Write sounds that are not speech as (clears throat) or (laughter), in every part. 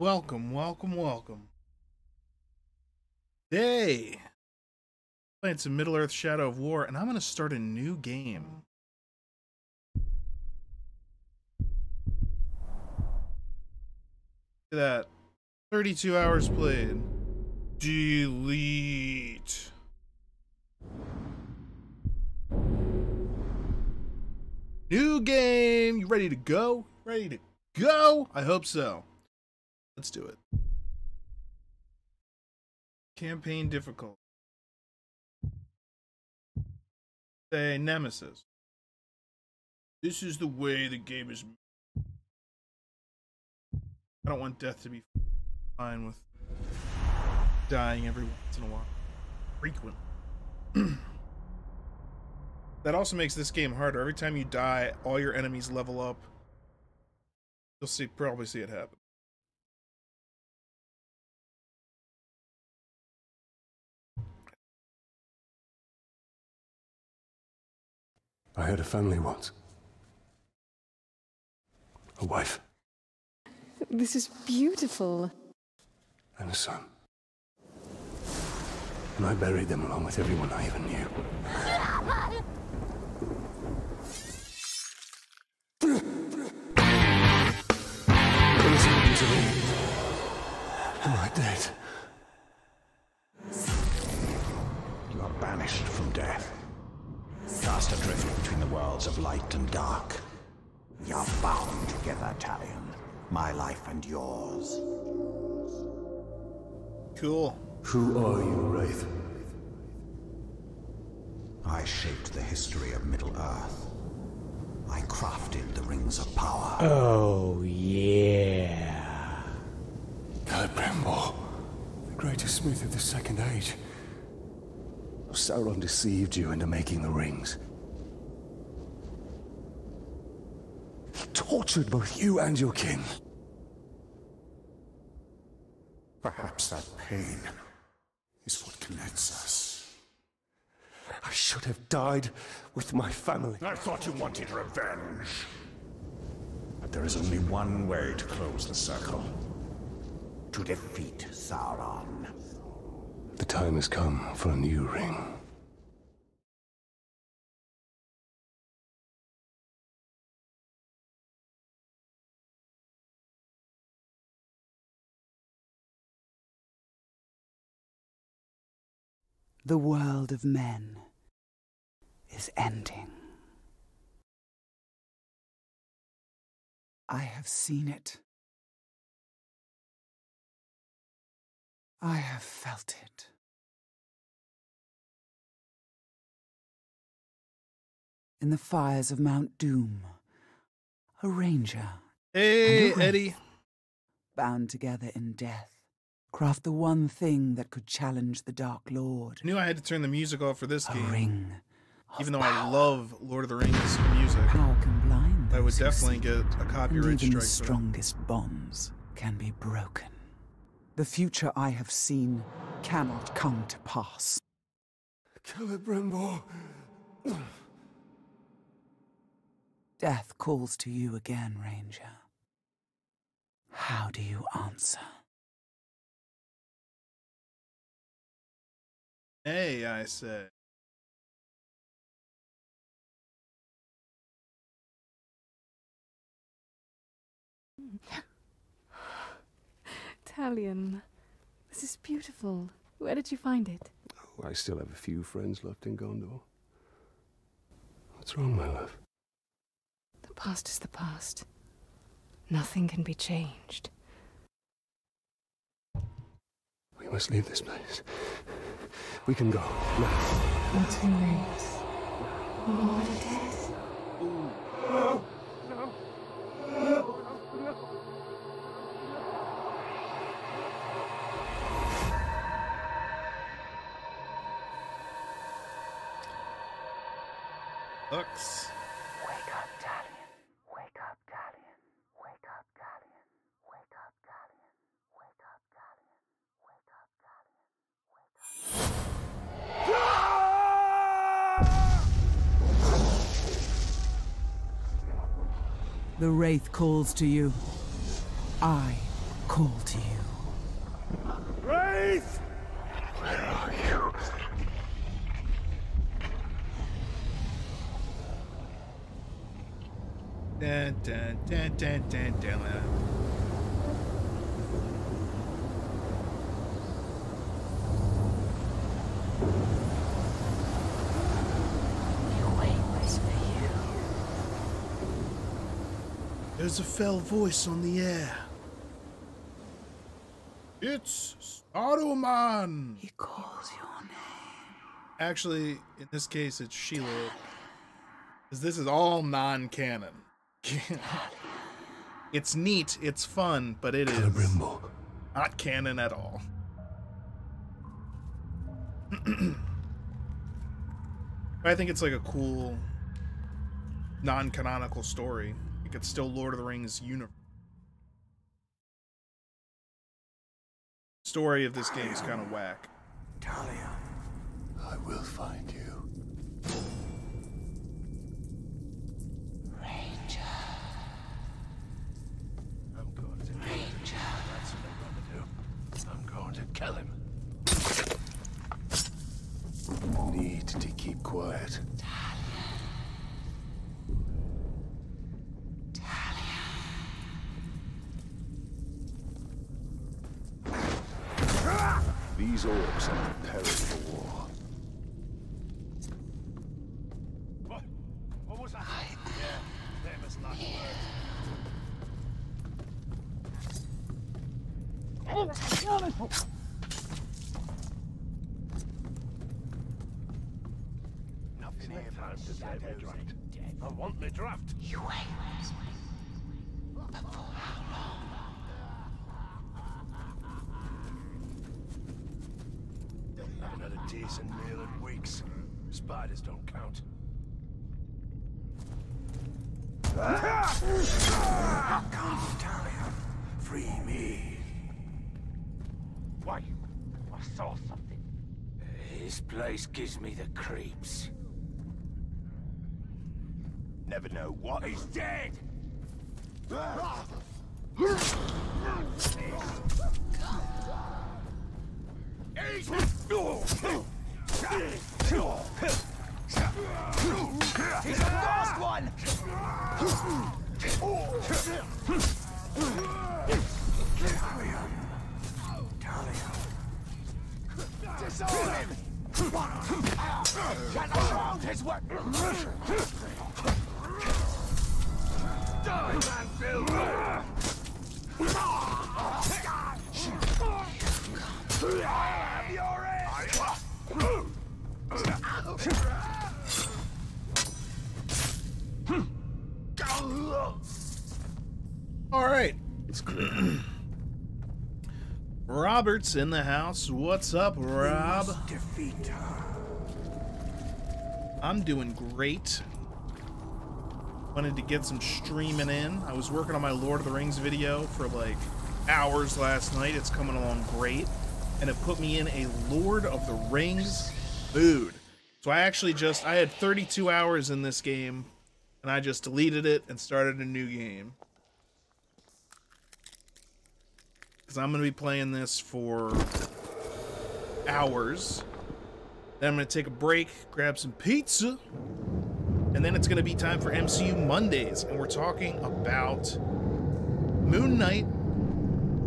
Welcome, welcome, welcome. Day. Playing some Middle Earth Shadow of War, and I'm going to start a new game. Look at that. 32 hours played. Delete. New game. You ready to go? Ready to go? I hope so. Let's do it. Campaign difficult. Say Nemesis. This is the way the game is. I don't want death to be fine with dying every once in a while. Frequent. (clears throat) that also makes this game harder. Every time you die, all your enemies level up. You'll see probably see it happen. I had a family once. A wife This is beautiful. and a son. And I buried them along with everyone I even knew. What has happened to me? Am I dead? You are banished from death. Cast adrift between the worlds of light and dark. We are bound together, Talion. My life and yours. Cool. Who are you, Wraith? I shaped the history of Middle-earth. I crafted the Rings of Power. Oh, yeah. Celebrimbor, the greatest smith of the Second Age. Sauron deceived you into making the rings. He tortured both you and your kin. Perhaps that pain is what connects us. I should have died with my family. I thought you wanted revenge. But there is only one way to close the circle. To defeat Sauron. The time has come for a new ring. The world of men is ending. I have seen it. I have felt it. In the fires of Mount Doom, a ranger Hey, And a Eddie. bound together in death, craft the one thing that could challenge the Dark Lord. I knew I had to turn the music off for this A game. ring. Even though I love Lord of the Rings music, Power can blind I would definitely get a copyright and even the strike. that. strongest bonds can be broken. The future I have seen cannot come to pass. Celebrimbor! Death calls to you again, Ranger. How do you answer? Hey, I said. Talion, this is beautiful. Where did you find it? Oh, I still have a few friends left in Gondor. What's wrong, my love? The past is the past. Nothing can be changed. We must leave this place. We can go now. For two rings. More death. Lux. Wake up, Talion. Wake up, Talion. Wake up, Talion. Wake up, Talion. Wake up, Talion. Wake up, Talion. Wake up. The Wraith calls to you. I call to you. Wraith! Where are you? Dun, dun, dun, dun, dun, dun. He waits for you. There's a fell voice on the air. It's Saruman. He calls your name. Actually, in this case, it's Sheila. Because this is all non-canon. (laughs) it's neat, it's fun, but it is not canon at all. (clears throat) I think it's like a cool non-canonical story. Like it's still Lord of the Rings universe. Story of this game is kind of whack. Talia. I will find you. I'm going to Ranger. That's what I'm going to do. I'm going to kill him. Need to keep quiet. These orcs want. You wait. But for how long? Haven't had a decent meal in weeks. Spiders don't count. Come, Talia. Free me. Why? I saw something. This place gives me the creeps. Never know what He's dead! He's the last one! Talia. Talia. Disarm him! Get around his weapon! All right. (clears throat) Robert's in the house. What's up, Rob? I'm doing great. Wanted to get some streaming in. I was working on my Lord of the Rings video for like hours last night. It's coming along great. And it put me in a Lord of the Rings mood. So I actually just I had 32 hours in this game and I just deleted it and started a new game. Cuz I'm going to be playing this for hours. Then I'm going to take a break, grab some pizza, and then it's going to be time for MCU Mondays. And we're talking about Moon Knight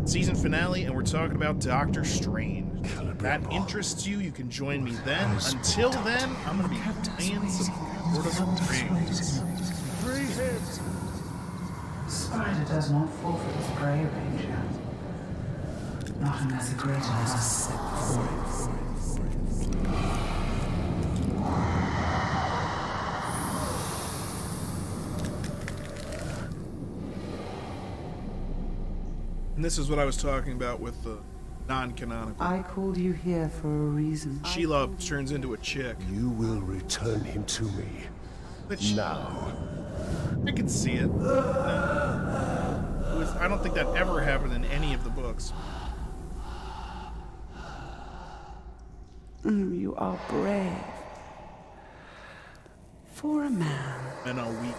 season finale, and we're talking about Doctor Strange. If that interests you, you can join me then. Until then, I'm going to be playing some Lord of the Rings. Spider does not forfeit his prey, Ranger. Not unless a greater has a set before it. And this is what I was talking about with the non-canonical. I called you here for a reason. Sheila turns into a chick. You will return him to me. Which Now. I can see it. It was- I don't think that ever happened in any of the books. Mm, You are brave. For a man. Men are weak.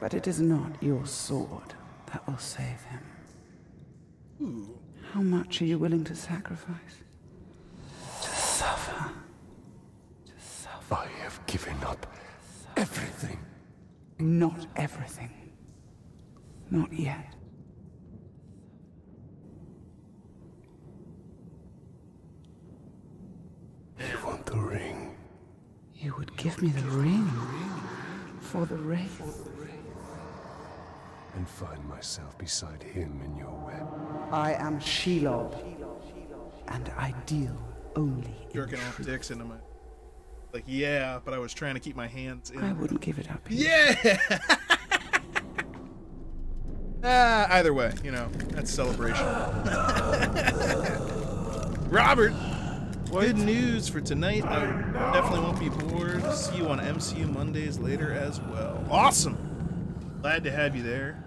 But it is not your sword that will save him. Ooh. How much are you willing to sacrifice? To suffer. To suffer. I have given up everything. Not everything. Not yet. You want the ring? You would give me the ring for the ring. And find myself beside him in your web. I am Shelob, and I deal only in Jerking off truth. dicks into my. Like, yeah, but I was trying to keep my hands in. I wouldn't give it up. Yeah! (laughs) ah, either way, you know, that's celebration. (laughs) Robert, good news for tonight. I definitely won't be bored. See you on MCU Mondays later as well. Awesome! Glad to have you there.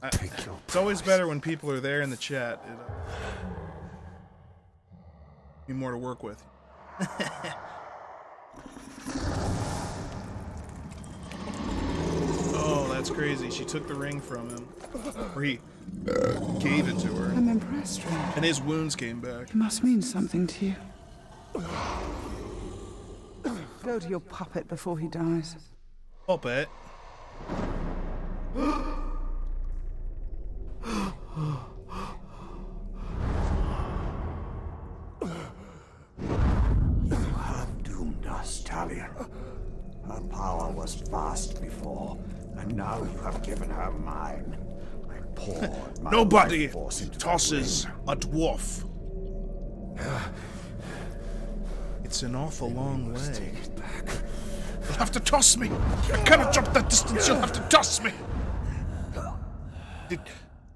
I- it's always better when people are there in the chat. It, uh, be more to work with. (laughs) Oh, that's crazy. She took the ring from him. Or he gave it to her. I'm impressed, Strange. And his wounds came back. It must mean something to you. Go to your puppet before he dies. I'll bet. You have doomed us, Talion. Her power was vast before, and now you have given her mine. I poured my Nobody tosses a dwarf. It's an awful long way. You'll have to toss me. I cannot jump that distance. You'll have to toss me.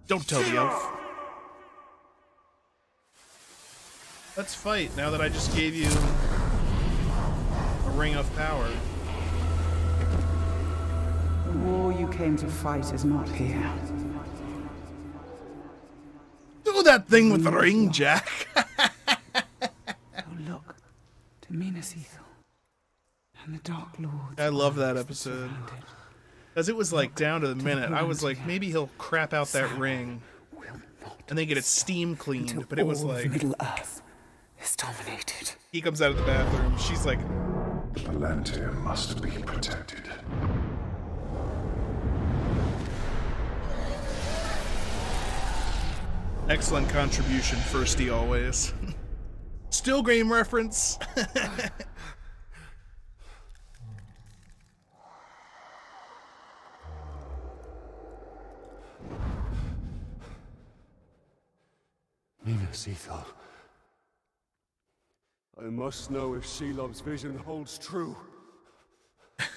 Don't tell the elf. Let's fight now that I just gave you a ring of power. The war you came to fight is not here. Do that thing with the ring, Jack. (laughs) Oh, look to Minas Ithil and the Dark Lord. I love that episode. As it was like down to the minute. I was like, maybe he'll crap out that ring and they get it steam cleaned. But it was like, Middle Earth is dominated. he comes out of the bathroom. She's like, Palantir must be protected. excellent contribution, firsty always. (laughs) Still game reference. (laughs) Minas Ithil. I must know if Shelob's vision holds true. (laughs)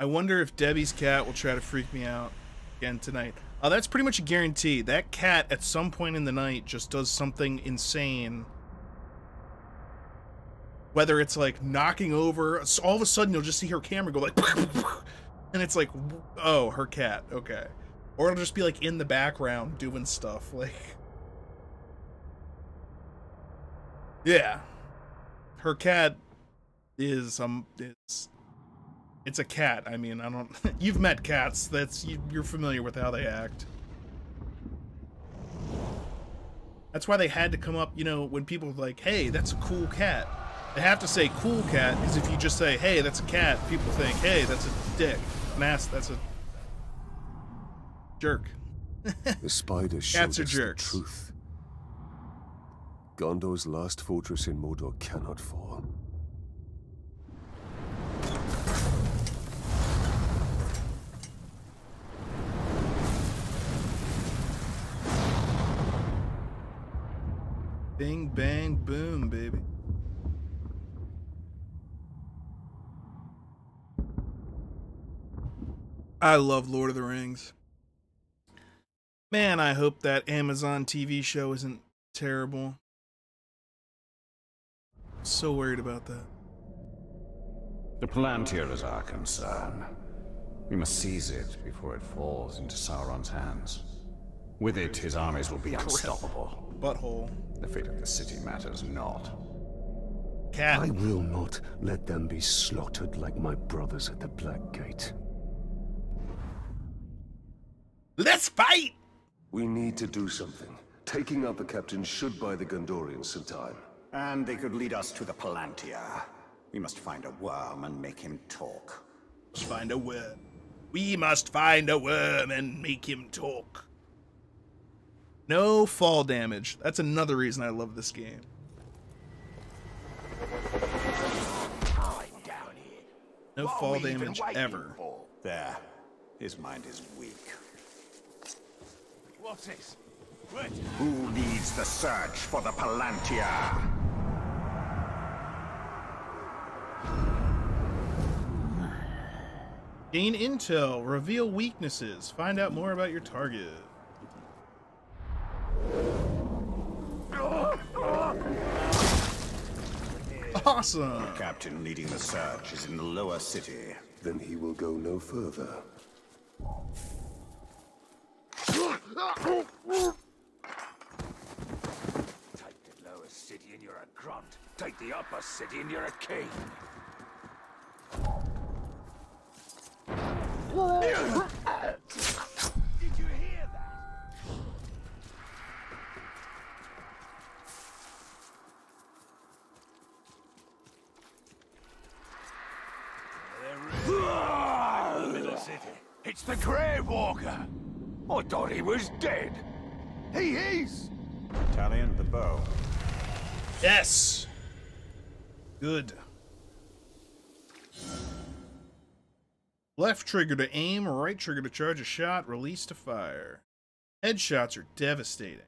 I wonder if Debbie's cat will try to freak me out again tonight. Oh, that's pretty much a guarantee. That cat at some point in the night just does something insane. Whether it's like knocking over, so all of a sudden you'll just see her camera go like, (laughs) and it's like, oh, her cat, okay. Or it'll just be like in the background doing stuff, (laughs) like, yeah. Her cat is um it's it's a cat. I mean, I don't. (laughs) You've met cats. That's you, you're familiar with how they act. That's why they had to come up. You know, when people like, "Hey, that's a cool cat," they have to say "cool cat" because if you just say, "Hey, that's a cat," people think, "Hey, that's a dick, an ass. That's a jerk." The spiders showed us the truth. Gondor's last fortress in Mordor cannot fall. Bing, bang, boom, baby. I love Lord of the Rings. Man, I hope that Amazon TV show isn't terrible. So worried about that. The Palantir is our concern. We must seize it before it falls into Sauron's hands. With it, his armies will be unstoppable. Butthole. The fate of the city matters not. Cat. I will not let them be slaughtered like my brothers at the Black Gate. Let's fight! We need to do something. Taking out the captain should buy the Gondorians some time. And they could lead us to the Palantir. We must find a worm and make him talk. Let's find a worm. We must find a worm and make him talk. No fall damage. That's another reason I love this game. Hide down here. No fall damage ever. for? There. His mind is weak. What's this? Who leads the search for the Palantir? Gain intel, reveal weaknesses, find out more about your target. Awesome! Captain leading the search is in the lower city. Then he will go no further. Take the lower city and you're a grunt. Take the upper city and you're a king. Did you hear that? the middle city. It's the Grey Walker. I thought he was dead. He is. Talion the bow. Yes! Good. Left trigger to aim, right trigger to charge a shot, release to fire. Headshots are devastating.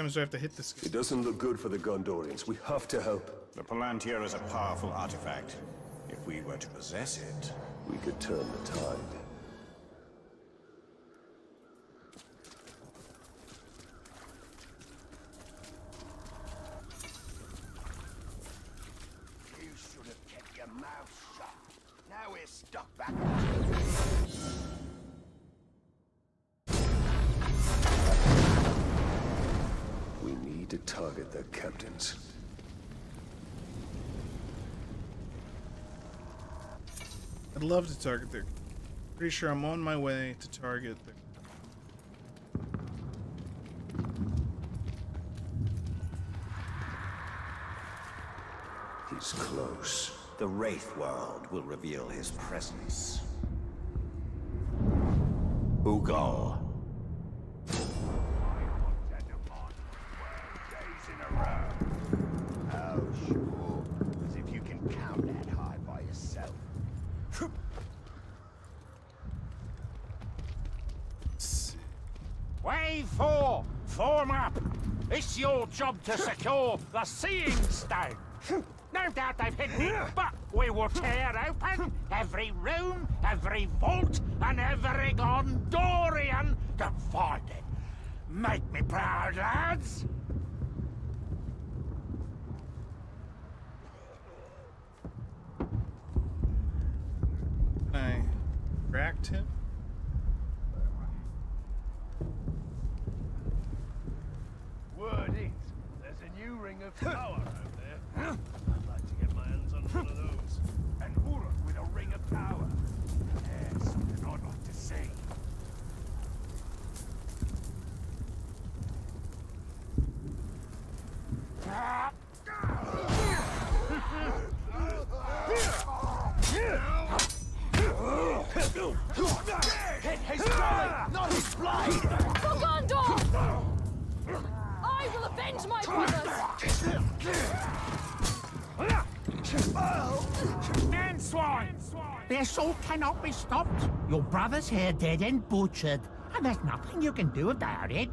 Sometimes I have to hit this. It doesn't look good for the Gondorians. We have to help. The Palantir is a powerful artifact. If we were to possess it, We could turn the tide. Love to target their. Pretty sure I'm on my way to target their. He's close. the Wraith world will reveal his presence. Ugal. Days in a row. Oh, sure. As if you can count that high by yourself. Wave four, form up. It's your job to secure the seeing stone. No doubt they've hidden it, but we will tear open every room, every vault, and every Gondorian to find it. Make me proud, lads. I cracked him. Word is, there's a new ring of power cannot be stopped. Your brother's here dead and butchered, and there's nothing you can do about it.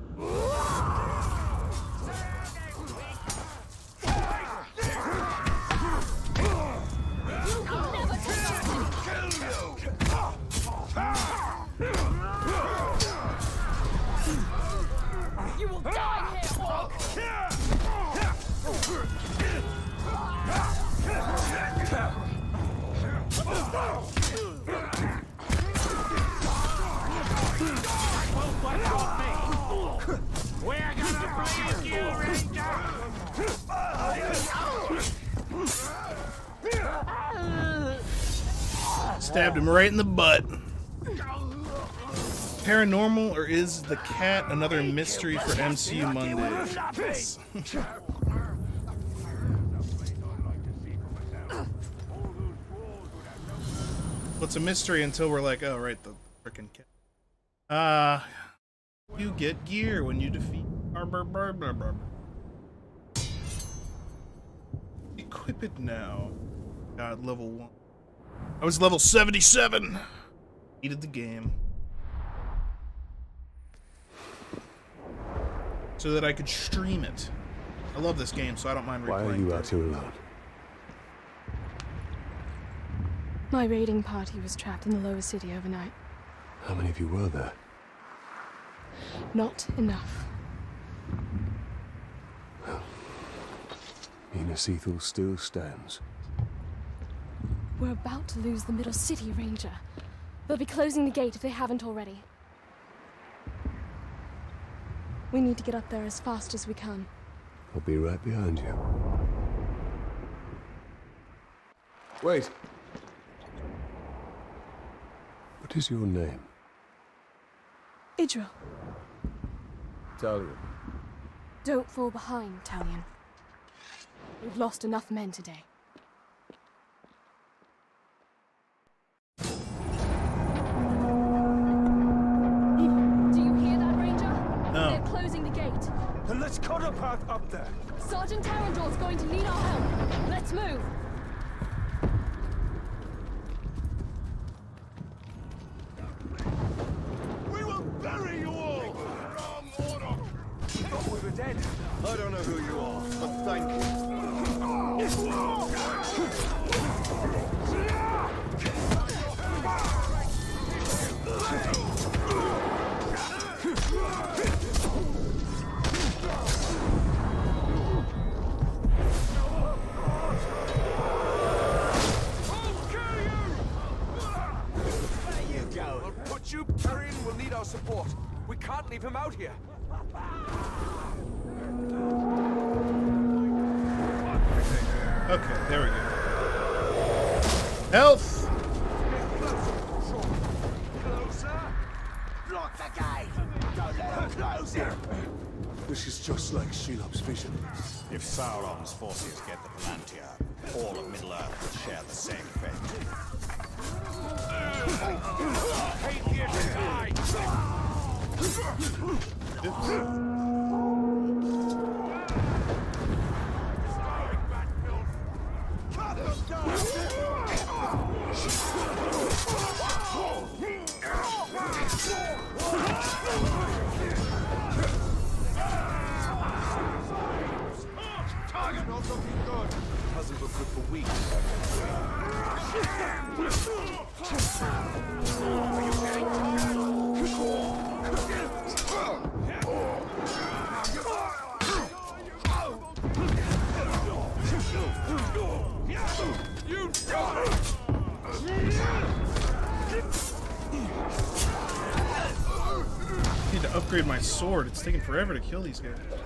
Paranormal or is the cat another mystery for MCU Mondays? well, it's a mystery until we're like, oh, right, the freaking cat. Uh, you get gear when you defeat. Equip it now. God, level one. I was level 77. Needed the game. So that I could stream it. I love this game, so I don't mind replaying. Why are replaying you out here alone? My raiding party was trapped in the lower city overnight. How many of you were there? Not enough. Minas Ithil still stands. We're about to lose the middle city, Ranger. They'll be closing the gate if they haven't already. We need to get up there as fast as we can. I'll be right behind you. Wait. What is your name? Idril, Talion. don't fall behind, Talion. We've lost enough men today. Then let's path up there. Sergeant Tarandor's going to need our help. Let's move. We will bury you all! Wrong order! Thought we were dead. I don't know who you are, but thank you. (laughs) Oh! Support. We can't leave him out here. Okay, there we go. Health! Closer! Block the gate. Don't let him close it. This is just like Shelob's vision. If Sauron's forces get the Palantir, all of Middle-earth will share the same fate. Hate here to taking forever to kill these guys.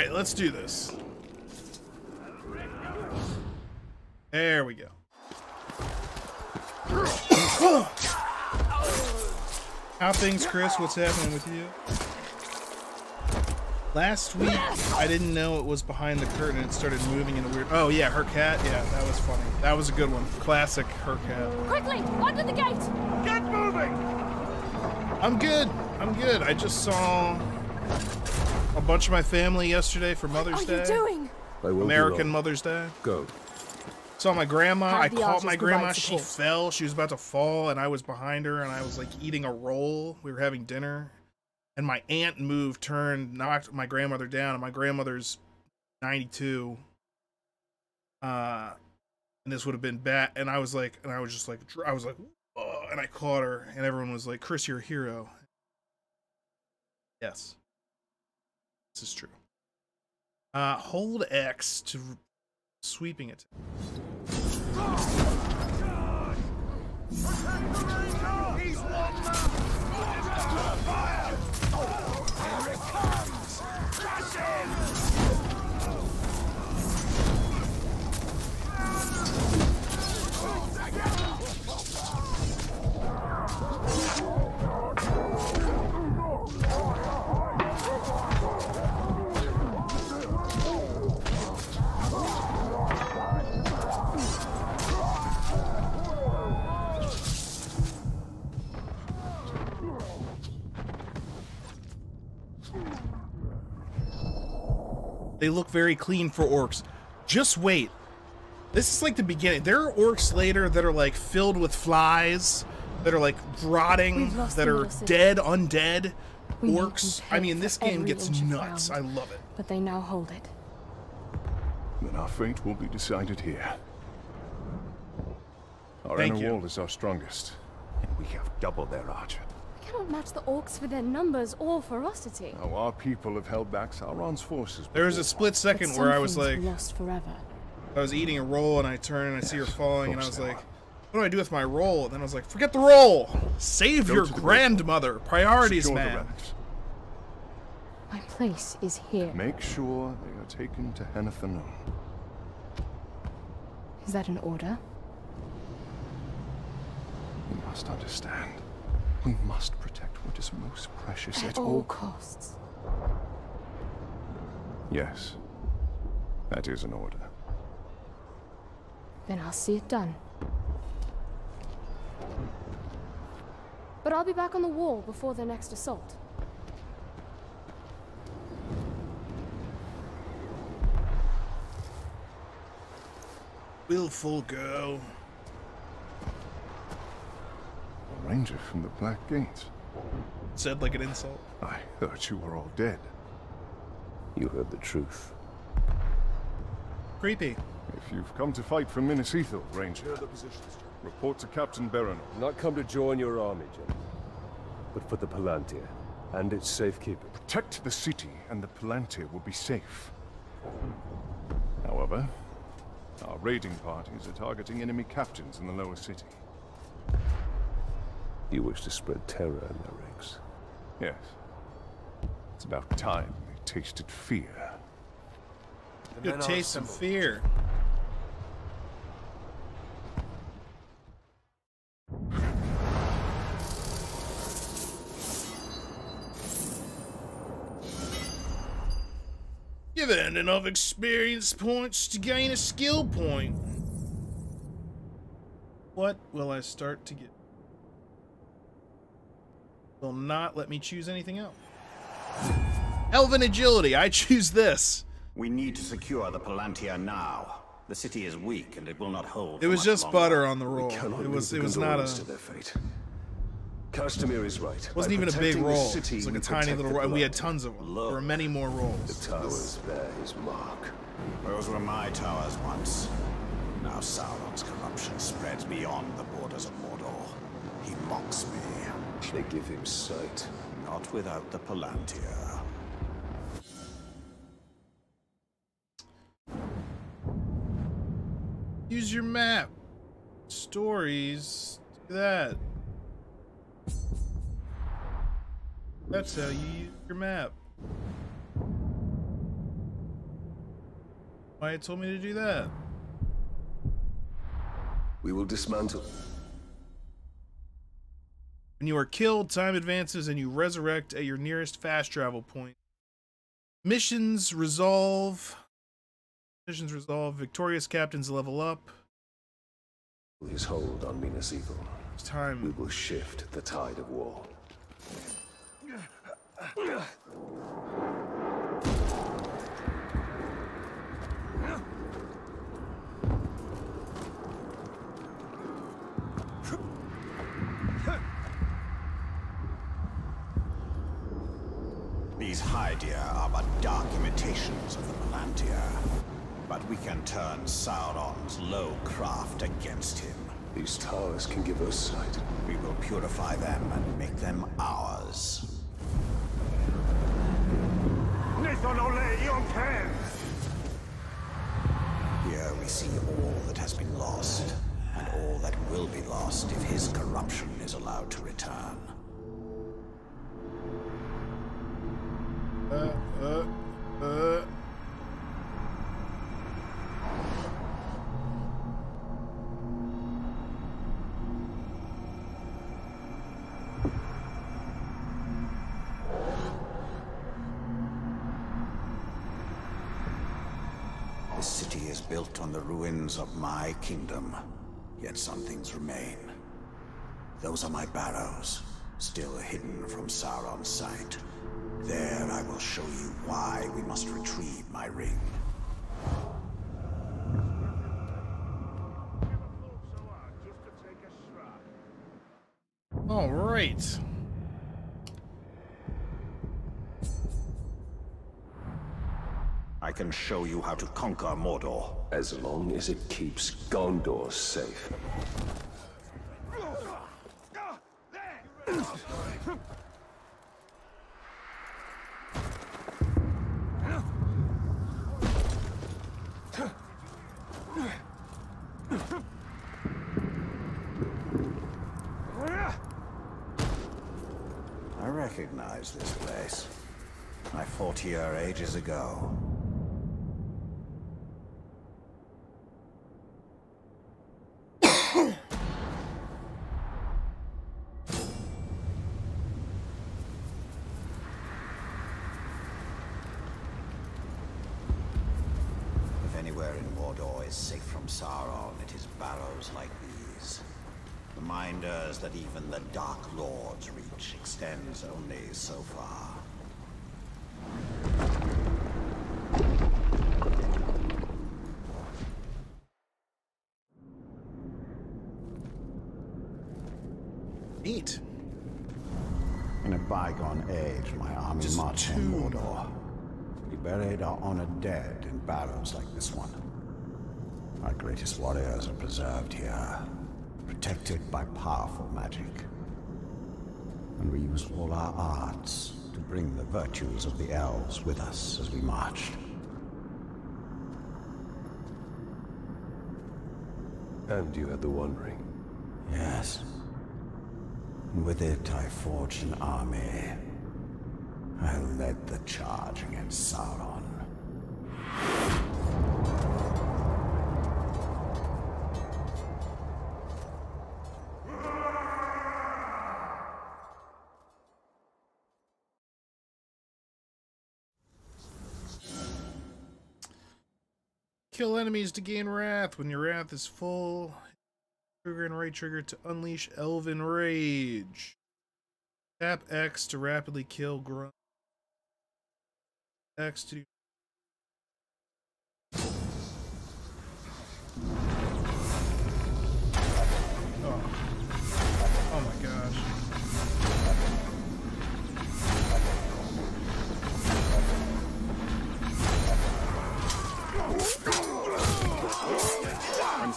All right, let's do this. There we go. (coughs) How things, Chris? What's happening with you? Last week, I didn't know it was behind the curtain. It started moving in a weird. Oh yeah, her cat. Yeah, that was funny. That was a good one. Classic her cat. Quickly, under the gate! Get moving! I'm good. I'm good. I just saw a bunch of my family yesterday for Mother's What are Day. you doing? I will be American. Mother's Day. Go. Saw my grandma. Have I the caught my grandma. She support. fell. She was about to fall, and I was behind her, and I was like eating a roll. We were having dinner, and my aunt moved, turned, knocked my grandmother down, and my grandmother's 92. Uh, and this would have been bad. And I was like, and I was just like, I was like, oh, and I caught her, and everyone was like, Chris, you're a hero. Yes, this is true. Uh, hold X to sweeping it. He's one man! Fire! They look very clean for orcs. Just wait. This is like the beginning. There are orcs later that are like filled with flies, that are like rotting, that are middle dead, undead We orcs. I mean, this game gets inch of nuts. I love it. But they now hold it. Then our fate will be decided here. Our Thank inner you. wall is our strongest, and we have double their archer. We cannot match the orcs for their numbers or ferocity. Now, our people have held back Sauron's forces. There was a split second where I was like, were lost forever. I was eating a roll and I turn and I see her falling and I was like, they what do I do with my roll? And then I was like, forget the roll. Save Go your to the grandmother. Priorities, Secure man. My place is here. Make sure they are taken to Henneth Annûn. Is that an order? You must understand. We must protect what is most precious At at all all. costs. Yes, that is an order. Then I'll see it done. But I'll be back on the wall before their next assault. Willful girl. A ranger from the Black Gates. Said like an insult. I thought you were all dead. You heard the truth. Creepy. If you've come to fight for Minas Ithil, Ranger, report to Captain Baranor. Not come to join your army, General, but for the Palantir and its safekeeping. Protect the city, and the Palantir will be safe. However, our raiding parties are targeting enemy captains in the lower city. You wish to spread terror in their ranks. Yes. It's about time they tasted fear. Good taste of fear. You've earned enough experience points to gain a skill point. What will I start to get? Will not let me choose anything else. Elven agility. I choose this. We need to secure the Palantir now. The city is weak and it will not hold. It was just longer. butter on the roll. It was. It was not a. to their fate. Castamir is right. It wasn't By even a big roll. It was like a tiny little roll, and we had tons of them. There were many more rolls. The towers bear his mark. Those were my towers once. Now Sauron Sauron's corruption spreads beyond the borders of Mordor. He mocks me. They give him sight. Not without the Palantir. Use your map. Stories. Do that. That's how you use your map. Why it told me to do that? We will dismantle. When you are killed, time advances and you resurrect at your nearest fast travel point. Missions resolve. Missions resolve. Victorious captains level up. His hold on Minas Ithil. It's time. We will shift the tide of war. These are but dark imitations of the Palantir. But we can turn Sauron's low craft against him. These towers can give us sight. We will purify them and make them ours. Here we see all that has been lost, and all that will be lost if his corruption is allowed to return. This city is built on the ruins of my kingdom, yet some things remain. Those are my barrows, still hidden from Sauron's sight. There I will show you why we must retrieve my ring. All right. I can show you how to conquer Mordor. As long as it keeps Gondor safe. I recognize this place. I fought here ages ago. If anywhere in Mordor is safe from Sauron, it is barrows like these. Reminders that even the Dark Lord's reach extends only so far. Neat. In a bygone age, my army Just marched two. on Mordor. We buried our honored dead in barrows like this one. Our greatest warriors are preserved here, protected by powerful magic. And we used all our arts to bring the virtues of the elves with us as we marched. And you had the One Ring. Yes. And with it, I forged an army. I led the charge against Sauron. Enemies to gain wrath. When your wrath is full, trigger and right trigger to unleash Elven Rage. Tap X to rapidly kill grunt. X to do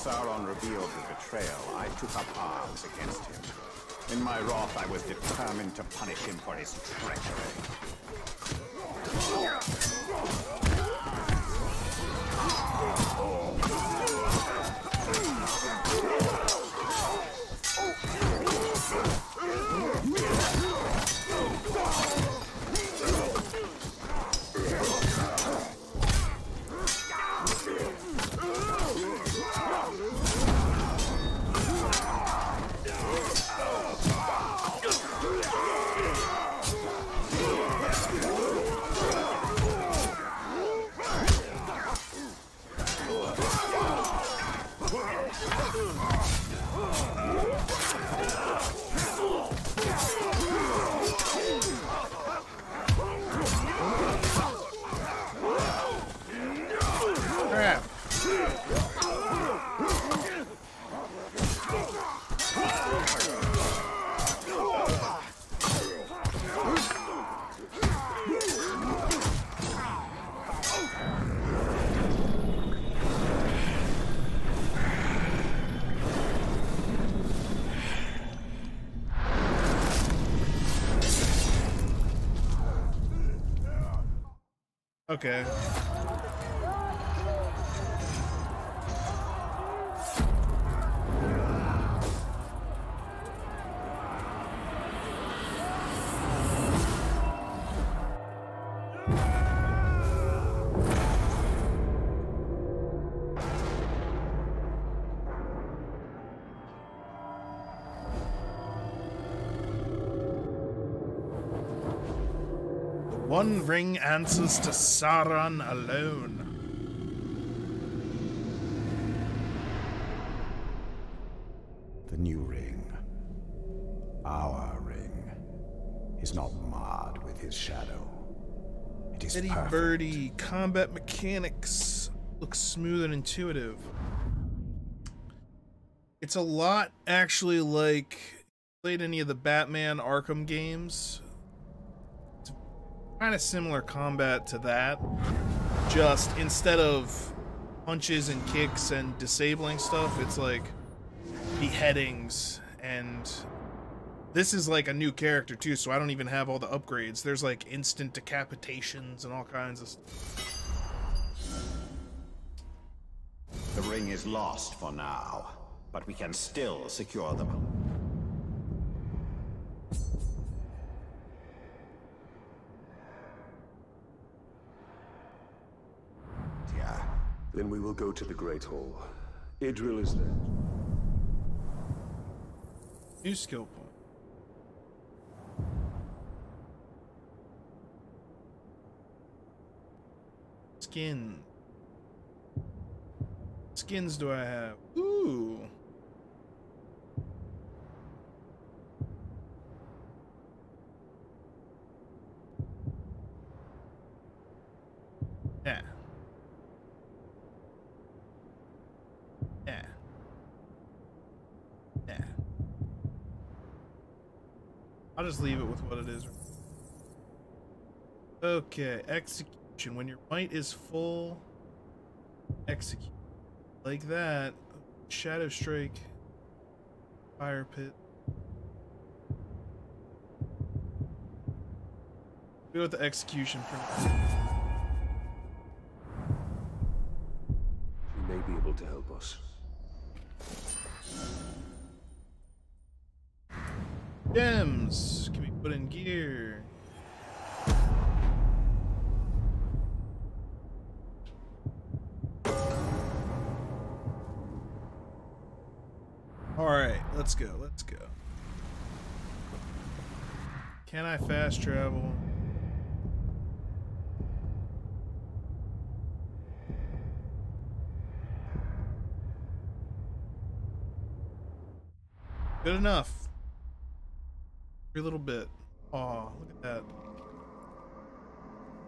Sauron revealed the betrayal, I took up arms against him. In my wrath, I was determined to punish him for his treachery. One ring answers to Sauron alone. The new ring, our ring, is not marred with his shadow. It is Eddie perfect. Birdie, combat mechanics look smooth and intuitive. It's a lot actually like played any of the Batman Arkham games. Kind of similar combat to that. Just instead of punches and kicks and disabling stuff, it's like beheadings and this is like a new character too, so I don't even have all the upgrades. There's like instant decapitations and all kinds of stuff. The ring is lost for now, but we can still secure them. Then we will go to the Great Hall. Idril is there. New skill point. Skin. Skins do I have? Ooh. Yeah. Yeah. Yeah. I'll just leave it with what it is. Okay, execution. When your might is full, execute. Like that. Shadow Strike. Fire Pit. We go with the execution for She may be able to help us. Can I fast travel? Good enough. Every little bit. Aw, look at that.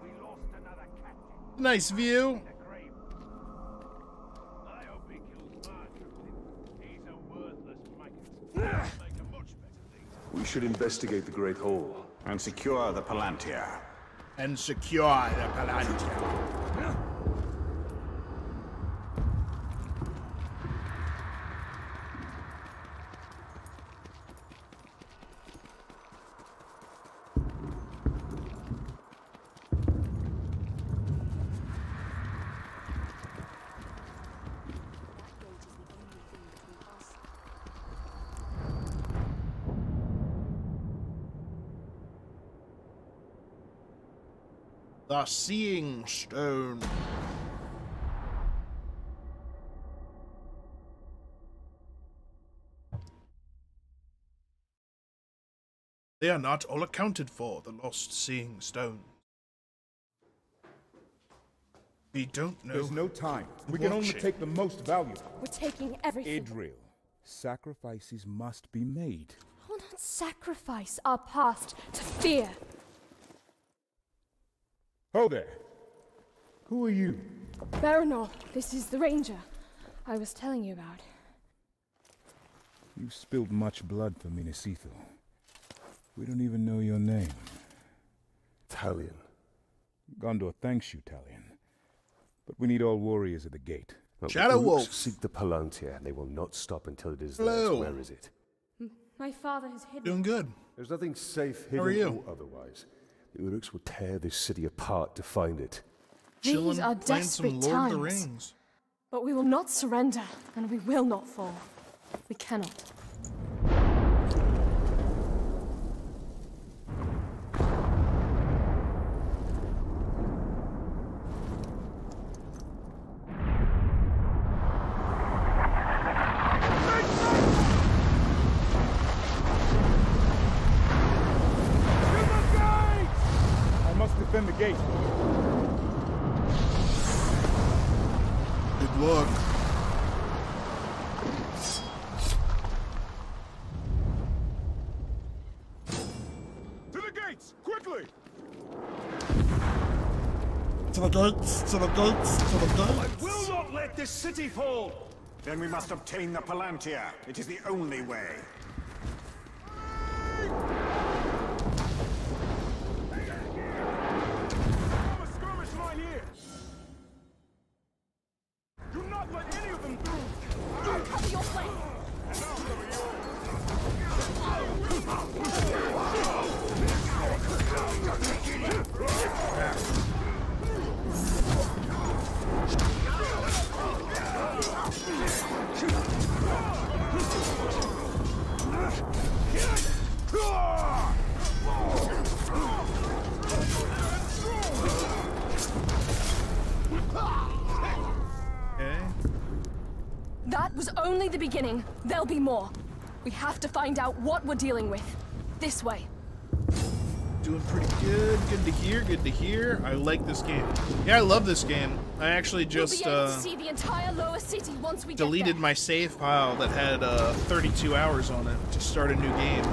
We lost another captain. Nice view. The grave. I hope he kills Marjorie. He's a worthless maggot. Make a much better leader. We should investigate the Great Hall. And secure the Palantir. And secure the Palantir. 'Cause Seeing Stone. They are not all accounted for, the lost Seeing Stone. We don't know. There's no time. We can only Watching. take the most valuable. We're taking everything. Idril, sacrifices must be made. We'll not sacrifice our past to fear. Ho there. Who are you? Baranor, this is the ranger I was telling you about. You've spilled much blood for Minas Ithil. We don't even know your name. Talion. Gondor thanks you, Talion. But we need all warriors at the gate. Well, Shadow Wolf. Seek the Palantir, and they will not stop until it is Hello. theirs. Where is it? My father has hidden. Doing good. There's nothing safe hidden How are you? or otherwise. The Uruks will tear this city apart to find it. These Chilling, are desperate Lord of the times. Rings. But we will not surrender, and we will not fall. We cannot. I must defend the gate. Good luck. To the gates, quickly! To the gates, to the gates, to the gates. Will not let this city fall! Then we must obtain the Palantir. It is the only way. We have to find out what we're dealing with. This way. Doing pretty good. Good to hear. Good to hear. I like this game. Yeah, I love this game. I actually just we'll uh, see the entire lower city once we deleted my save file that had uh, 32 hours on it to start a new game.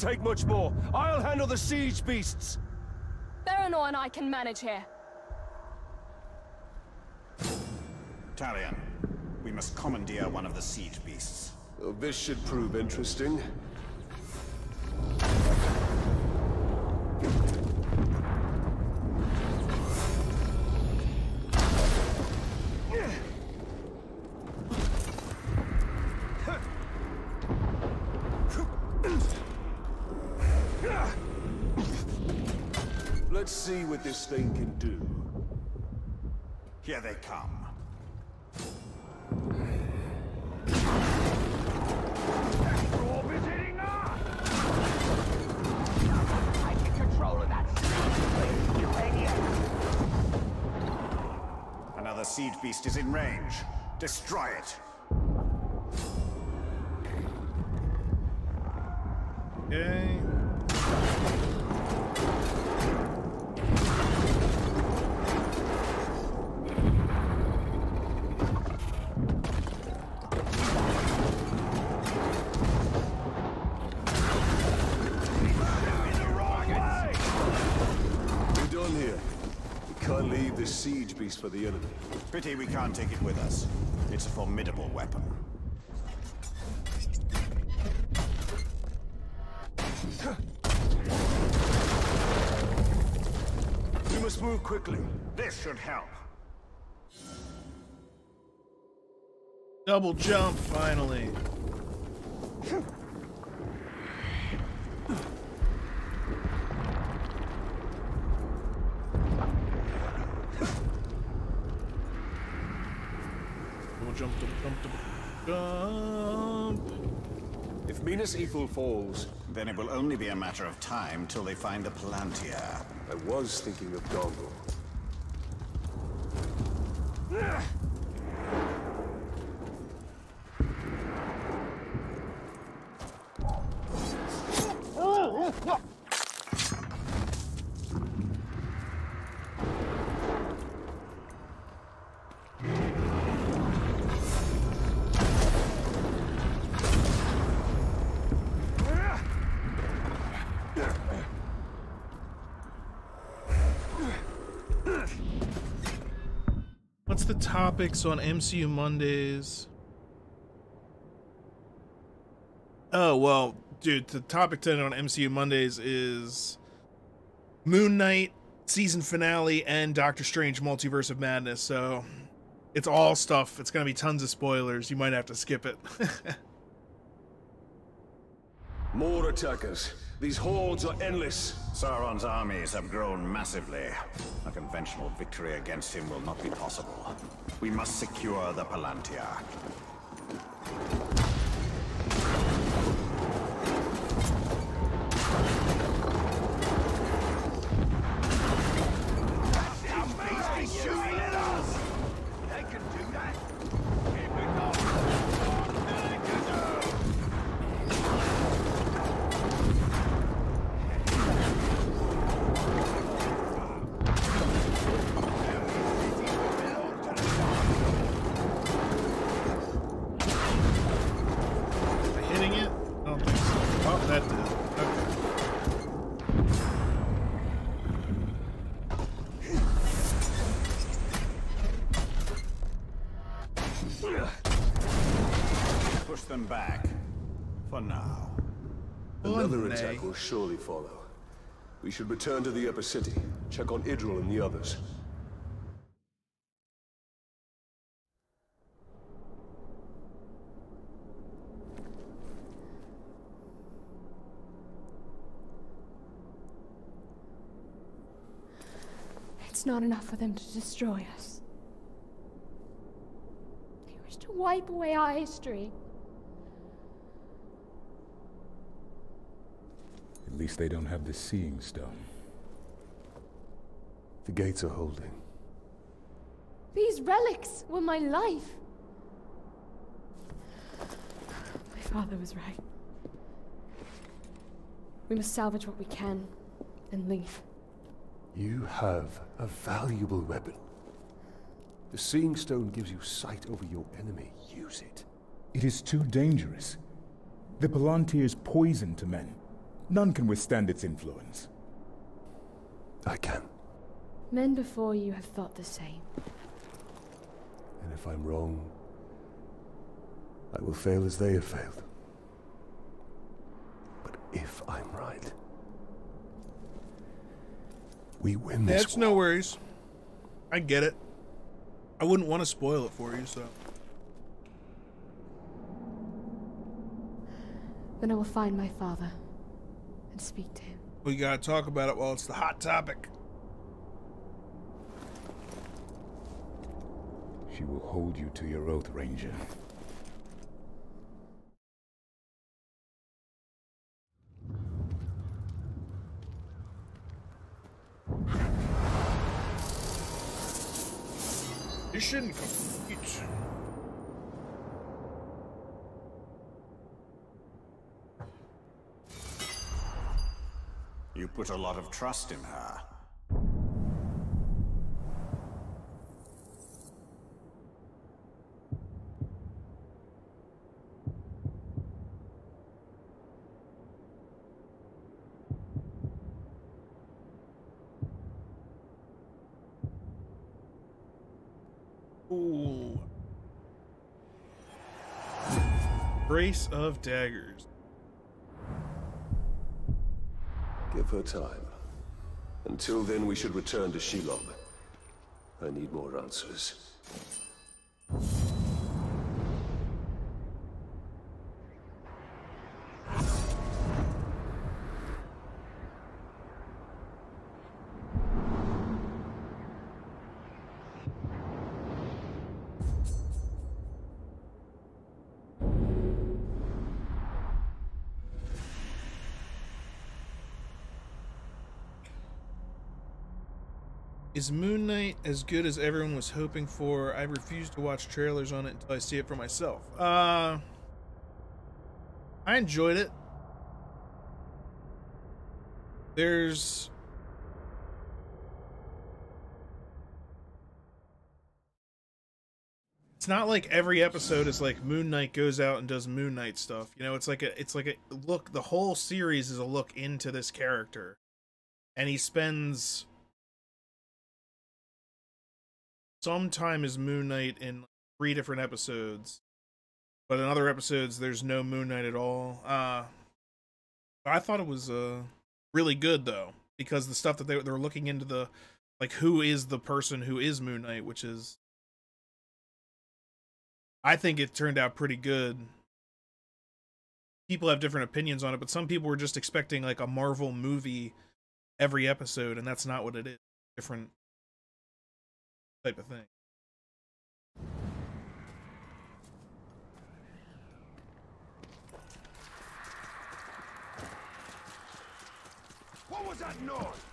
City can't take much more. I'll handle the siege beasts. Baranor and I can manage here. Talion, we must commandeer one of the siege beasts. Oh, this should prove interesting. Here they come. Another siege beast is in range. Destroy it. Okay. Pity we can't take it with us. It's a formidable weapon. We must move quickly. This should help. Double jump, finally. (laughs) Double jump, double jump, double jump. If Minas Ithil falls, Then it will only be a matter of time till they find the Palantir. I was thinking of Gondor. What's the topics on MCU Mondays? Oh, well, dude, the topic tonight on MCU Mondays is Moon Knight season finale and Doctor Strange Multiverse of Madness. So it's all stuff. It's going to be tons of spoilers. You might have to skip it. (laughs) more attackers. These hordes are endless. Sauron's armies have grown massively. A conventional victory against him will not be possible. We must secure the Palantir. Will surely follow. We should return to the upper city, check on Idril and the others. It's not enough for them to destroy us. They wish to wipe away our history. At least they don't have the Seeing Stone. The gates are holding. These relics were my life. My father was right. We must salvage what we can and leave. You have a valuable weapon. The Seeing Stone gives you sight over your enemy. Use it. It is too dangerous. The Palantir is poison to men. None can withstand its influence. I can. Men before you have thought the same. And if I'm wrong, I will fail as they have failed. But if I'm right, we win this That's no worries. I get it. I wouldn't want to spoil it for you, so. Then I will find my father and speak to him. We gotta talk about it while it's the hot topic. She will hold you to your oath, Ranger. You shouldn't You put a lot of trust in her. Ooh. Brace of daggers. Give her time. Until then, we should return to Shelob. I need more answers. Is Moon Knight as good as everyone was hoping for? I refuse to watch trailers on it until I see it for myself. Uh, I enjoyed it. There's it's not like every episode is like Moon Knight goes out and does Moon Knight stuff. You know, it's like a it's like a look the whole series is a look into this character. And he spends some time as Moon Knight in three different episodes. But in other episodes there's no Moon Knight at all. Uh I thought it was uh really good though because the stuff that they they're looking into the like who is the person who is Moon Knight, which is I think it turned out pretty good. People have different opinions on it, but some people were just expecting like a Marvel movie every episode, and that's not what it is. Different type of thing. What was that noise?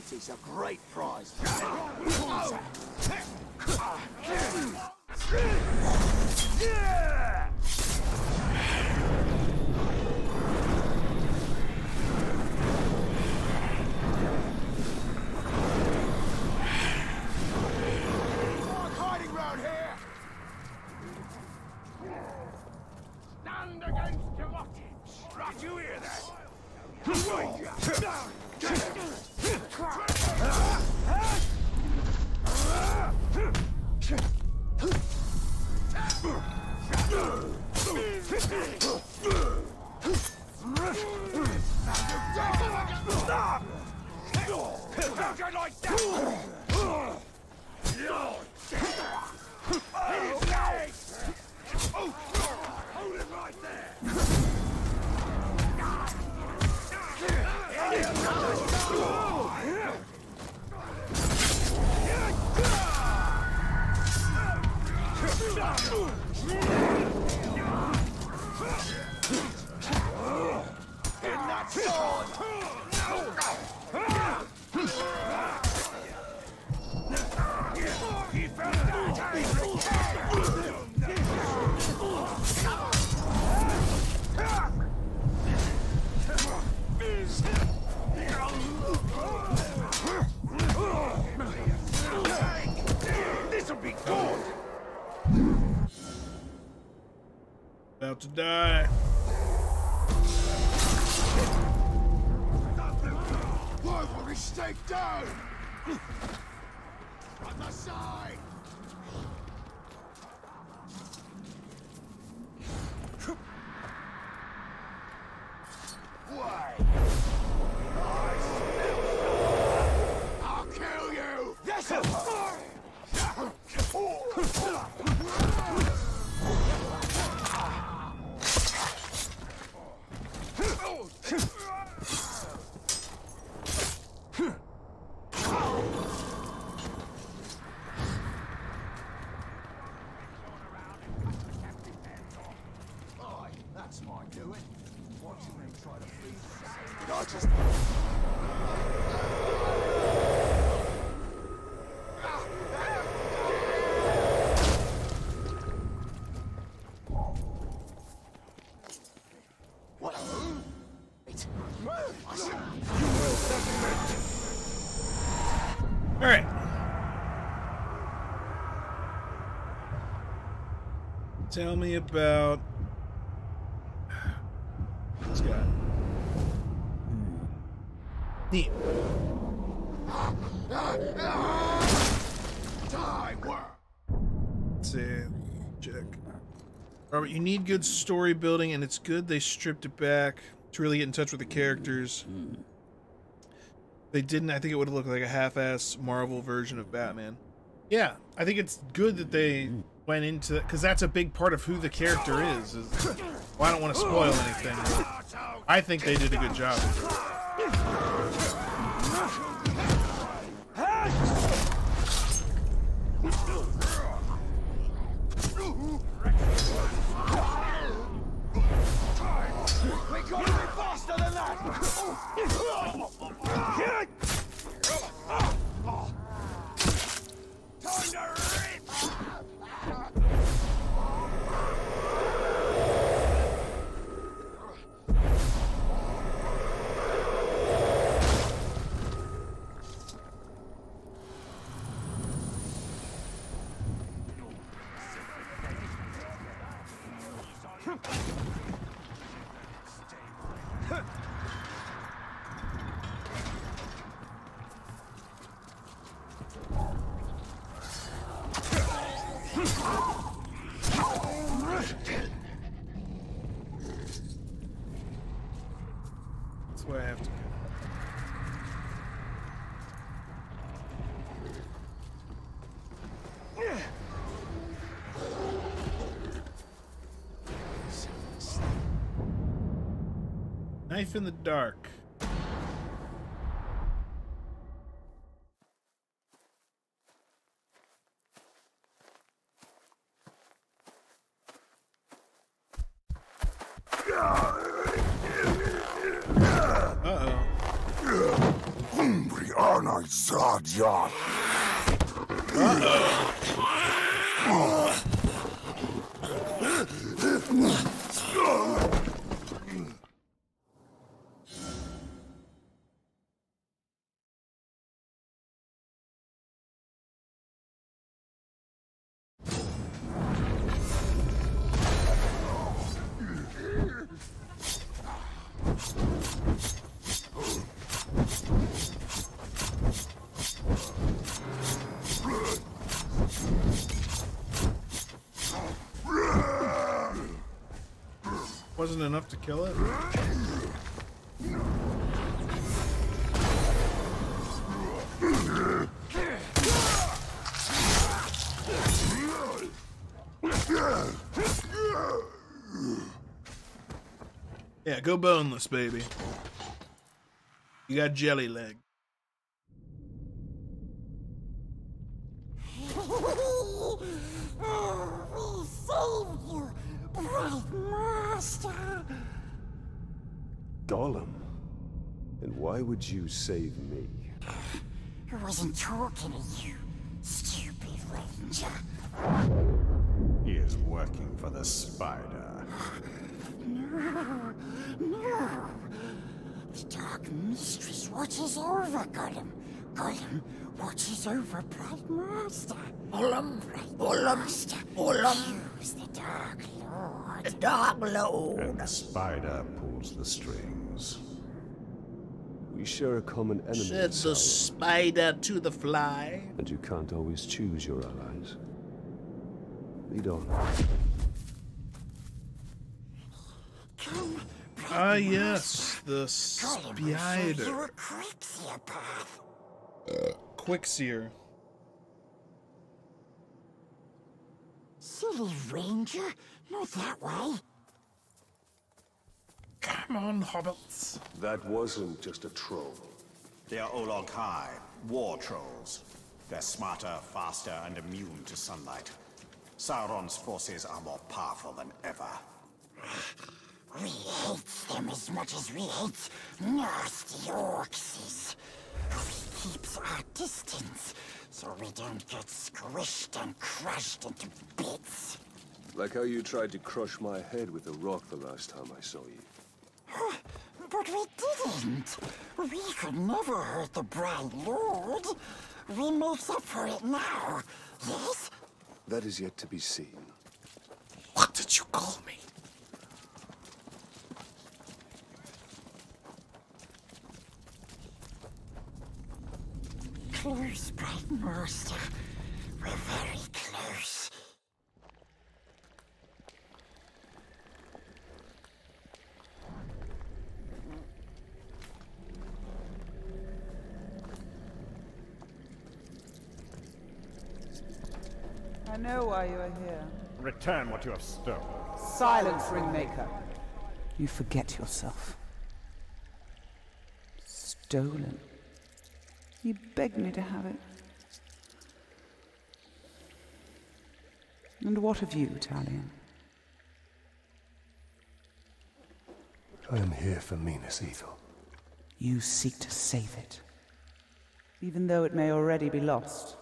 City's a great prize. Feed just... Tell me about this guy. Neat. Time work! Let's see. Check. Robert, you need good story building, and it's good they stripped it back to really get in touch with the characters. Mm-hmm. They didn't. I think it would have looked like a half-ass Marvel version of Batman. Yeah, I think it's good that they mm-hmm. went into because that's a big part of who the character is. is (coughs) well, I don't want to spoil anything. I think they did a good job. In the dark. Wasn't enough to kill it? Yeah, go boneless, baby. You got jelly leg. we saved you, bright master. Gollum? And why would you save me? I wasn't talking to you, stupid ranger. He is working for the spider. No, no. The Dark Mistress watches over Gollum. Gollum watches over Bright Master. Gollum, Bright Gollum, Master. Gollum. Use the Dark Lord. The Dark Lord. And the spider pulls the strings. We share a common enemy. in Shed the Sauron, spider to the fly. and you can't always choose your allies. Lead on. Ah, yes, the Gollum will you spider. a Quixia. Quickseer. Silly ranger, not that way. Come on, hobbits. That wasn't just a troll. They are Olog-hai, war trolls. They're smarter, faster, and immune to sunlight. Sauron's forces are more powerful than ever. We hate them as much as we hate nasty orcs. We keep our distance so we don't get squished and crushed into bits. Like how you tried to crush my head with a rock the last time I saw you. But we didn't. We could never hurt the Bright Lord. We make up for it now. Yes? That is yet to be seen. What did you call me? Close, Bright Master. We're very close. I know why you are here. Return what you have stolen. Silence, Ringmaker. You forget yourself. Stolen. You begged me to have it. And what of you, Talion? I am here for Minas Ithil. You seek to save it. Even though it may already be lost.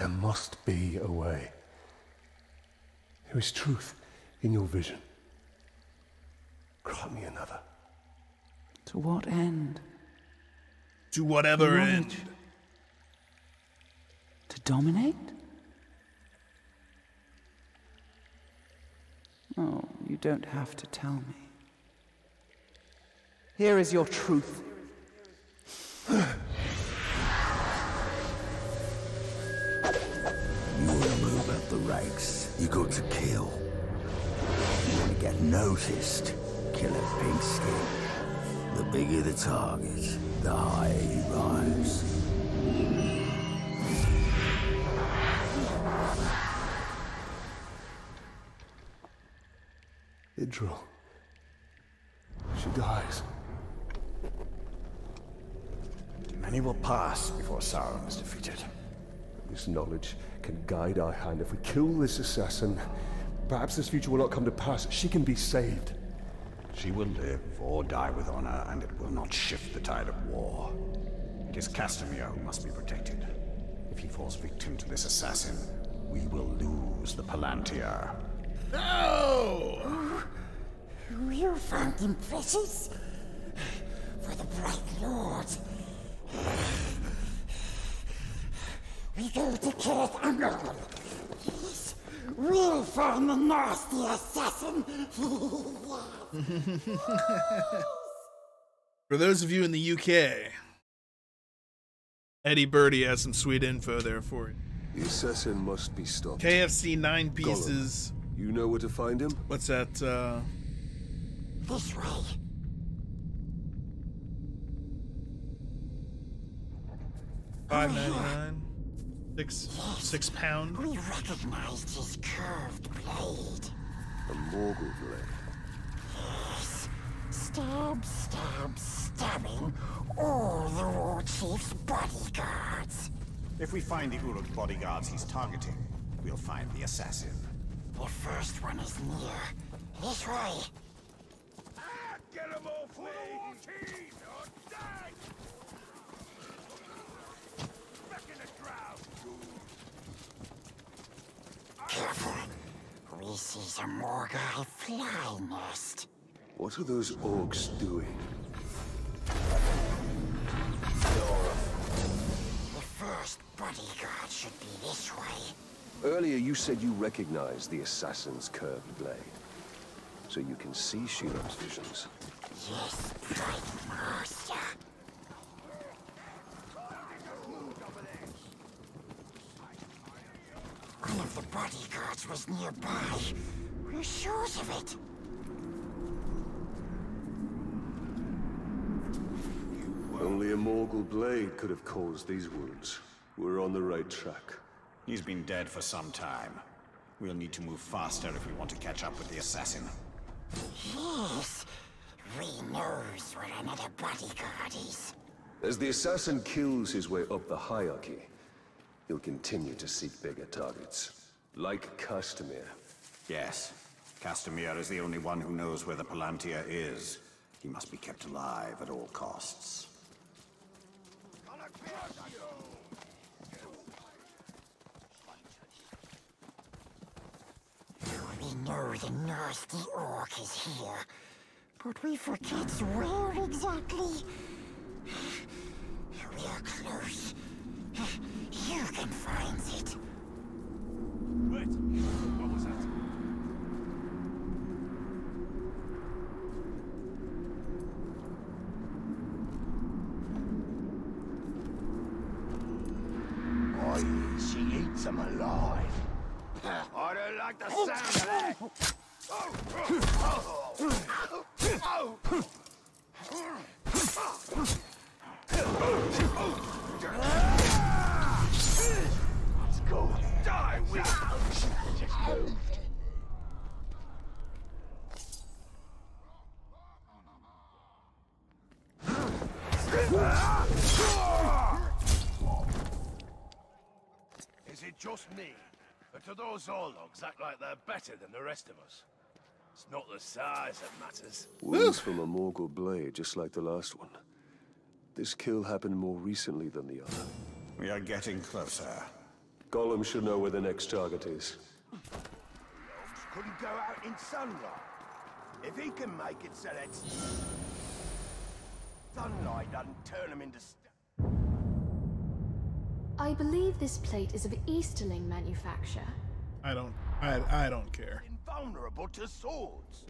There must be a way. There is truth in your vision. Grant me another. To what end? To whatever Knowledge. end. To dominate? Oh, you don't have to tell me. Here is your truth. (sighs) (sighs) (sighs) ranks, you got to kill. You want to get noticed, kill a pink skin. The bigger the target, the higher you rise. Idril. She dies. Many will pass before Sauron is defeated. This knowledge can guide our hand. If we kill this assassin, perhaps this future will not come to pass. She can be saved. She will live or die with honor, and it will not shift the tide of war. It is Castamir who must be protected. If he falls victim to this assassin, we will lose the Palantir. No! You found him precious? For the Bright Lord. We go to Cirith Ungol. Yes, we'll find the nasty assassin. (laughs) For those of you in the UK, Eddie Birdie has some sweet info there for you. The assassin must be stopped. KFC nine Gollum, pieces. You know where to find him? What's that? Uh, this way. five ninety nine. Six six pound. We recognized his curved blade. A Morgul blade. Yes. Stab, stab, stabbing all the war chief's bodyguards. If we find the Uruk bodyguards he's targeting, we'll find the assassin. The first one is near. This way. Ah, Get them all flee! or die! Back in the crowd! Careful. We see a Morgai fly nest. What are those orcs doing? The first bodyguard should be this way. Earlier you said you recognized the assassin's curved blade. So you can see Shelob's visions. Yes, Prime Master. One of the bodyguards was nearby. We're sure of it. Only a Morgul blade could have caused these wounds. We're on the right track. He's been dead for some time. We'll need to move faster if we want to catch up with the assassin. Yes. We knows where another bodyguard is. As the assassin kills his way up the hierarchy, he'll continue to seek bigger targets. Like Castamir. Yes. Castamir is the only one who knows where the Palantir is. He must be kept alive at all costs. We know the nasty orc is here, but we forget where exactly. We are close. You can find it. Wait, what was that? Oi, she eats them alive. I don't like the sound of that. (laughs) Oh, oh, oh. (laughs) (laughs) Let's go. Die. Moved. Is it just me? Or do those Ologs act like they're better than the rest of us? It's not the size that matters. Wounds from a Morgul blade, just like the last one. This kill happened more recently than the other. We are getting closer. Gollum should know where the next target is. Couldn't go out in sunlight. If he can make it so that sunlight doesn't turn him into st I believe this plate is of Easterling manufacture. I don't. I I don't care. invulnerable to swords.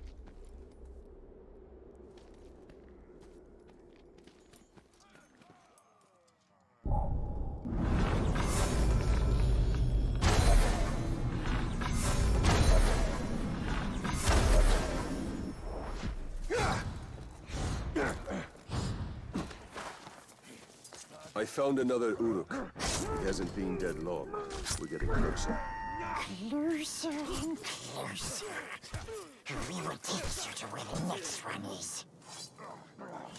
I found another Uruk. He hasn't been dead long. We're getting closer. Closer and closer. We will teach you to where the next one is.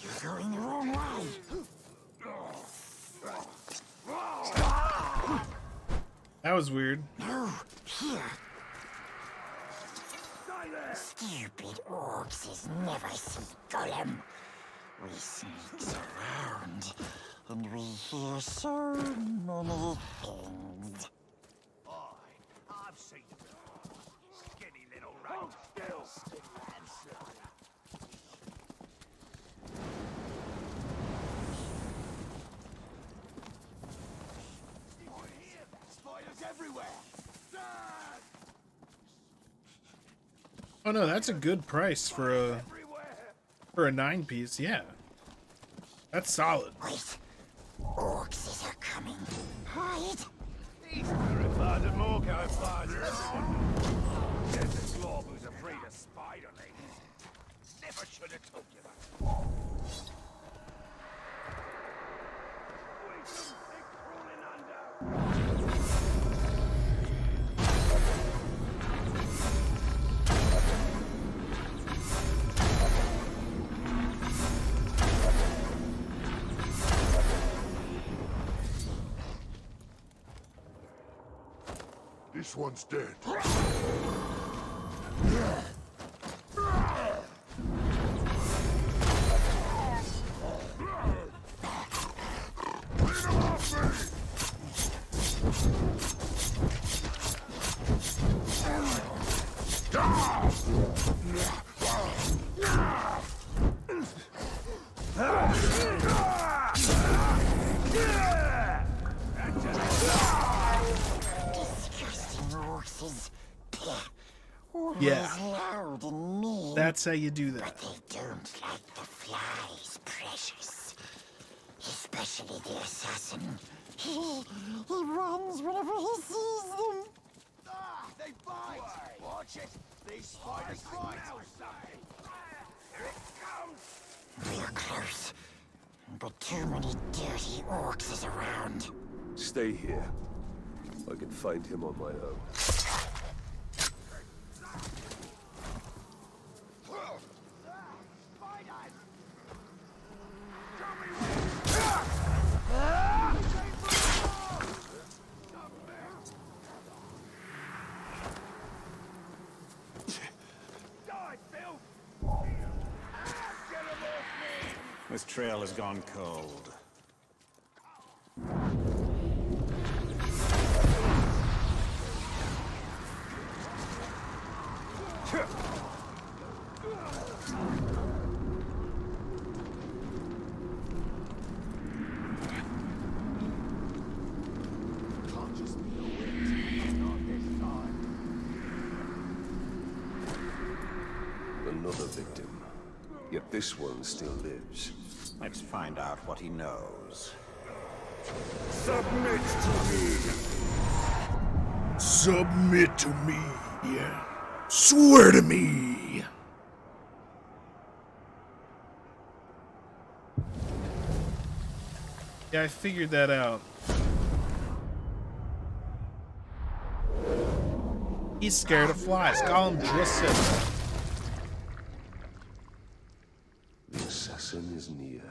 You're going the wrong way. That was weird. No, here. Stupid orcs has never seen Gollum. We sneaks around, and we hear so many things. I've seen him. Skinny little rat. Still. Spiders everywhere. Oh no, that's a good price for a for a nine piece. Yeah, that's solid. Orcs are coming. Hide. He's terrified of more going This one's dead. That's how you do that. But they don't like the flies, precious. Especially the assassin. He, he runs whenever he sees them. Ah, they bite! Watch it! These spiders bite! Here it comes! We're close. But too many dirty orcs is around. Stay here. I can find him on my own. Trail has gone cold. Can't just be a witch. Not this time. Another victim. Yet this one still lives. Let's find out what he knows. Submit to me! Submit to me. Yeah. Swear to me. Yeah, I figured that out. He's scared of flies. Gollum just said. The assassin is near.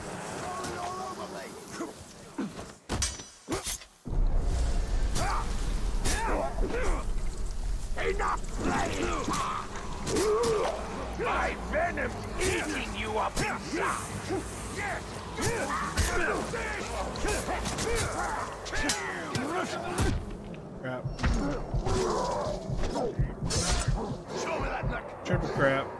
Crap. Show me that neck! Triple crap. (laughs)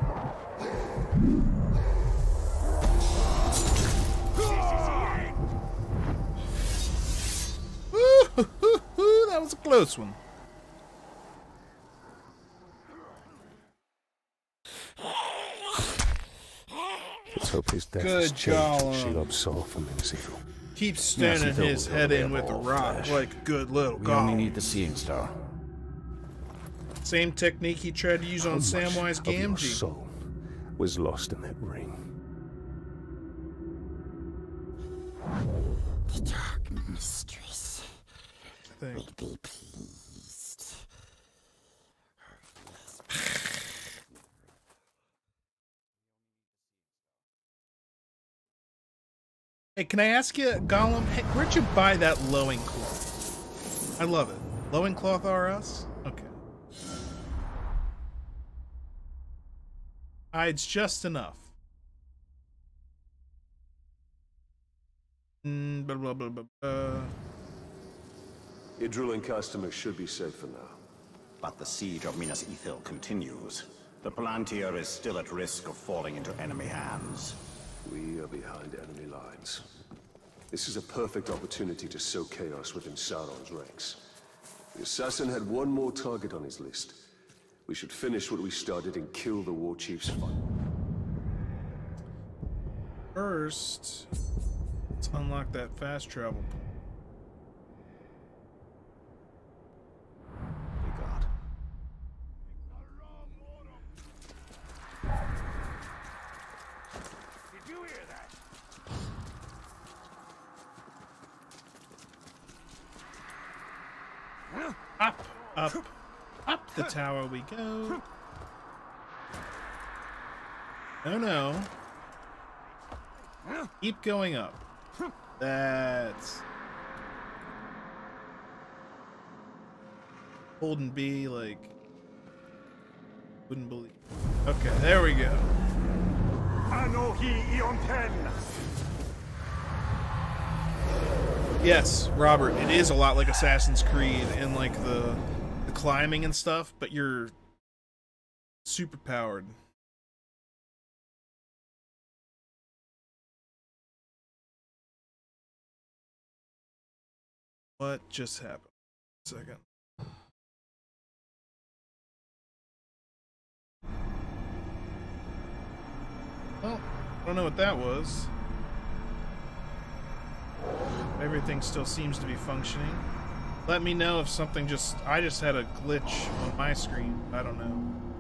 That was a close one. Hope his death Good has changed Gollum. Shelob soul from his evil. Keeps standing Merciful his head in with a all rock flesh. like a good little We only Gollum. need the Seeing Star. Same technique he tried to use How on much Samwise of your Gamgee. soul was lost in that ring. The Dark Mistress Thing. will be pleased. (sighs) Hey, can I ask you, Gollum, hey, where'd you buy that lowing cloth? I love it. Lowing cloth RS? Okay. Hides just enough. Mm, blah, blah, blah, blah, blah. Idril and Castamir should be safe for now. But the siege of Minas Ithil continues. The Palantir is still at risk of falling into enemy hands. We are behind enemy lines. This is a perfect opportunity to sow chaos within Sauron's ranks. The assassin had one more target on his list. We should finish what we started and kill the war chief's fight. First, let's unlock that fast travel. We got. Did you hear that? Up, up, the tower we go. Oh no. Keep going up. That's holding B like Wouldn't believe. Okay, there we go. Anohi! Yes, Robert, it is a lot like Assassin's Creed in like the climbing and stuff, but you're super powered. What just happened? Second. Well, I don't know what that was. Everything still seems to be functioning. Let me know if something just... I just had a glitch on my screen. I don't know.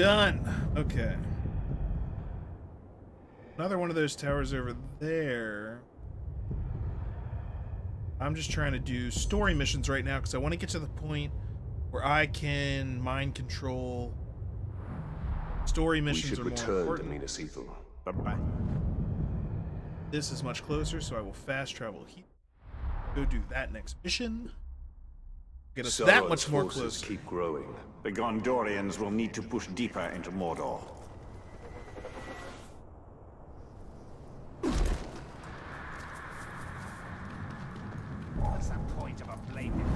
Done. Okay. Another one of those towers over there. I'm just trying to do story missions right now because I want to get to the point where I can mind control. Story We missions should are more return to. Minas Ithil. Bye-bye. This is much closer, so I will fast travel here. Go do that next mission. Get us that much more forces closer. keep growing. The Gondorians will need to push deeper into Mordor. What's the point of a blaming?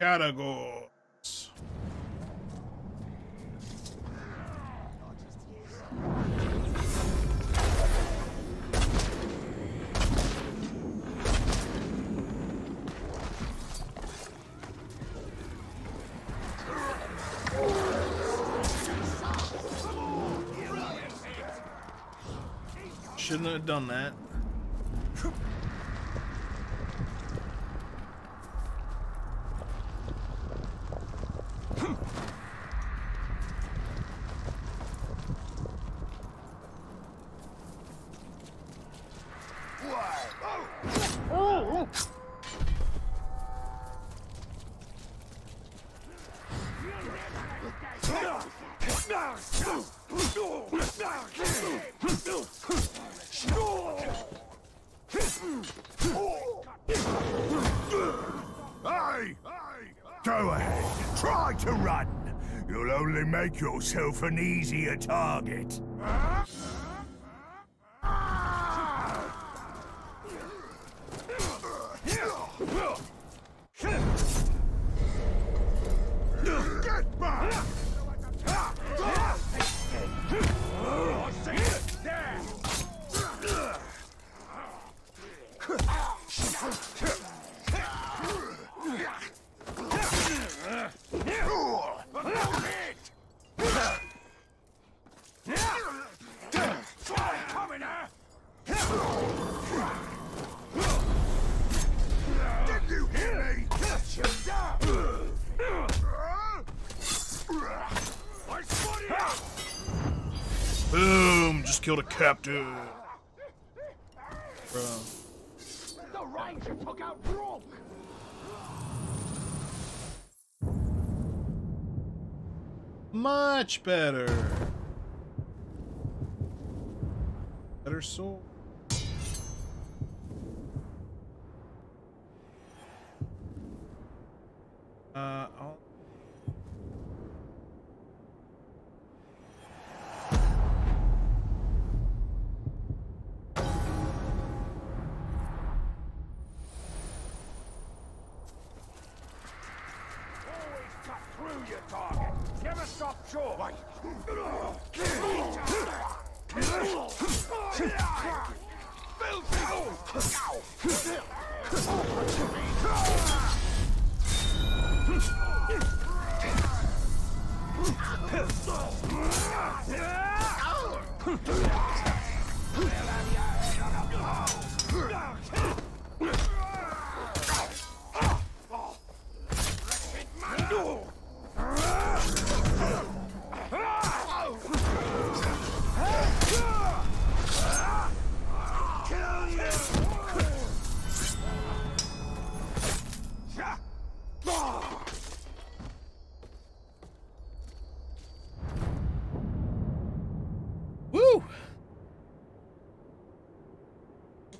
Caragors. Done that. Hey! Go ahead. Try to run. You'll only yourself an easier target.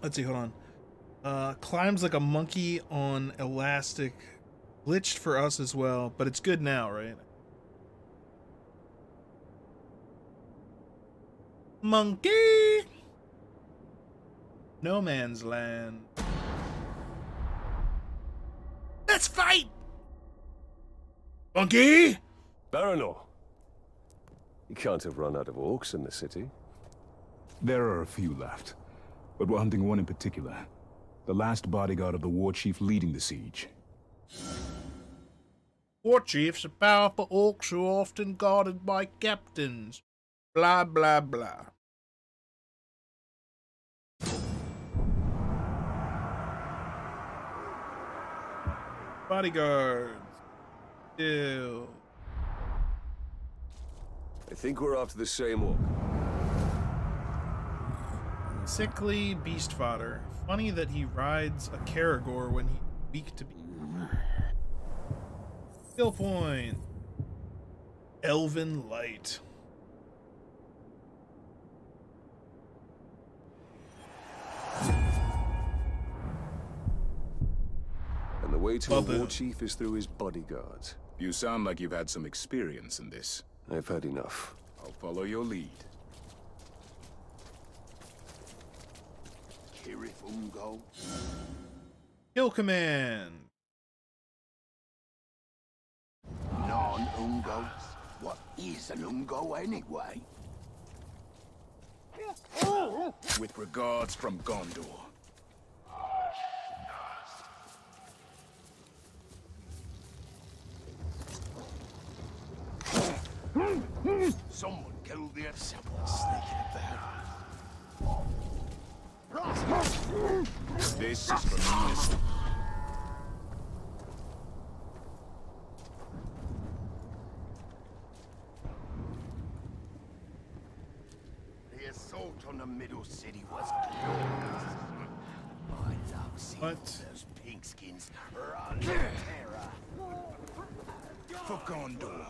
Let's see, hold on. Uh, climbs like a monkey on elastic. Glitched for us as well, but it's good now, right? Monkey! No man's land. Let's fight! Monkey! Baranor! You can't have run out of orcs in the city. There are a few left, but we're hunting one in particular. The last bodyguard of the war chief leading the siege. War chiefs are powerful orcs who are often guarded by captains. Blah blah blah. Bodyguards. Ew. I think we're after the same orc. Sickly beast fodder. Funny that he rides a Caragor when he's weak to be. Skill point. Elven light. And the way to Well, a war chief is through his bodyguards. You sound like you've had some experience in this. I've had enough. I'll follow your lead. Kirith Ungo. Kill command. Non-Ungos? What is an Ungo anyway? With regards from Gondor. Someone killed the... Someone sneaking about. This is for Minas. The assault on the middle city was glorious. I love seeing What? those pinkskins run terror. For Gondor.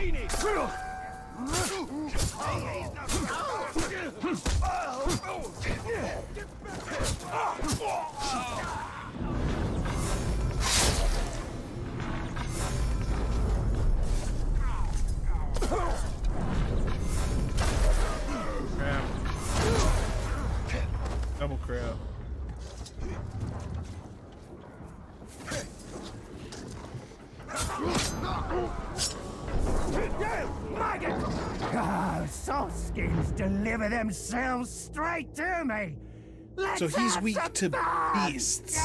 I've themselves straight to me. Let's So he's weak to fun. beasts.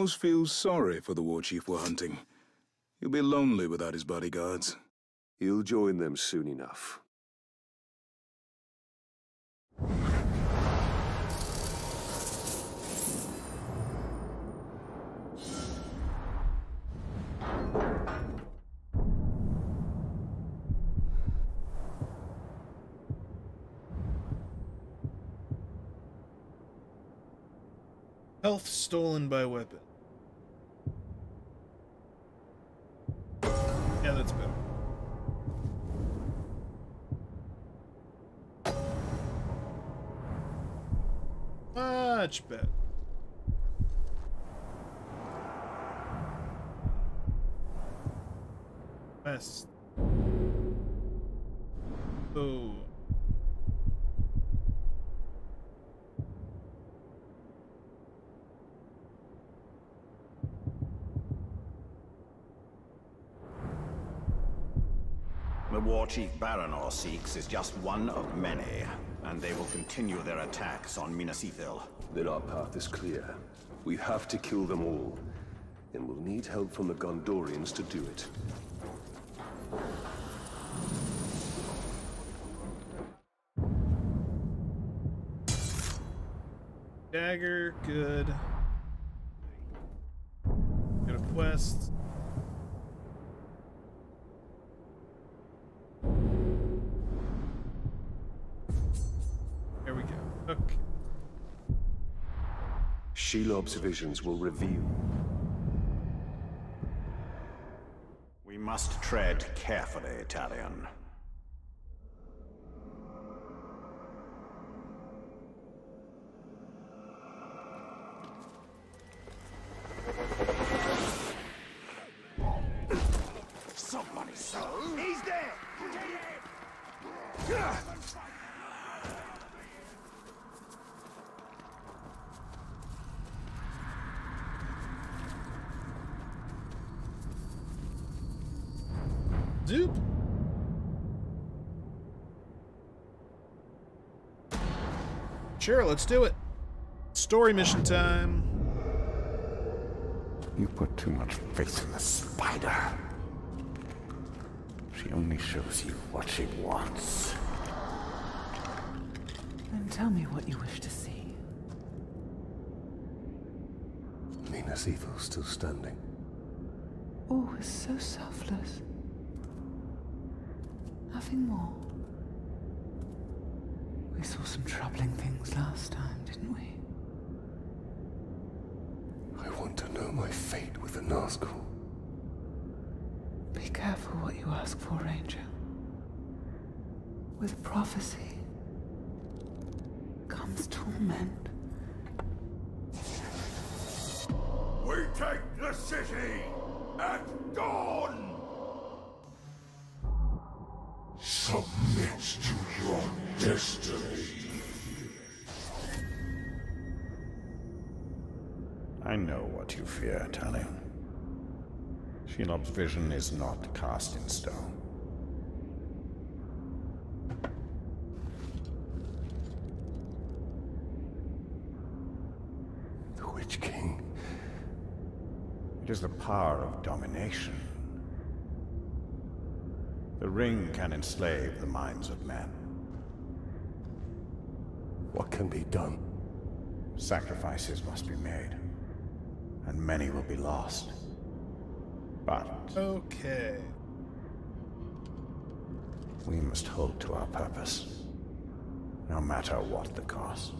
Almost feel sorry for the war chief we're hunting. He'll be lonely without his bodyguards. He'll join them soon enough. Much. Oh. The war chief Baranor seeks is just one of many, and they will continue their attacks on Minas Ithil. Then our path is clear. We have to kill them all. And we'll need help from the Gondorians to do it. Dagger, good. Visions will reveal. We must tread carefully, Talion. Somebody so. He's there. Zoop. Sure, let's do it. Story mission time. You put too much faith in the spider. She only shows you what she wants. Then tell me what you wish to see. Minas Ithil still standing. Oh, it's so selfless. Nothing more. Some troubling things last time, didn't we? I want to know my fate with the Nazgul. Be careful what you ask for, Ranger. With prophecy Shelob's vision is not cast in stone. The Witch King. It is the power of domination. The ring can enslave the minds of men. What can be done? Sacrifices must be made, and many will be lost. But Okay. we must hold to our purpose, no matter what the cost.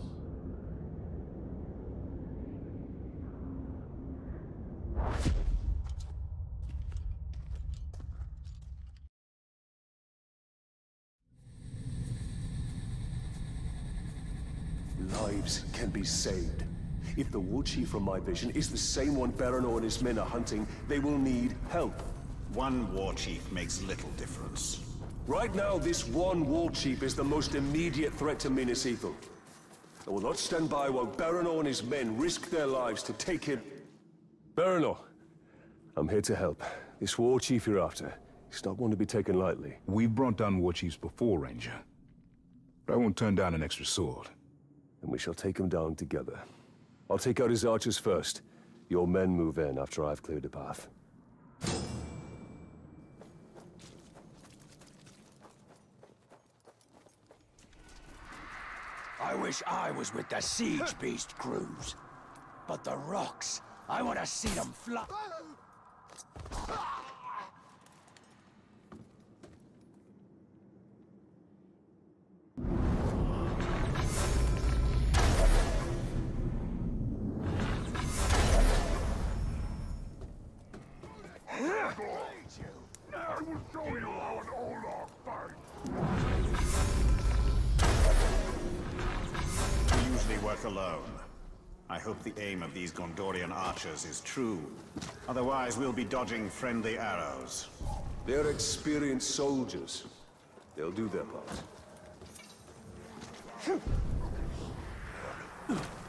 Lives can be saved. If the war chief from my vision is the same one Baranor and his men are hunting, they will need help. One war chief makes little difference. Right now, this one war chief is the most immediate threat to Minas Ithil. I will not stand by while Baranor and his men risk their lives to take him. Baranor, I'm here to help. This war chief you're after, he's not one to be taken lightly. We've brought down war chiefs before, Ranger. But I won't turn down an extra sword. And we shall take him down together. I'll take out his archers first. Your men move in after I've cleared the path. I wish I was with the Siege Beast crews. But the rocks, I want to see them fly. Work alone. I hope the aim of these Gondorian archers is true. Otherwise, we'll be dodging friendly arrows. They're experienced soldiers. They'll do their part. (laughs)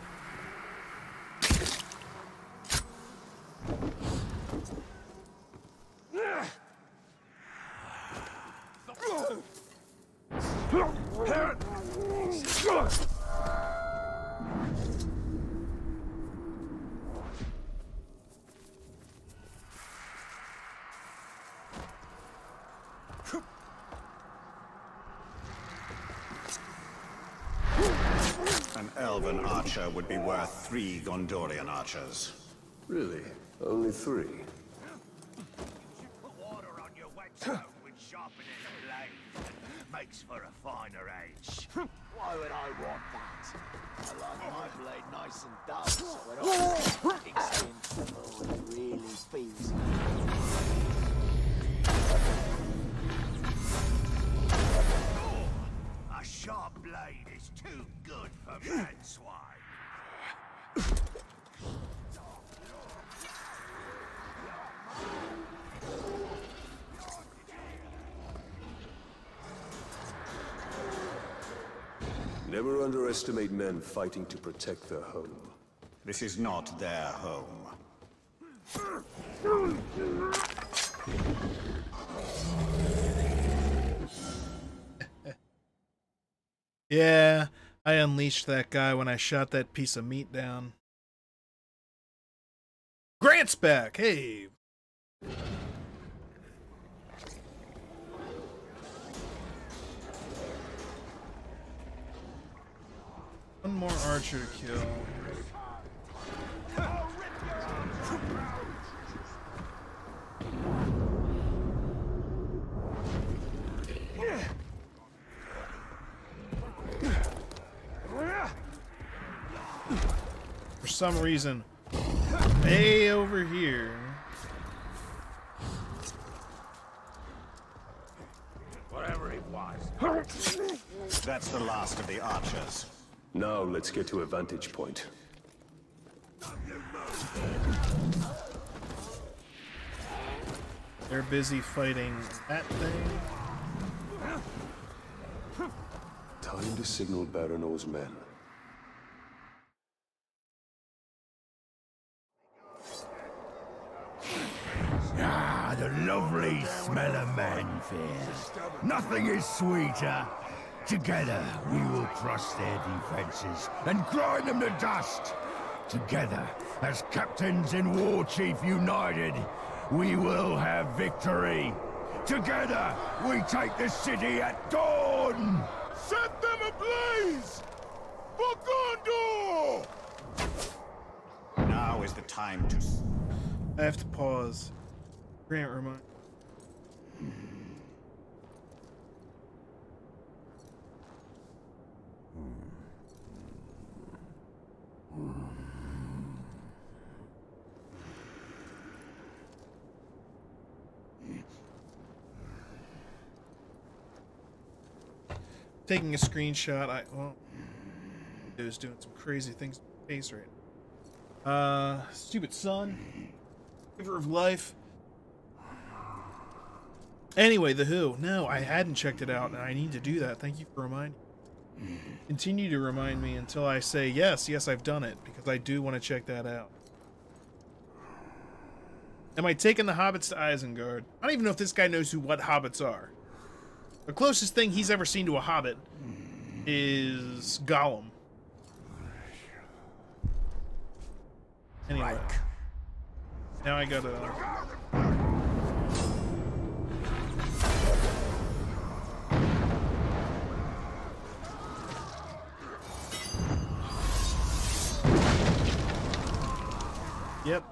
would be worth three Gondorian archers. Really? Only three? Underestimate men fighting to protect their home. This is not their home. (laughs) Yeah, I unleashed that guy when I shot that piece of meat down. Grant's back! Hey! One more archer to kill. For some reason, way over here. Whatever it was. That's the last of the archers. Now let's get to a vantage point. They're busy fighting that thing. Time to signal Baranor's men. Ah, the lovely smell of manfare. Nothing is sweeter. Together, we will crush their defenses and grind them to dust. Together, as captains and war chief united, we will have victory. Together, we take the city at dawn. Set them ablaze! For Gondor! Now is the time to... I have to pause. Grant remind. Hmm. Taking a screenshot, I well, it was doing some crazy things to my face right now. Uh, stupid son. Giver of life. Anyway, The Who. No, I hadn't checked it out, and I need to do that. Thank you for reminding Continue to remind me until I say, yes, yes, I've done it, because I do want to check that out. Am I taking the hobbits to Isengard? I don't even know if this guy knows who what hobbits are. The closest thing he's ever seen to a hobbit is Gollum. Anyway. Now I gotta... Yep.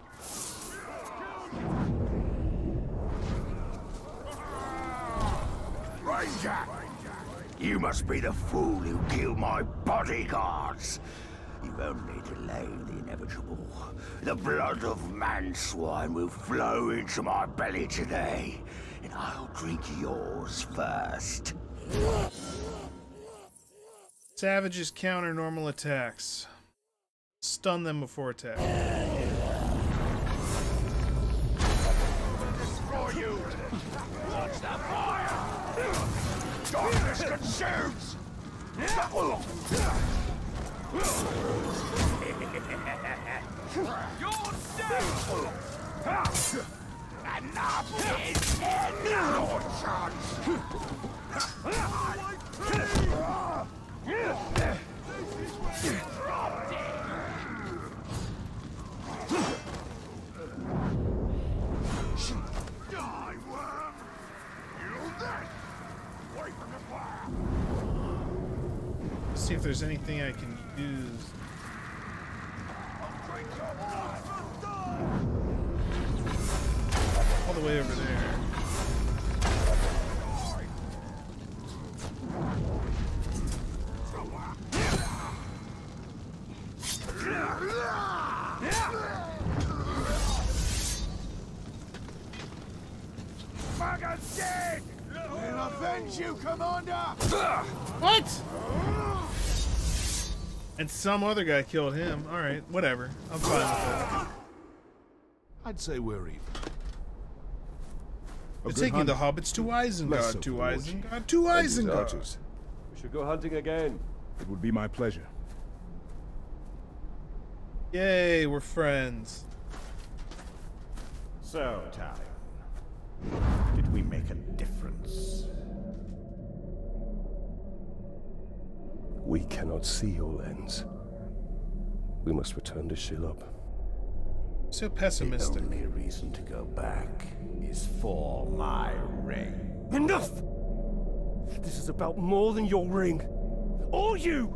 Ranger! You must be the fool who killed my bodyguards. You've only delayed the inevitable. The blood of man swine will flow into my belly today, and I'll drink yours first. Savages counter normal attacks. Stun them before attack. Darkness consumes! You're dead! Enough is enough! Your Die, See if there's anything I can use. All the way over there. You, Commander! What? And some other guy killed him. Alright, whatever. I'm fine with that. I'd say we're even. They're taking the hobbits to Isengard, to Isengard, to Isengard. We should go hunting again. It would be my pleasure. Yay, we're friends. So, Talion, did we make a difference? We cannot see your lens. We must return to Shelob. So pessimistic. The only reason to go back is for my ring. Enough! This is about more than your ring. Or you!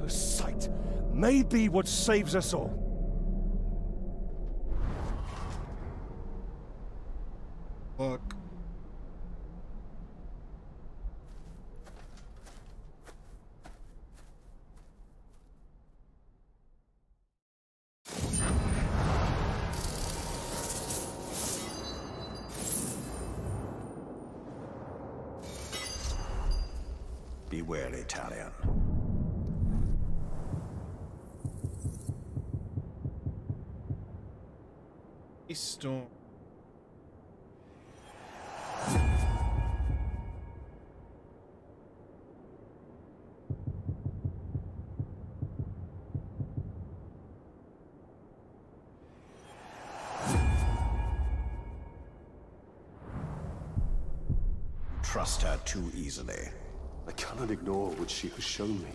Her sight may be what saves us all. Fuck. Easily. I cannot ignore what she has shown me.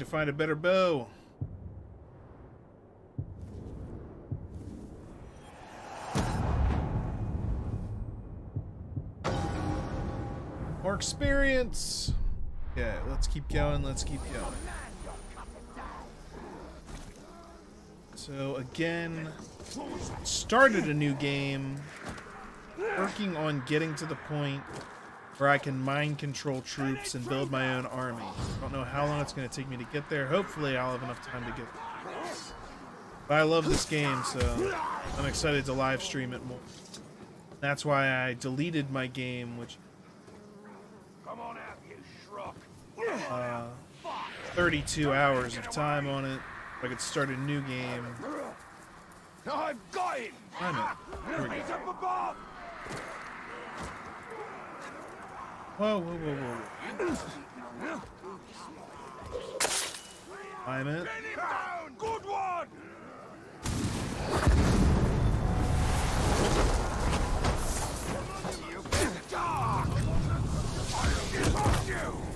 Need to find a better bow. More experience. Okay, let's keep going. Let's keep going. So again, started a new game, working on getting to the point where I can mind control troops and build my own army. I don't know how long it's going to take me to get there. Hopefully I'll have enough time to get there. But I love this game, so I'm excited to live stream it more. That's why I deleted my game, which Come on out, you schrock. uh, 32 hours of time on it. I could start a new game. I've got him! I'm it. There we go. Whoa, whoa, whoa, whoa. Him down! Good one! You big dog! I'll up you!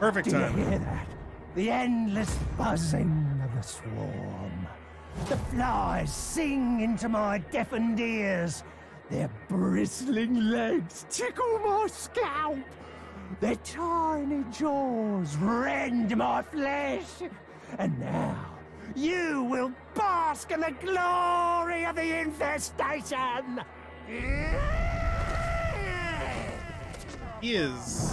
Perfect Do you hear that? The endless buzzing of the swarm. The flies sing into my deafened ears. Their bristling legs tickle my scalp. Their tiny jaws rend my flesh. And now, you will bask in the glory of the infestation. Is.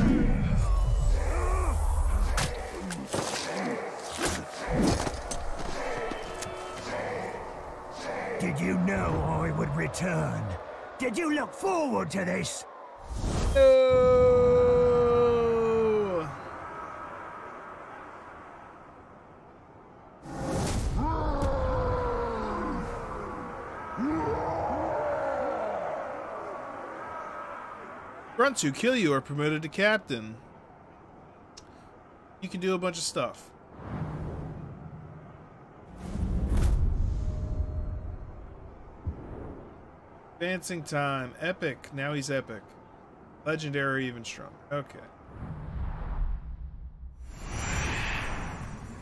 know I would return? Did you look forward to this? No. Grunts who kill you are promoted to captain. You can do a bunch of stuff. Advancing time. Epic. Now he's epic. Legendary even stronger. Okay.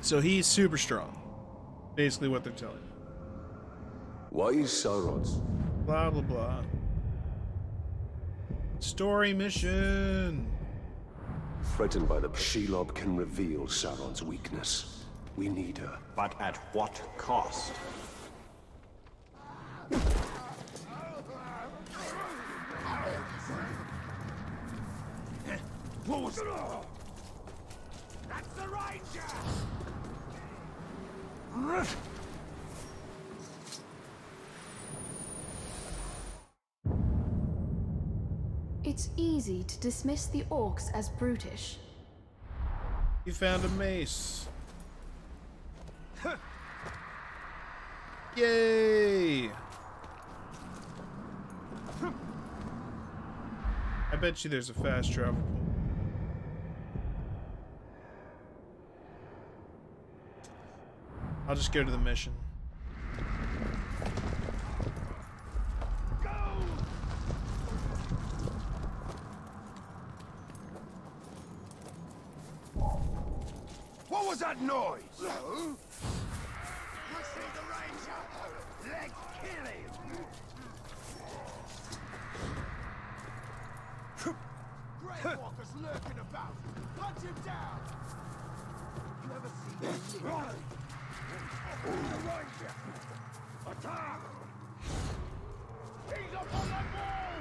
So he's super strong. Basically what they're telling you. Why is Sauron's? Blah blah blah. Story mission. Threatened by the Shelob can reveal Sauron's weakness. We need her. But at what cost? What was? That's the Ranger! It's easy to dismiss the orcs as brutish. You found a mace. Yay! I bet you there's a fast travel I'll just go to the mission. What was that noise? You see the Ranger? Let's kill him! Grave Walker's lurking about! Punch him down! You ever seen this? Attack! He's up on that wall!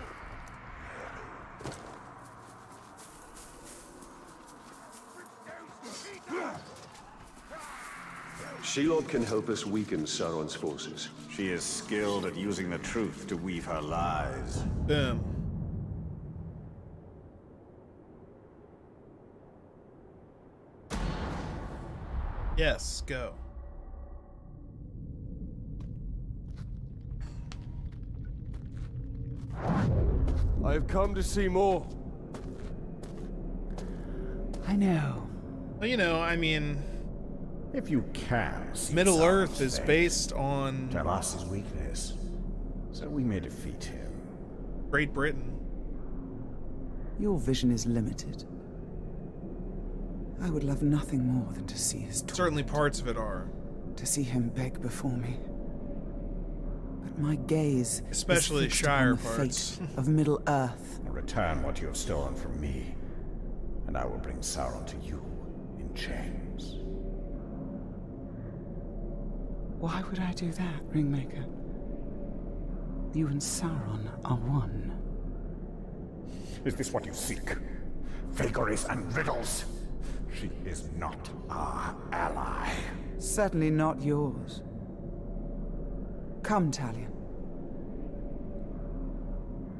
Shelob can help us weaken Sauron's forces. She is skilled at using the truth to weave her lies. Boom. Yes, go. I have come to see more. I know. Well, you know, I mean, If you can see Middle Earth is fate, based on Tell us his weakness, so we may defeat him. Great Britain. Your vision is limited. I would love nothing more than to see his Certainly parts of it are. to see him beg before me. But my gaze Especially is fixed Shire upon the parts. fate of Middle Earth. Return what you have stolen from me, and I will bring Sauron to you in chains. Why would I do that, Ringmaker? You and Sauron are one. Is this what you seek? Vagaries and riddles? She is not our ally. Certainly not yours. Come, Talion.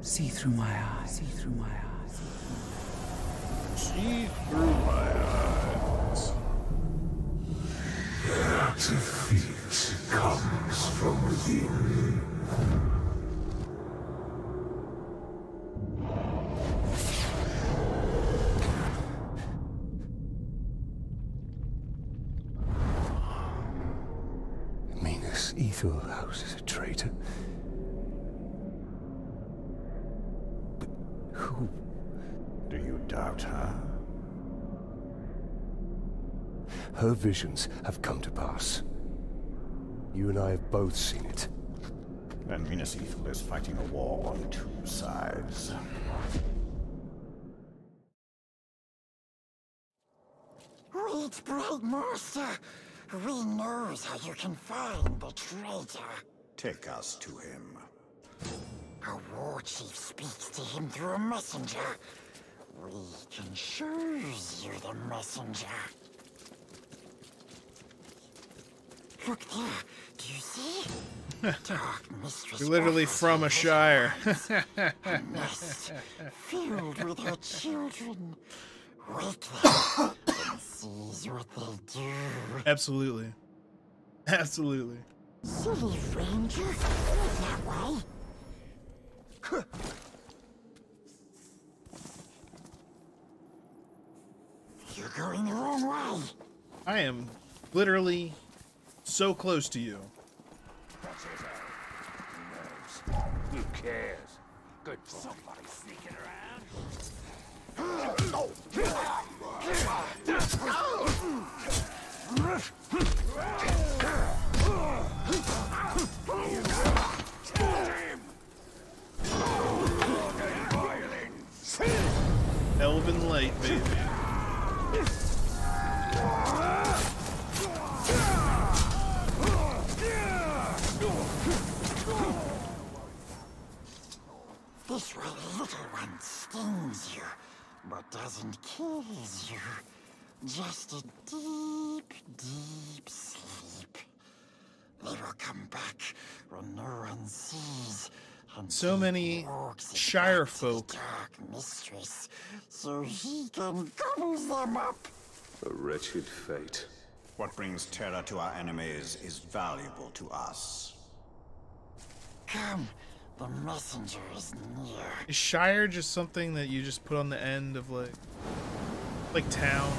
See through my eyes. See through my eyes. See through my eyes. Defeat comes from within. Minas Ithil House is a traitor. But who? Do you doubt her? Her visions have come to pass. You and I have both seen it. Then Minas Ithil is fighting a war on two sides. Wait, Bright Master! We knows how you can find the traitor. Take us to him. A war chief speaks to him through a messenger. We can choose you the messenger. Look there. Do you see? Dark mistress. (laughs) You're literally from a shire. a nest filled with her children. Wake them and seize what they do. Absolutely. Absolutely. Silly ranger, that way. You're going the wrong way. I am literally so close to you. Who cares? Good somebody sneaking around. Elven light, baby. This way, little one stings you, but doesn't kill you. Just a deep, deep sleep. They will come back when no one sees. And So many Shire folk. dark mistress, so he can gobble them up. A wretched fate. What brings terror to our enemies is valuable to us. Come, the messenger is near. Is Shire just something that you just put on the end of like, like town?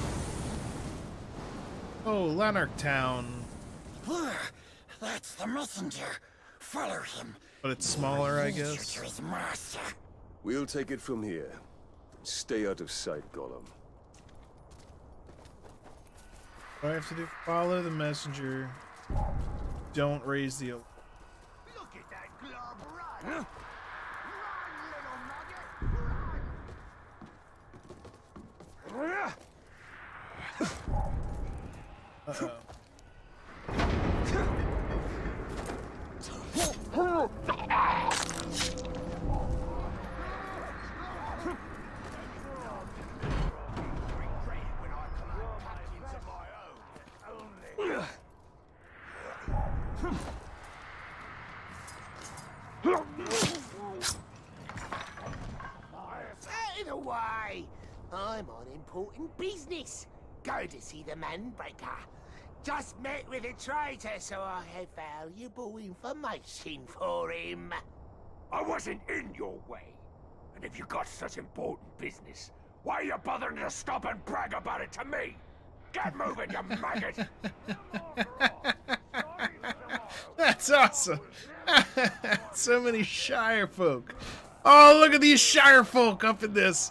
Oh, Lanark Town, Here, that's the messenger. Follow him. but it's smaller, I guess. to his master. We'll take it from here. Stay out of sight, Gollum. What I have to do? Follow the messenger. Don't raise the. Look at that glob Run, uh -oh. I'm on important business. Go to see the Manbreaker. Just met with a traitor, so I have valuable information for him. I wasn't in your way. And if you got such important business, why are you bothering to stop and brag about it to me? Get moving, you maggot! That's awesome. (laughs) so many Shire folk. Oh, look at these Shire folk up in this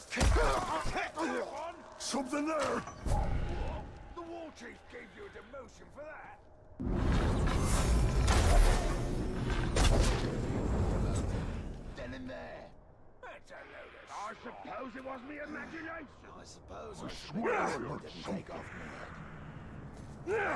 Something there! The war chief gave you a demotion for that. Then and there. That's a load of I suppose it was me imagination. I suppose I swear didn't take off me head.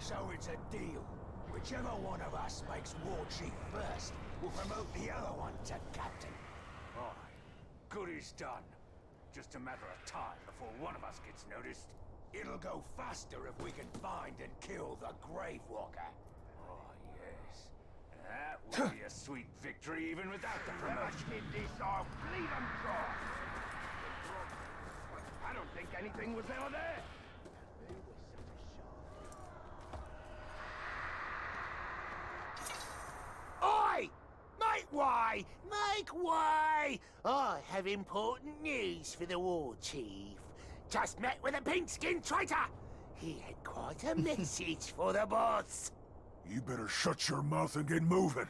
So it's a deal. Whichever one of us makes war chief first will promote the other one to captain. Aye. Good is done. Just a matter of time before one of us gets noticed. It'll go faster if we can find and kill the Grave Walker. Oh, yes. That will be a sweet victory even without the promotion. in this, I'll leave them. I don't think anything was ever there. Make way! Make way! I have important news for the war chief. Just met with a pink-skinned traitor. He had quite a (laughs) message for the boss. You better shut your mouth and get moving.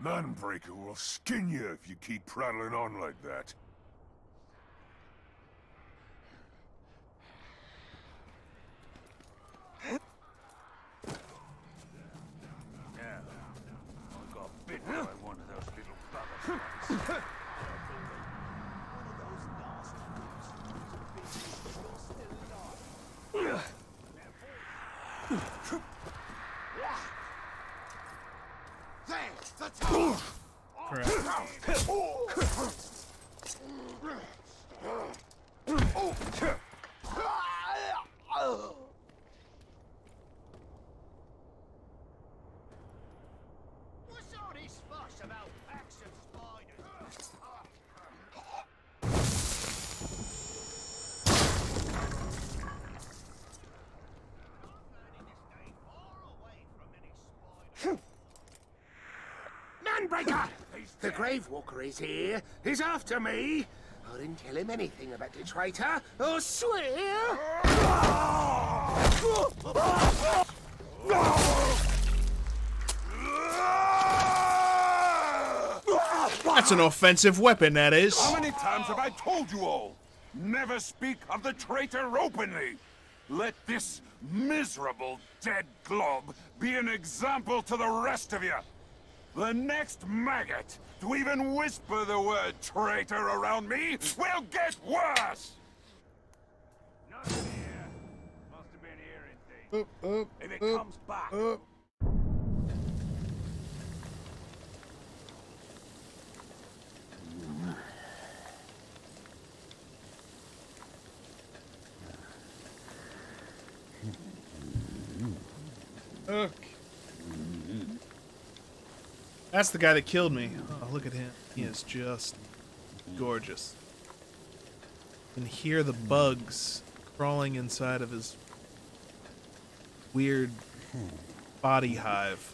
Manbreaker will skin you if you keep prattling on like that. Now, I got bitten by one of those little buggers. There's the tower! What's all this fuss about packs of spiders? Manbreaker! The Grave Walker is here. He's after me. I didn't tell him anything about the traitor. I oh, swear. That's an offensive weapon, that is. How many times have I told you all? Never speak of the traitor openly. Let this miserable dead glob be an example to the rest of you. The next maggot to even whisper the word traitor around me will get worse! Not here. Must have been here indeed. Up, up, if it comes back. Okay. That's the guy that killed me. Oh, look at him. He is just gorgeous. You can hear the bugs crawling inside of his weird body hive.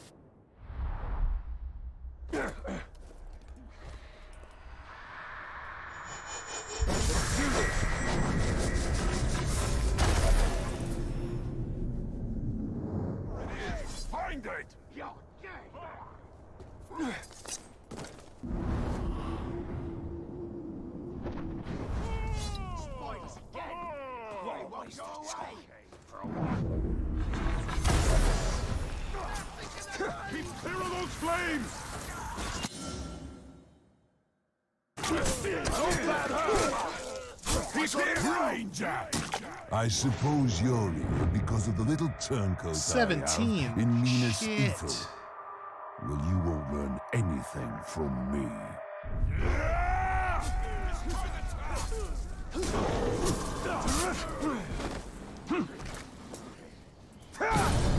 I suppose you're because of the little turncoat I have 17. in Minas Shit. Ithil. Well, you won't learn anything from me. Stop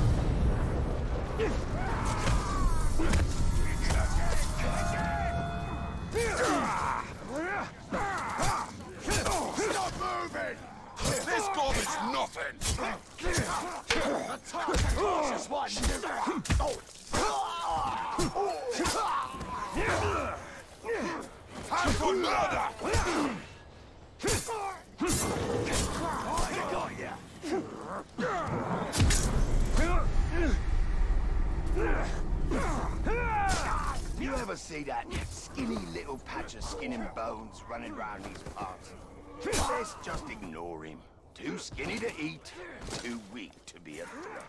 nothing! The one! Time for! You ever see that skinny little patch of skin and bones running around these parts? Let's just ignore him. Too skinny to eat, too weak to be a threat.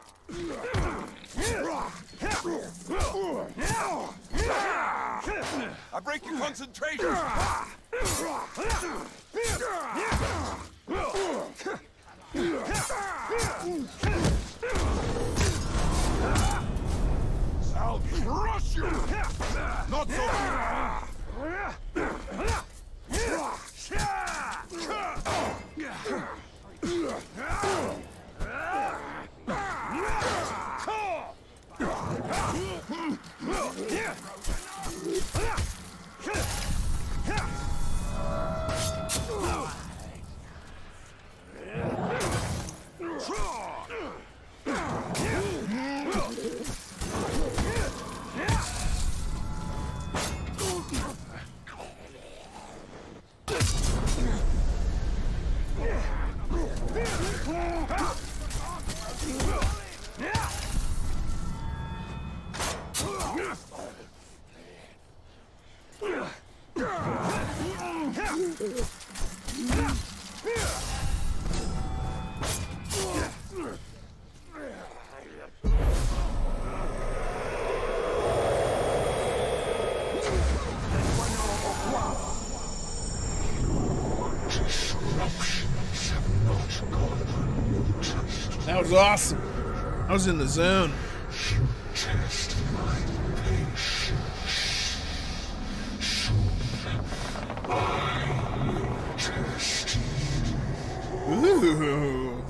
I break your concentration! I'll crush you! Not so That awesome. I was in the zone. Ooh.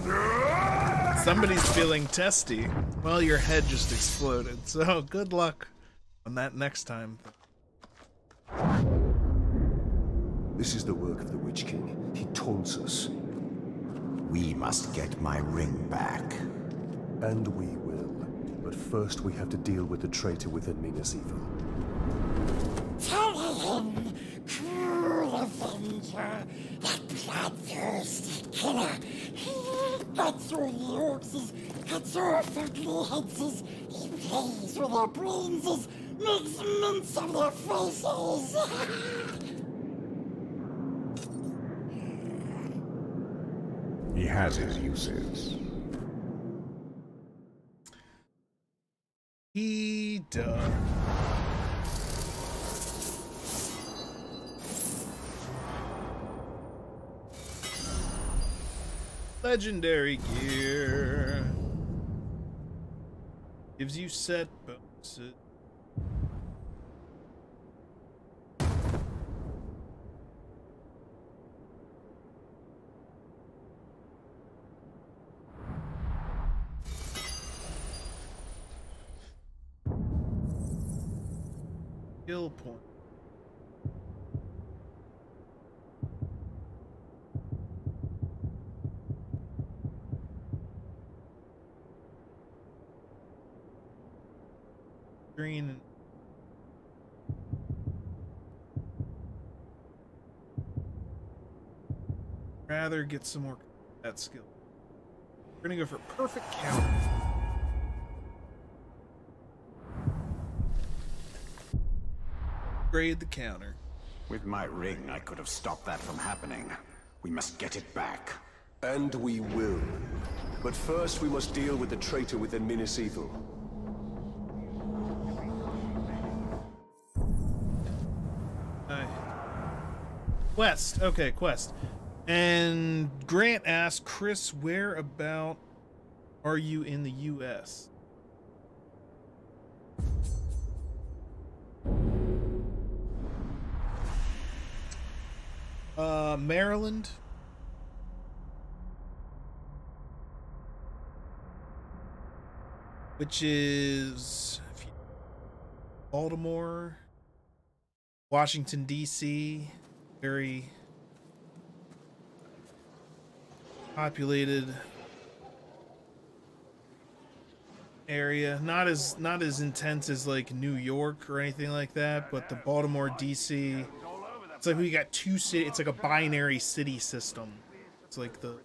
Somebody's feeling testy. Well, your head just exploded, so good luck on that next time. This is the work of the Witch King. He taunts us. We must get my ring back. And we will. But first we have to deal with the traitor within Minas Ithil. Tell him, cruel avenger, that bloodthirsty killer. He gets your corpses, cuts your ugly heads, he plays with their brains, makes mince of their faces. (laughs) He has his uses. He does. Legendary gear. Gives you set bonuses. Point. Green. Rather get some more that skill. We're gonna go for perfect counter. upgrade the counter. With my ring, I could have stopped that from happening. We must get it back. And we will. But first, we must deal with the traitor within Minas Quest. Okay, quest. And Grant asked, Chris, where about are you in the U.S.? Uh, Maryland. Which is Baltimore, Washington, D.C., very populated area not as not as intense as like New York or anything like that but the Baltimore DC it's like we got two city it's like a binary city system it's like the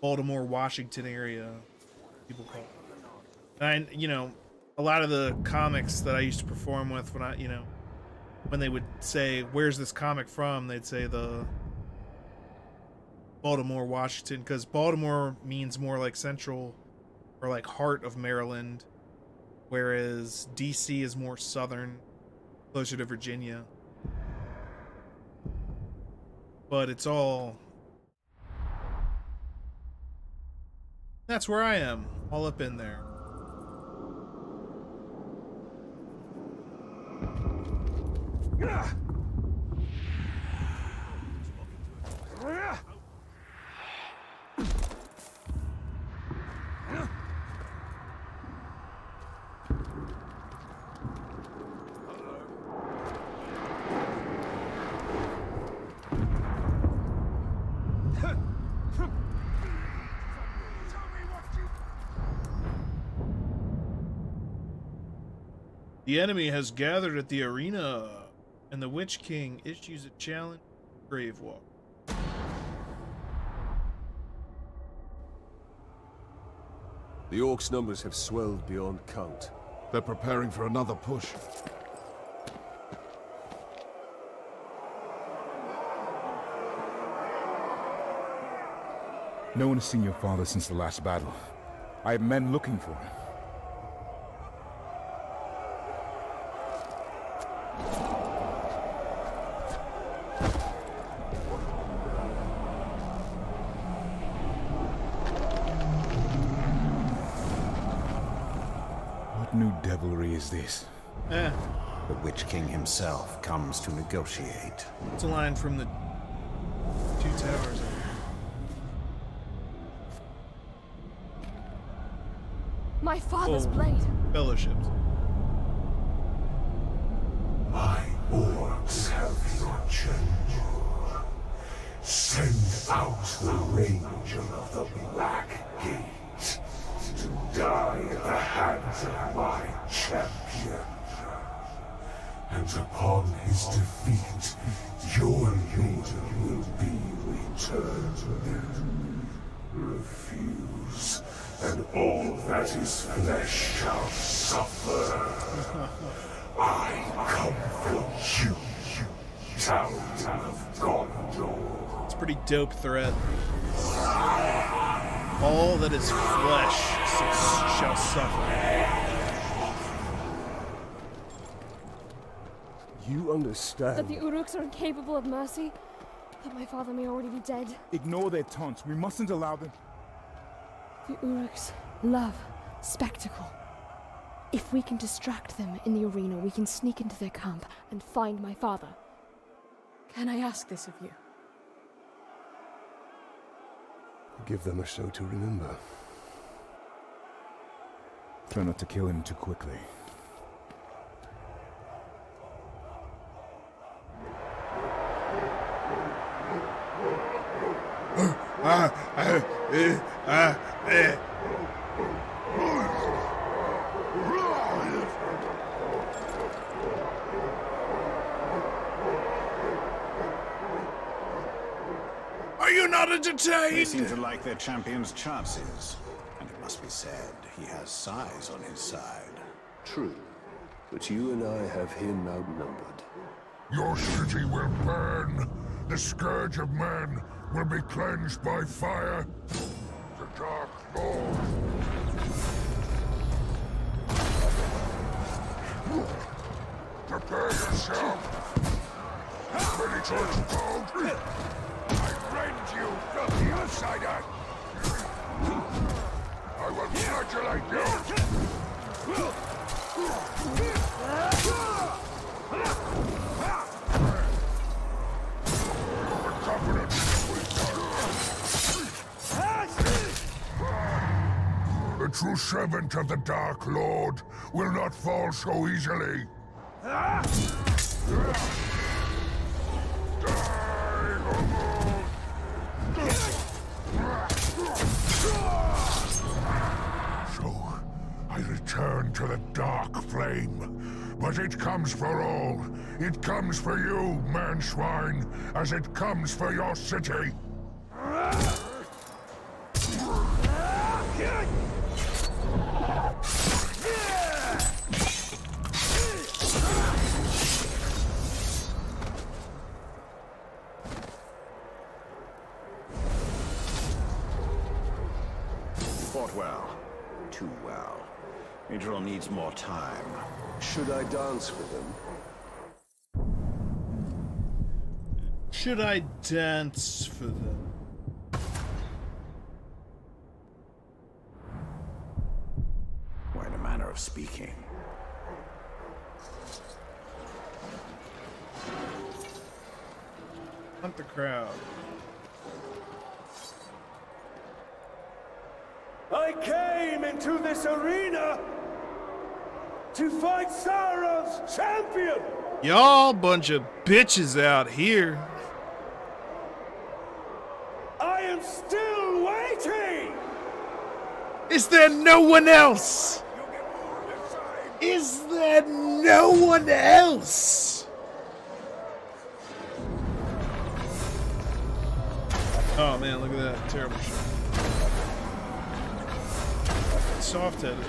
Baltimore Washington area people call it. and I, you know a lot of the comics that I used to perform with when I you know when they would say where's this comic from they'd say the Baltimore, Washington, because Baltimore means more like central or like heart of Maryland, whereas DC is more southern, closer to Virginia. But it's all. That's where I am, all up in there. The enemy has gathered at the arena, and the Witch King issues a challenge Grave Walk. The Orcs' numbers have swelled beyond count. They're preparing for another push. No one has seen your father since the last battle. I have men looking for him. What new devilry is this? Eh, The Witch King himself comes to negotiate. it's a line from the Two Towers. My father's Oh, blade. Fellowships. Threat. All that is flesh shall suffer. You understand? That the Uruks are incapable of mercy? That my father may already be dead? Ignore their taunts. We mustn't allow them. The Uruks love spectacle. If we can distract them in the arena, we can sneak into their camp and find my father. Can I ask this of you? Give them a show to remember. Try not to kill him too quickly. (gasps) Ah, ah, eh, ah, eh. Are you not They seem to like their champion's chances. And it must be said, he has size on his side. True. But you and I have him outnumbered. Your city will burn. The scourge of man will be cleansed by fire. The Dark Lord. Prepare yourself. Ready ready to explode? Rend you, filthy outsider! I will flagellate you! The true servant of the Dark Lord will not fall so easily. So, return to the Dark Flame. But it comes for all. It comes for you, man-swine, as it comes for your city. Idril needs more time. Should I dance for them? Should I dance for them? Quite a manner of speaking. Hunt the crowd. I came into this arena to fight Sauron's champion! Y'all bunch of bitches out here. I am still waiting! Is there no one else? Is there no one else? Oh man, look at that. Terrible shot. Soft headed.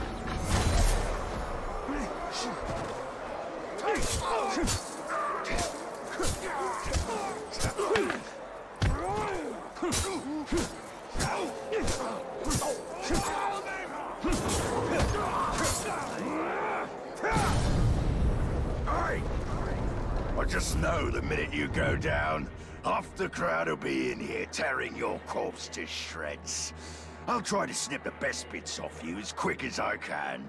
Just know the minute you go down, half the crowd will be in here tearing your corpse to shreds. I'll try to snip the best bits off you as quick as I can.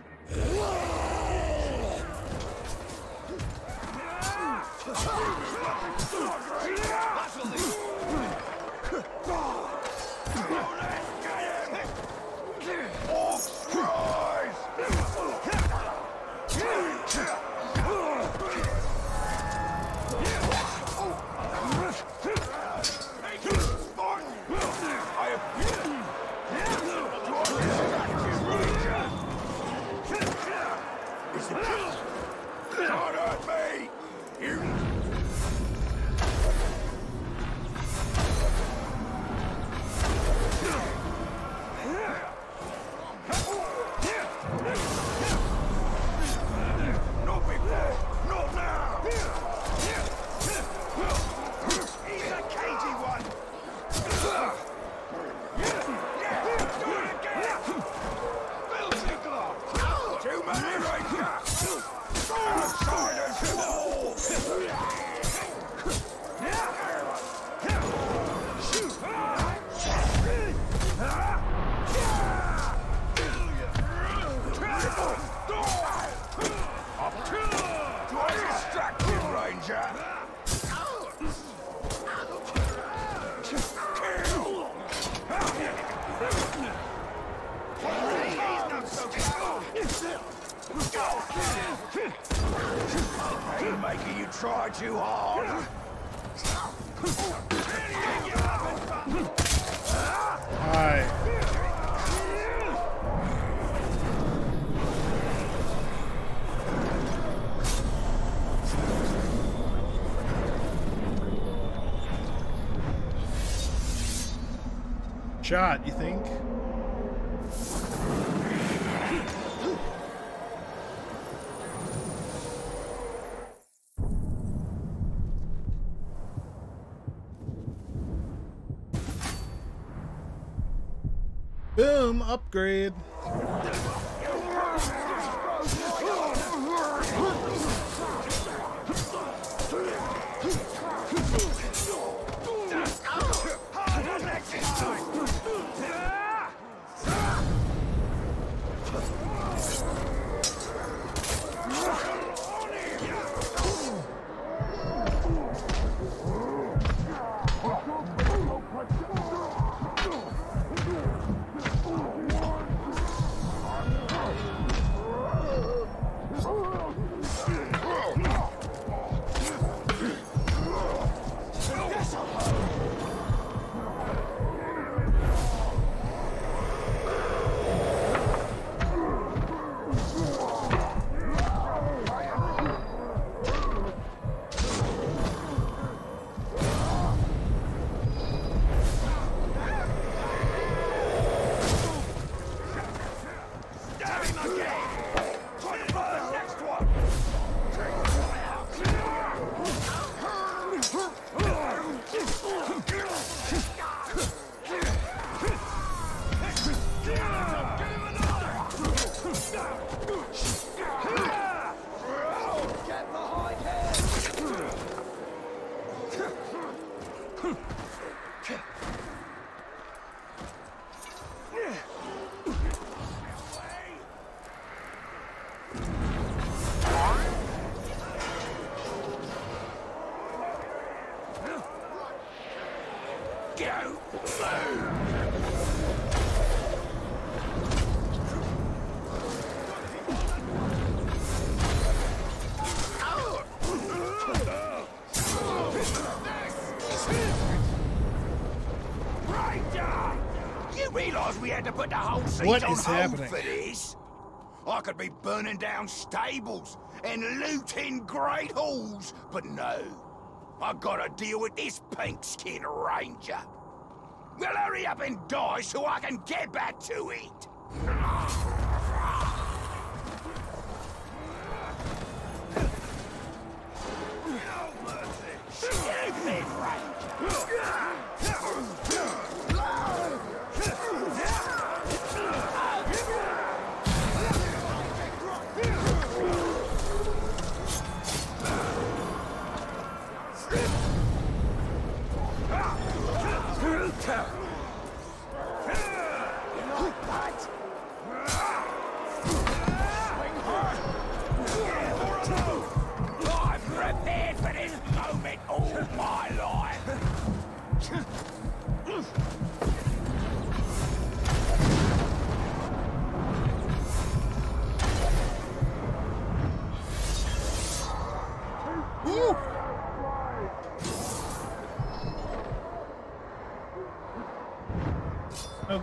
Shot, you think? Boom, upgrade. What is happening? I could be burning down stables and looting great halls, but no. I gotta deal with this pink skin ranger. Well, hurry up and die so I can get back to it.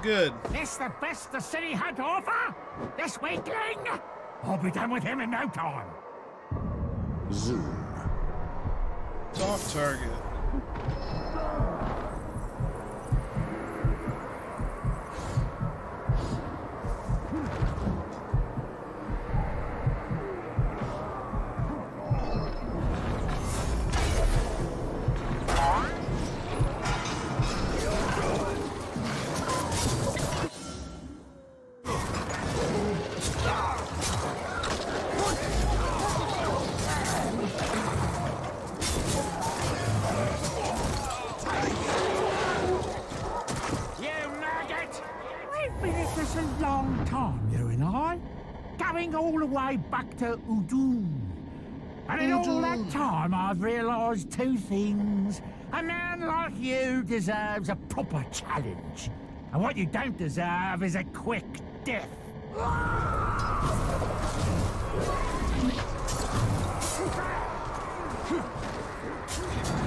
Good. This the best the city had to offer? This weakling? I'll be done with him in no time. Udun. And in all that time, I've realised two things. A man like you deserves a proper challenge. And what you don't deserve is a quick death. (laughs)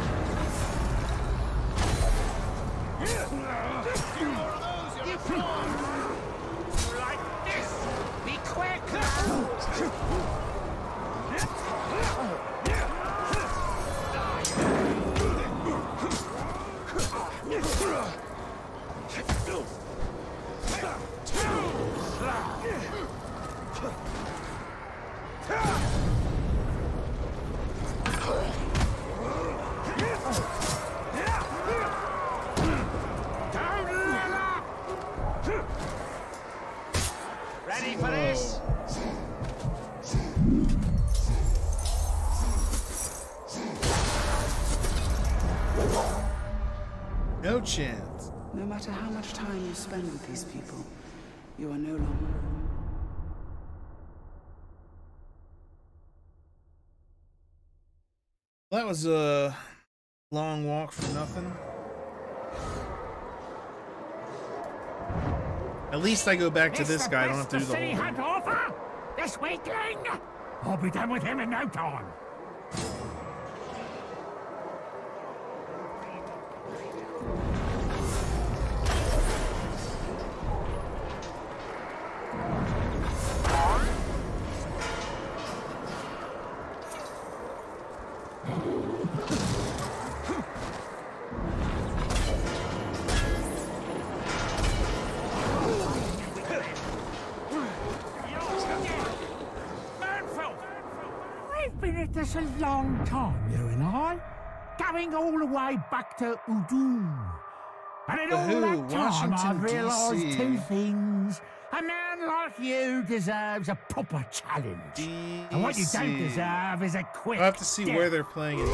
spend with these people, you are no longer. That was a long walk for nothing. At least I go back to this the guy. I don't have to do the the whole thing. This weakling? I'll be done with him in no time. To Udun. And in The all who? that time, Washington, I've realised two things. A man like you deserves a proper challenge. And what you don't deserve is a quick I have to see death. where they're playing it.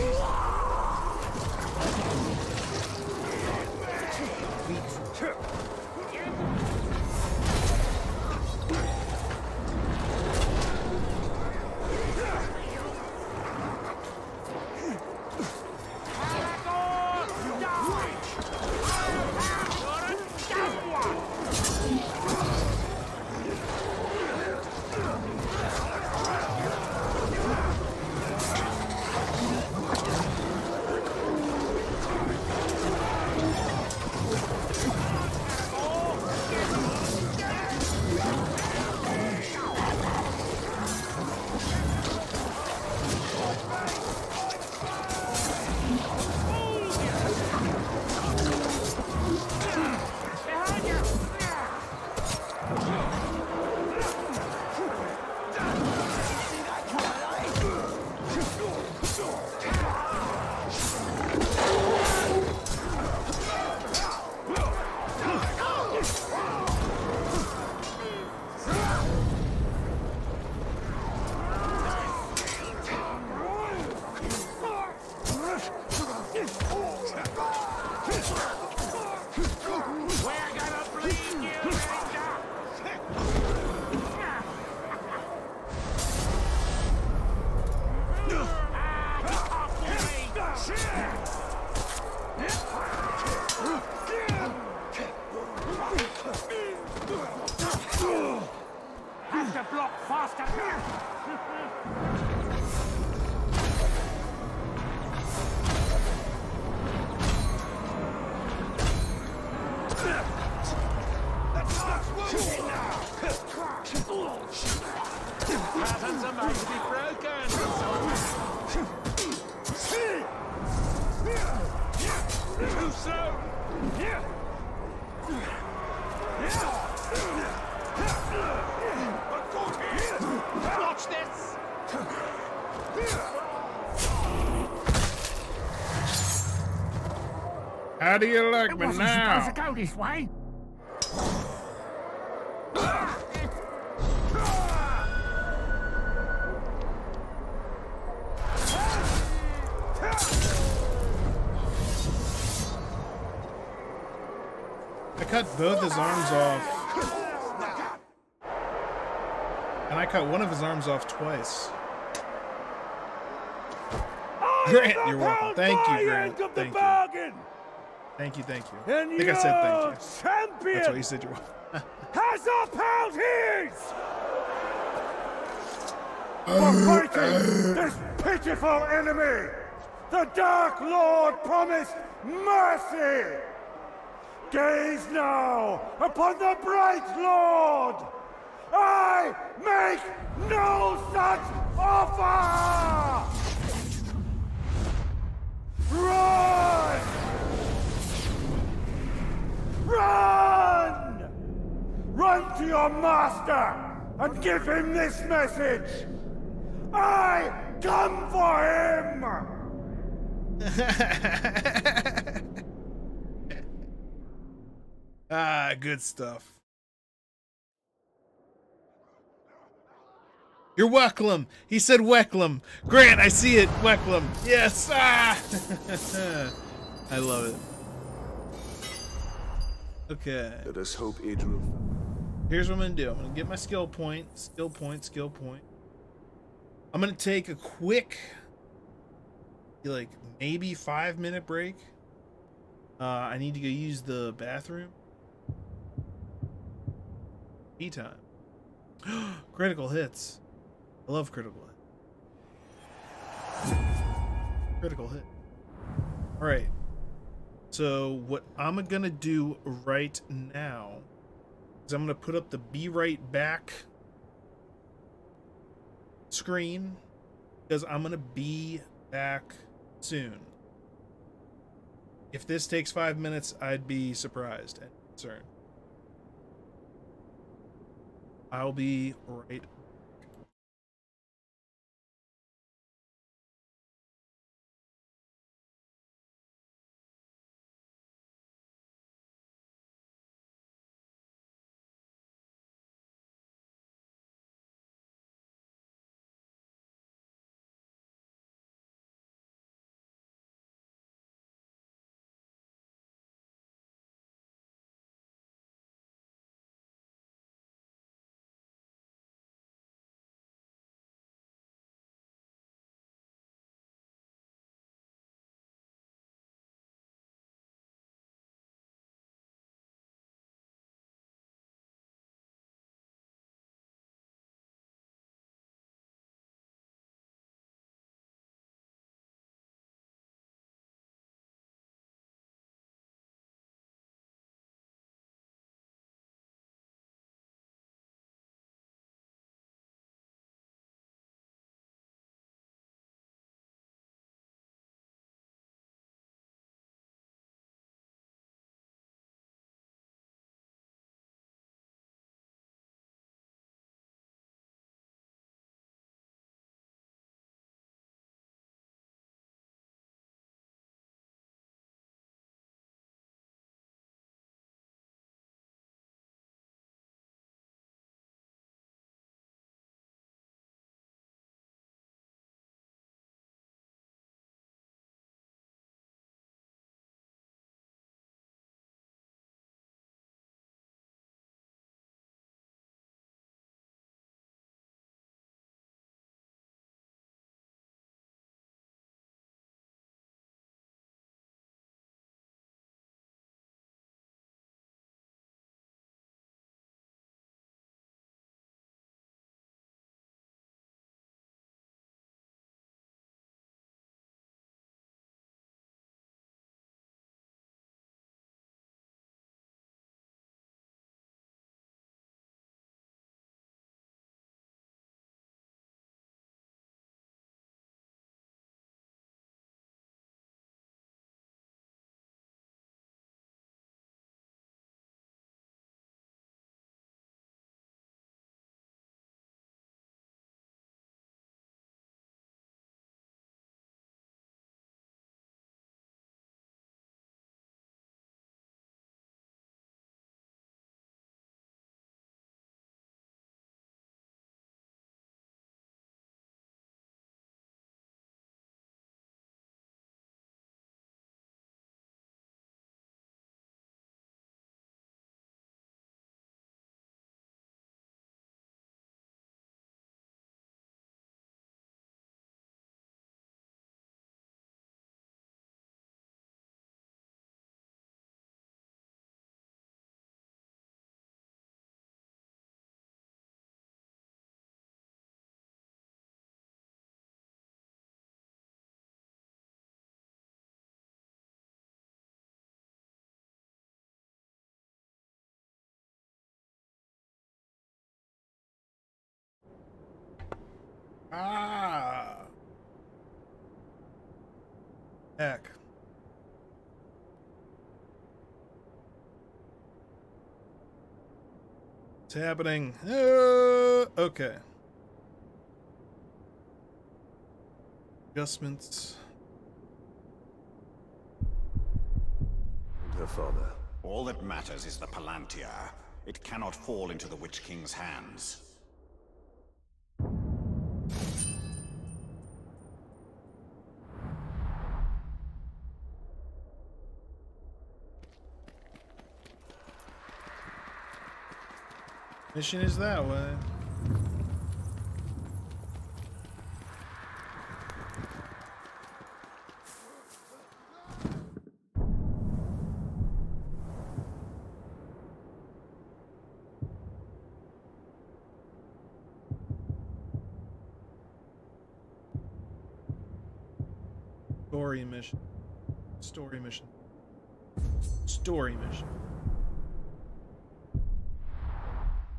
Go this way. I cut both his arms off. And I cut one of his arms off twice. Grant, you're welcome. Thank you, Grant. Thank you. Thank you, thank you. And I think I said thank you. champion That's what you said you were. (laughs) has upheld his for fighting this pitiful enemy. The Dark Lord promised mercy. Gaze now upon the Bright Lord. I make no such offer. Run! Run to your master and give him this message. I come for him. (laughs) ah, good stuff. You're Wecklum. He said Wecklum. Grant, I see it. Wecklum. Yes. Ah. (laughs) I love it. Okay. Let us hope Idril. Here's what I'm gonna do. I'm gonna get my skill point, skill point, skill point. I'm gonna take a quick, like maybe five minute break. Uh, I need to go use the bathroom. Me time. (gasps) critical hits. I love critical hit. Critical hit. All right. So what I'm gonna do right now is I'm gonna put up the be right back screen because I'm gonna be back soon. If this takes five minutes, I'd be surprised and concerned. I'll be right Ah. Heck. It's happening. Uh, okay. Adjustments. And her father. All that matters is the Palantir. It cannot fall into the Witch King's hands. Mission is that way. Story mission. Story mission. Story mission.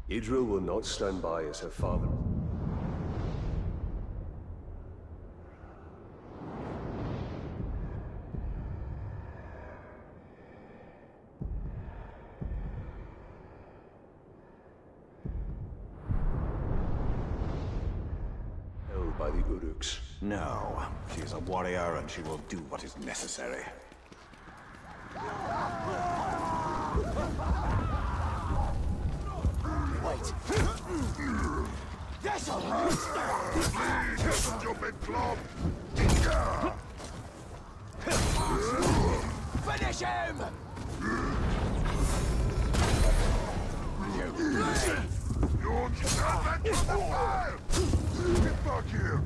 Idril will not stand by as her father. Held by the Uruks. No, she is a warrior and she will do what is necessary. Wait. That's all right. Stupid club! Finish him! You're not that Get back here!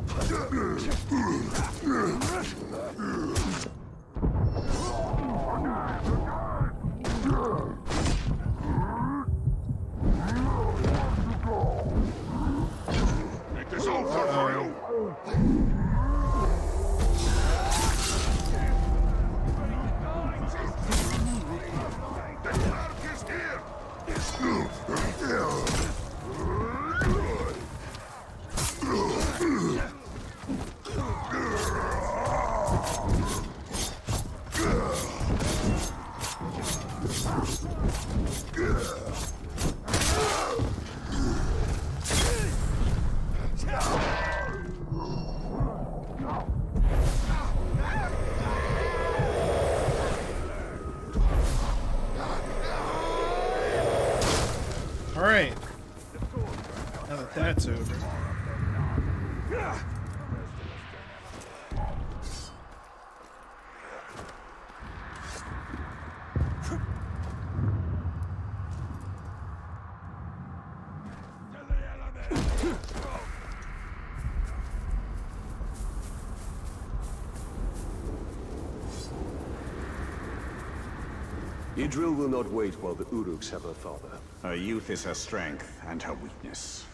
Idril will not wait while the Uruks have her father. Her youth is her strength and her weakness.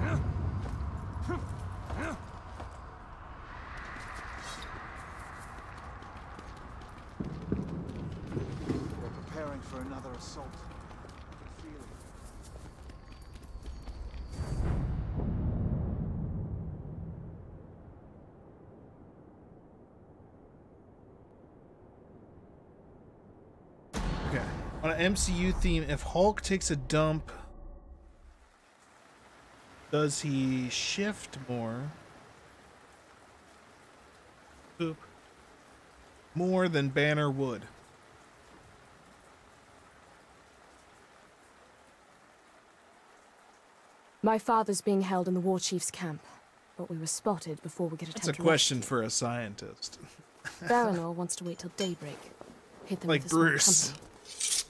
They're preparing for another assault. I can feel it. Okay. On an MCU theme, if Hulk takes a dump, does he shift more? Boop. More than Banner would. My father's being held in the war chief's camp, but we were spotted before we could attempt That's a question for a scientist. rescue. (laughs) Baranor wants to wait till daybreak. Hit them Like with a small Bruce.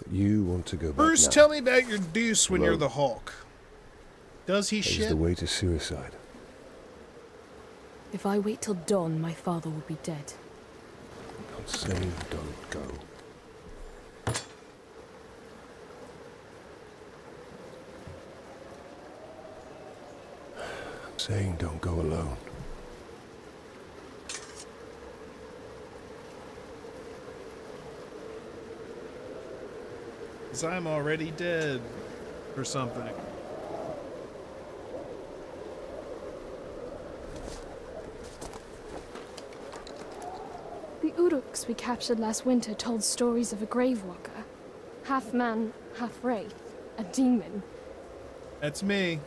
Company. But you want to go back Bruce, now. tell me about your deuce when you're the Hulk. Does he That is shit? the way to suicide. If I wait till dawn, my father will be dead. I'm saying don't go. I'm saying don't go alone. I'm already dead or something. The Uruks we captured last winter told stories of a gravewalker. Half man, half wraith. A demon. That's me.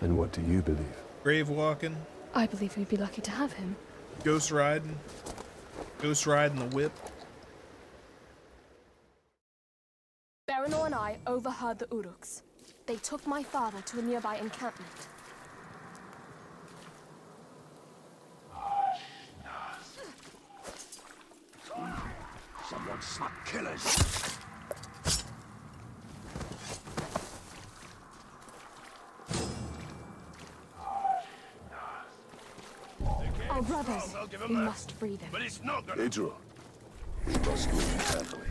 And what do you believe? Grave walking. I believe we'd be lucky to have him. Ghost riding. Ghost riding the whip. Overheard the Uruks. They took my father to a nearby encampment. Someone snuck killers. Our brothers. I'll give him We must free them. But it's not gonna. Idril, we must move carefully.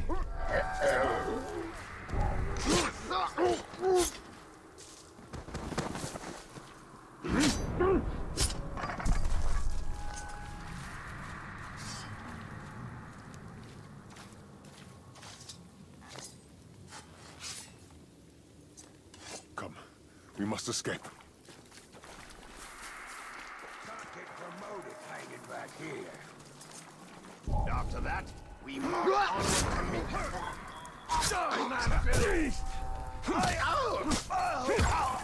Come, we must escape. Can't get hanging back here. After that, we march on to man, beast! I- oh, oh, oh.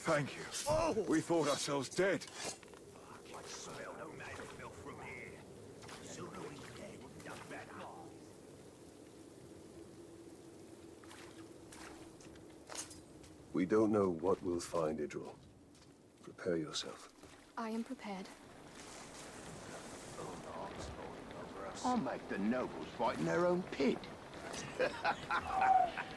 Thank you. Oh. We thought ourselves dead. I smell no man filth from here. Sooner we dead, the better. We don't know what we'll find, Idril. Prepare yourself. I am prepared. I'll make the nobles fight in their own pit. (laughs)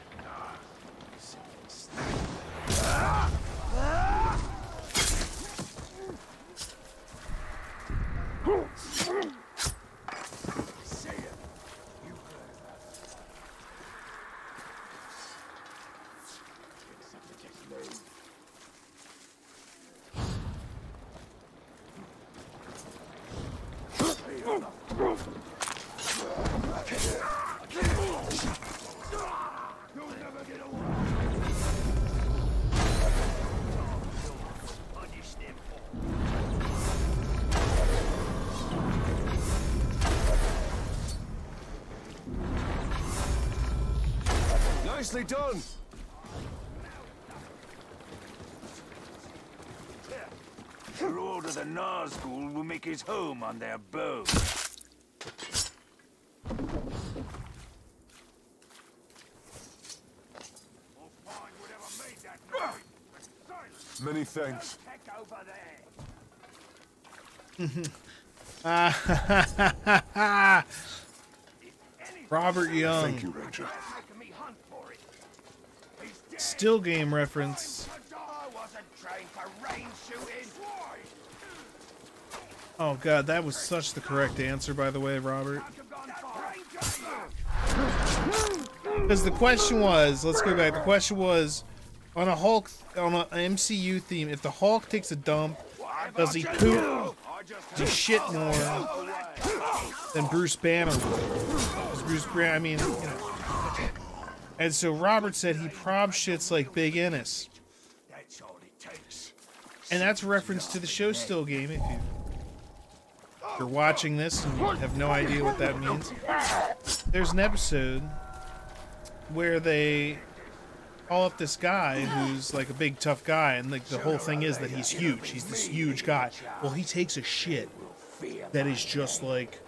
Nicely done! For order the Nazgul will make his home on their bow. Many thanks. (laughs) Robert Young. Thank you, Ranger. Still game reference. Oh god, that was such the correct answer, by the way, Robert. Because the question was, let's go back. The question was, on a Hulk, on an MCU theme, if the Hulk takes a dump, does he poop? Does he shit more than Bruce Banner Bruce Banner, I mean, you know. And so Robert said he prob shits like Big Ennis. And that's reference to the show Still game if you you're watching this and you have no idea what that means. There's an episode where they call up this guy who's like a big tough guy and like the whole thing is that he's huge. He's this huge guy. Well, he takes a shit that is just like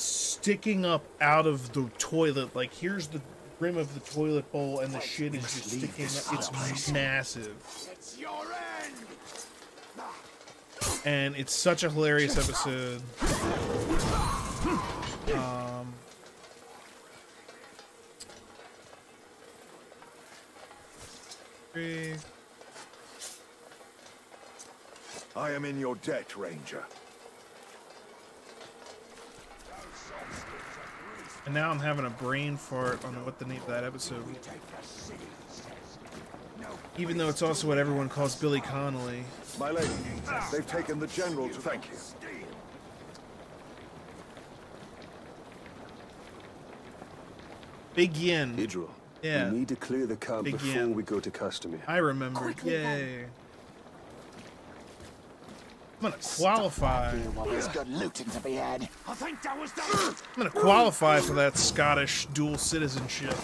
sticking up out of the toilet. Like here's the rim of the toilet bowl and the shit is just sticking up. It's massive. It's your end. and it's such a hilarious episode. Um. I am in your debt, Ranger. And now I'm having a brain fart on what the name of that episode. Even though it's also what everyone calls Billy Connolly. My lady, they've taken the general to thank you. Big Yin. Idril, Yeah. We need to clear the camp Big before yam. we go to Castamir. I remember. Quickly, Yay. I'm gonna qualify. There's good looting to be had. I think that was the... I'm gonna qualify for that Scottish dual citizenship.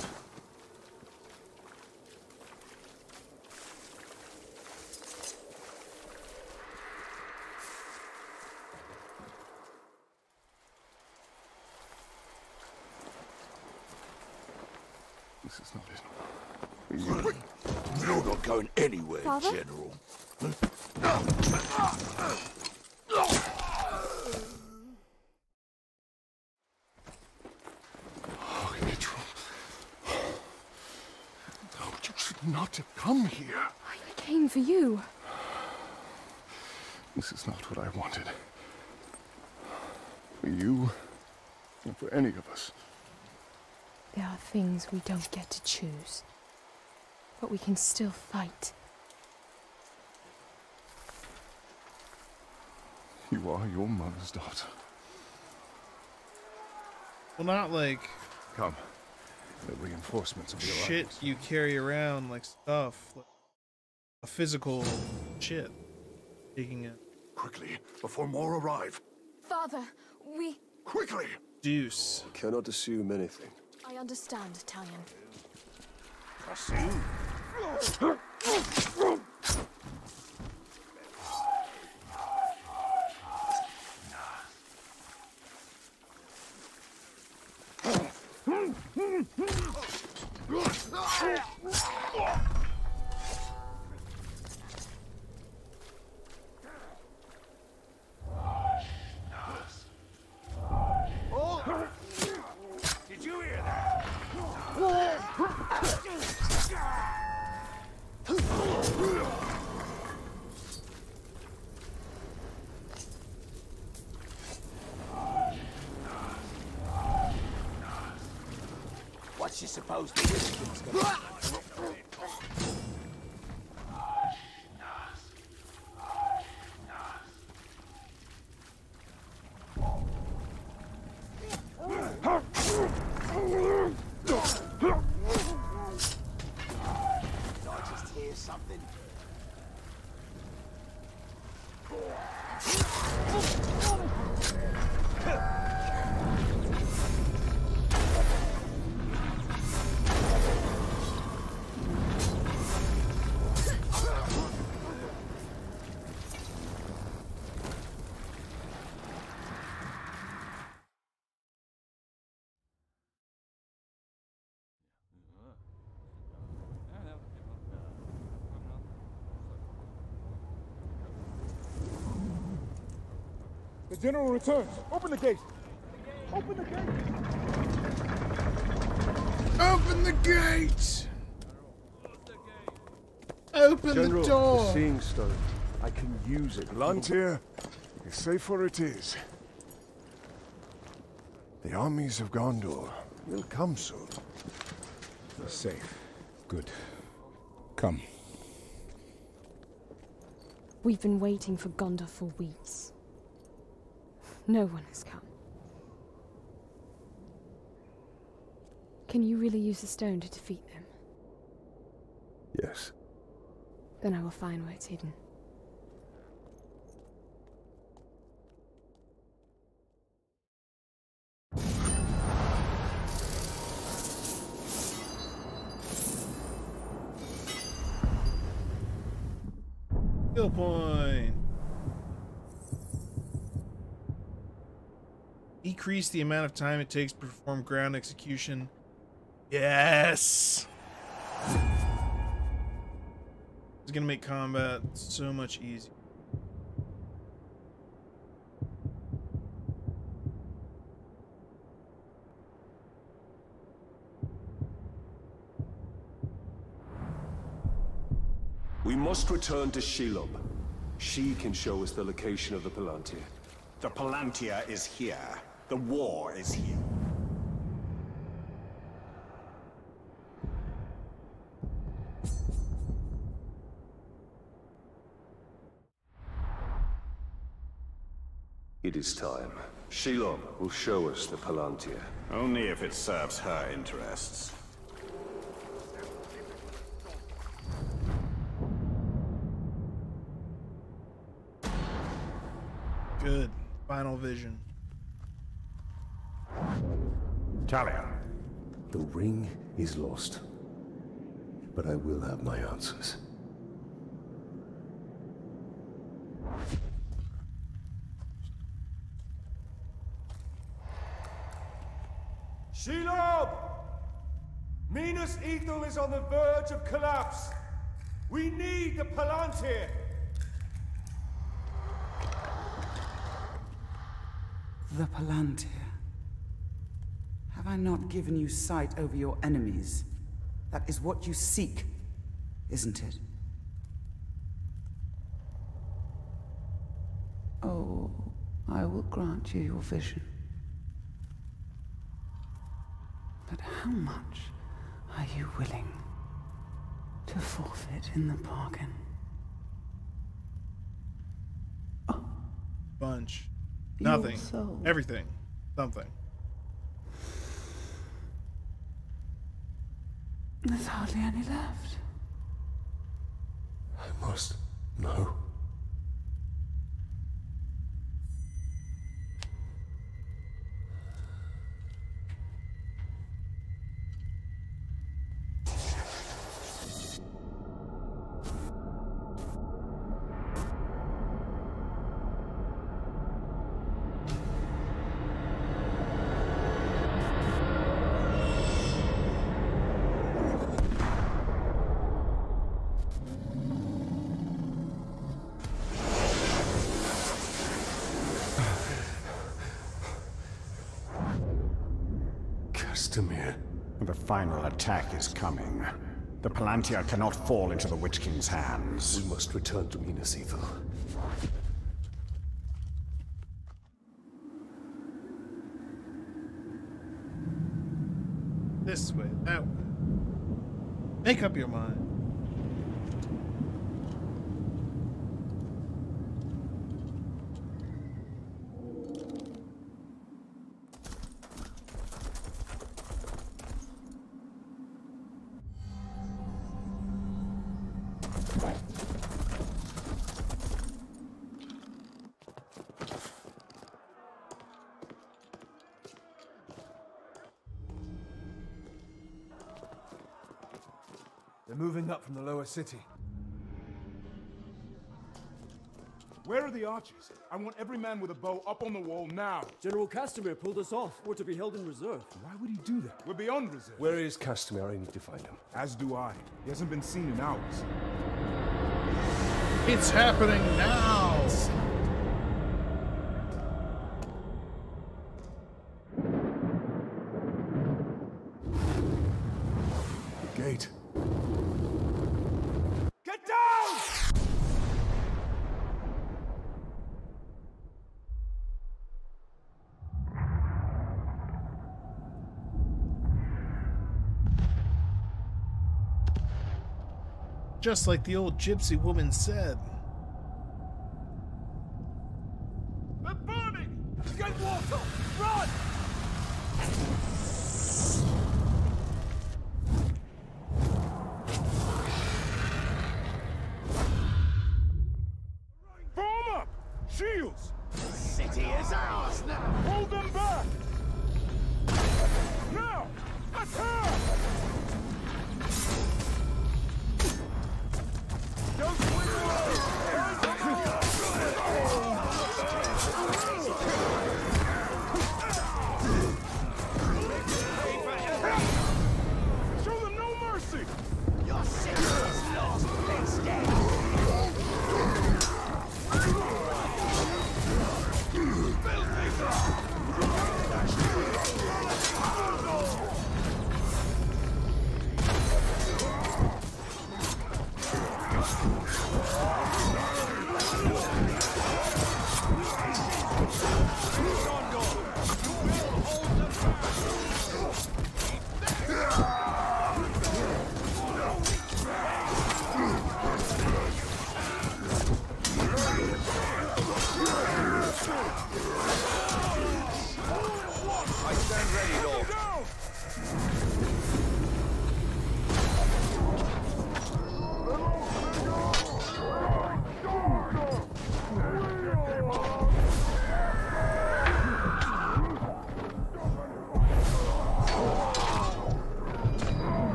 This is not it. You're not going anywhere, Father? General. Oh, you should not have come here. I came for you. This is not what I wanted. For you, or for any of us. There are things we don't get to choose. But we can still fight. You are your mother's daughter. Well, not like Come. The reinforcements will be shit arriving. you carry around, like stuff, like a physical shit. Taking it. Quickly, before more arrive. Father, we. Quickly! deuce. Cannot assume anything. I understand, Talion. Assume? General returns. Open the gate. Open the gate. Open the gate! Open General, the door! the seeing stone. I can use it. Palantir, as safe where it is. The armies of Gondor will come soon. Safe. Good. Come. We've been waiting for Gondor for weeks. No one has come. Can you really use the stone to defeat them? Yes. Then I will find where it's hidden. Skill point. Decrease the amount of time it takes to perform ground execution. Yes. It's gonna make combat so much easier. We must return to Shelob. She can show us the location of the Palantir. The Palantir is here. The war is here. It is time. Shelob will show us the Palantir. Only if it serves her interests. Good. Final vision. Talion. The ring is lost. But I will have my answers. Shelob! Minas Ithil is on the verge of collapse. We need the Palantir. The Palantir. Have I not given you sight over your enemies? That is what you seek, isn't it? Oh, I will grant you your vision. But how much are you willing to forfeit in the bargain? Bunch. Nothing. Everything. Something. There's hardly any left. I must know. Attack is coming. The Palantir cannot fall into the Witch King's hands. We must return to Minas Ithil. City. Where are the archers? I want every man with a bow up on the wall now. General Castamir pulled us off. We're to be held in reserve. Why would he do that? We're beyond reserve. Where is Castamir? I need to find him. As do I. He hasn't been seen in hours. It's happening now! Just like the old gypsy woman said.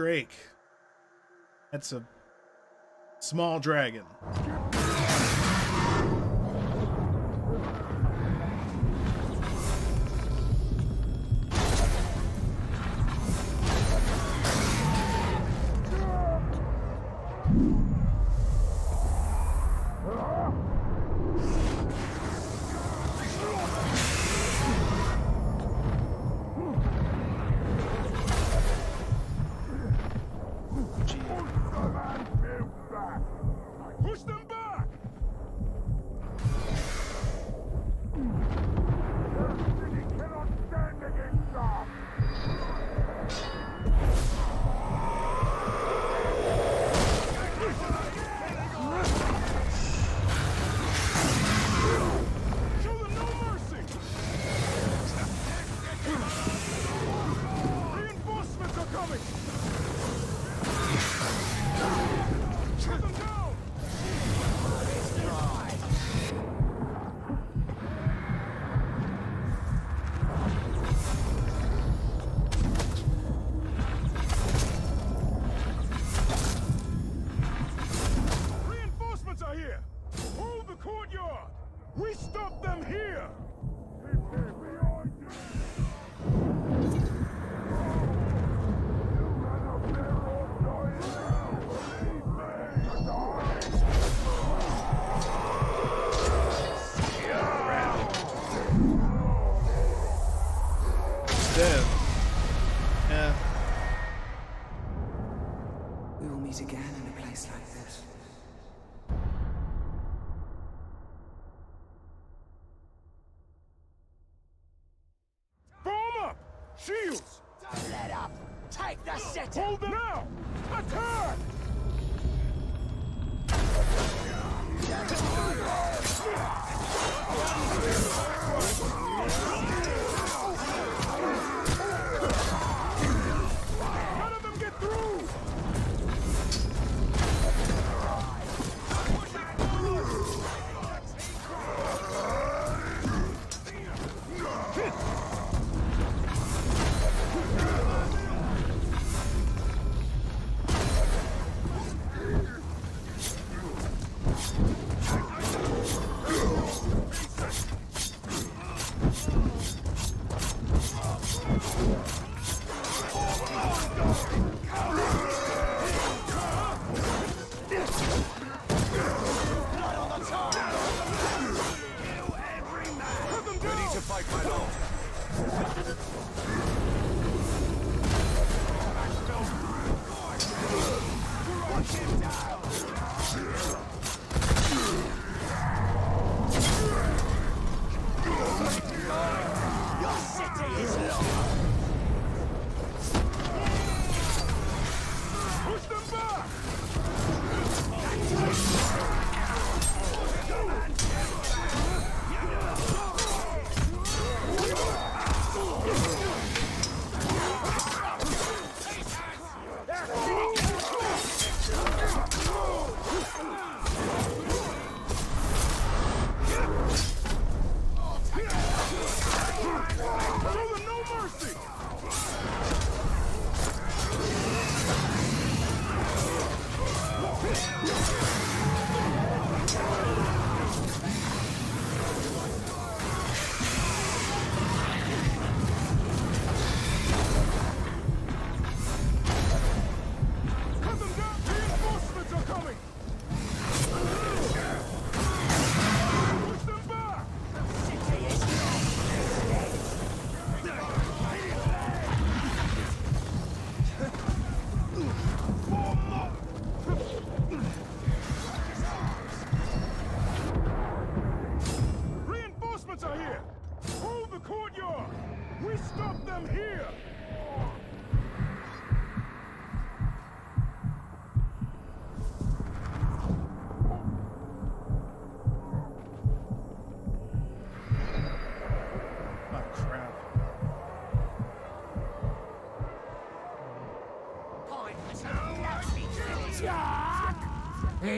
Drake. That's a small dragon.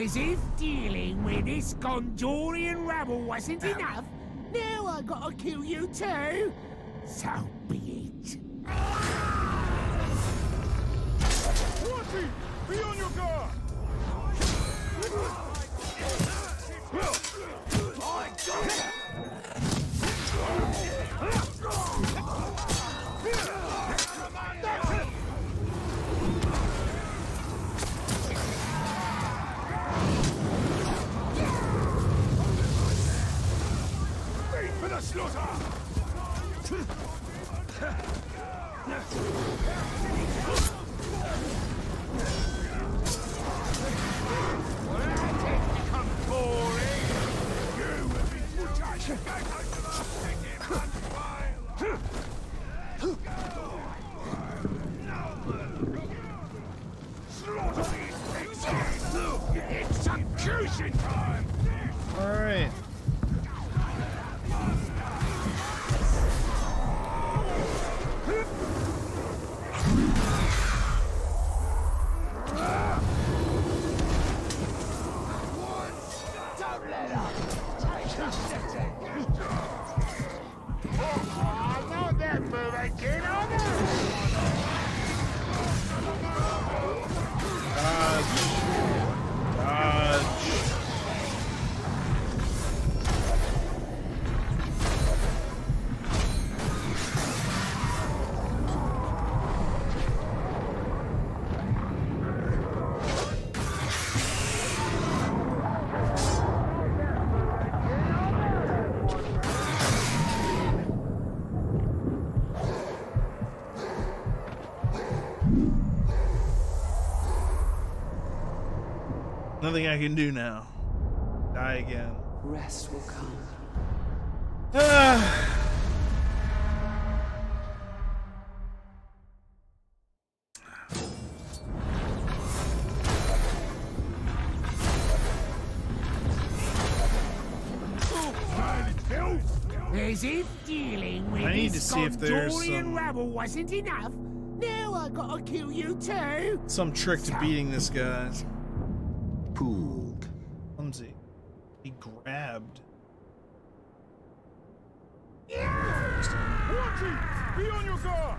As if dealing with this Gondorian rabble wasn't enough, now I gotta kill you too. So, Nothing I can do now. Die again. Rest will come. Ah. As if dealing with I need this to see if there's some- rabble wasn't enough. Now I gotta kill you too. Some trick to beating this guy. Poog. Clumsy. He grabbed. Be on your guard!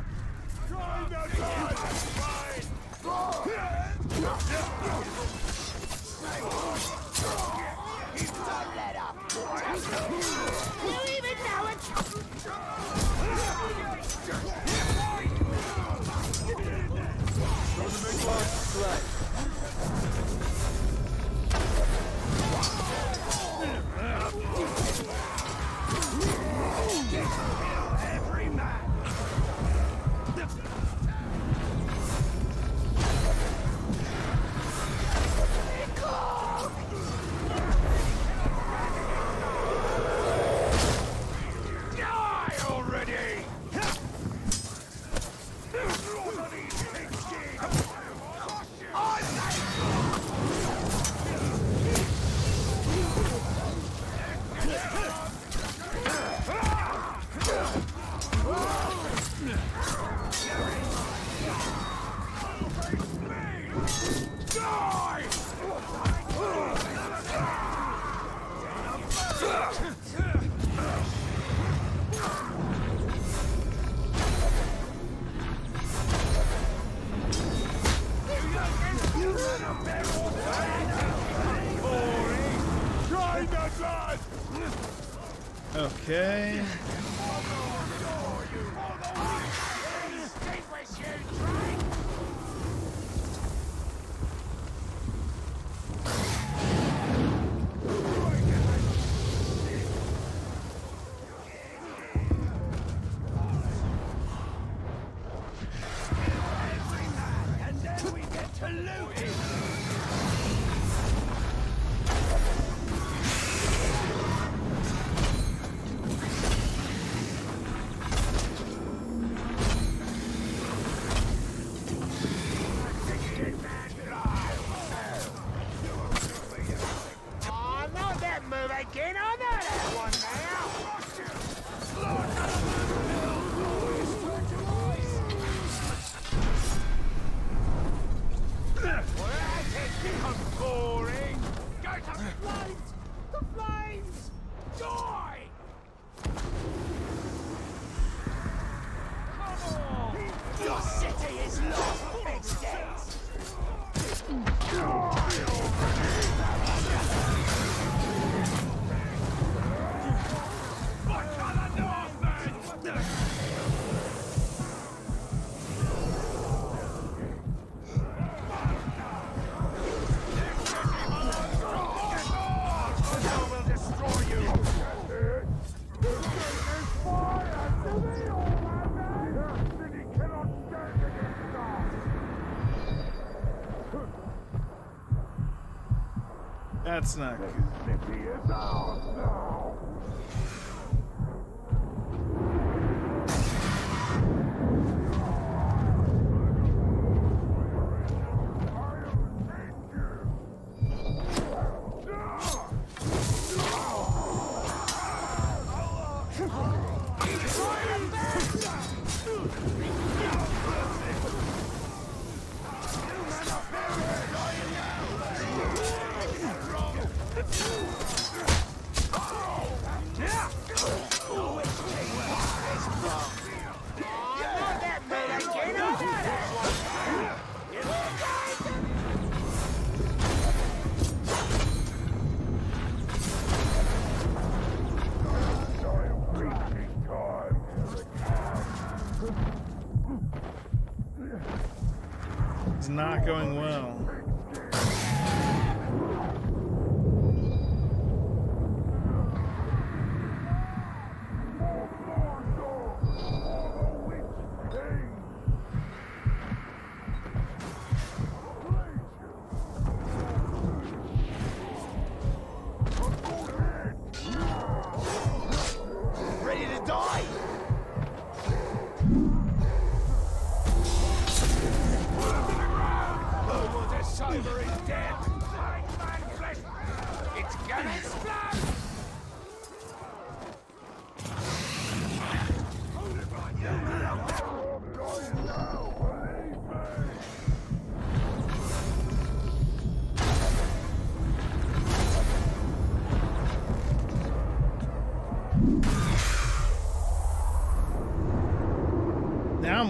That's not good.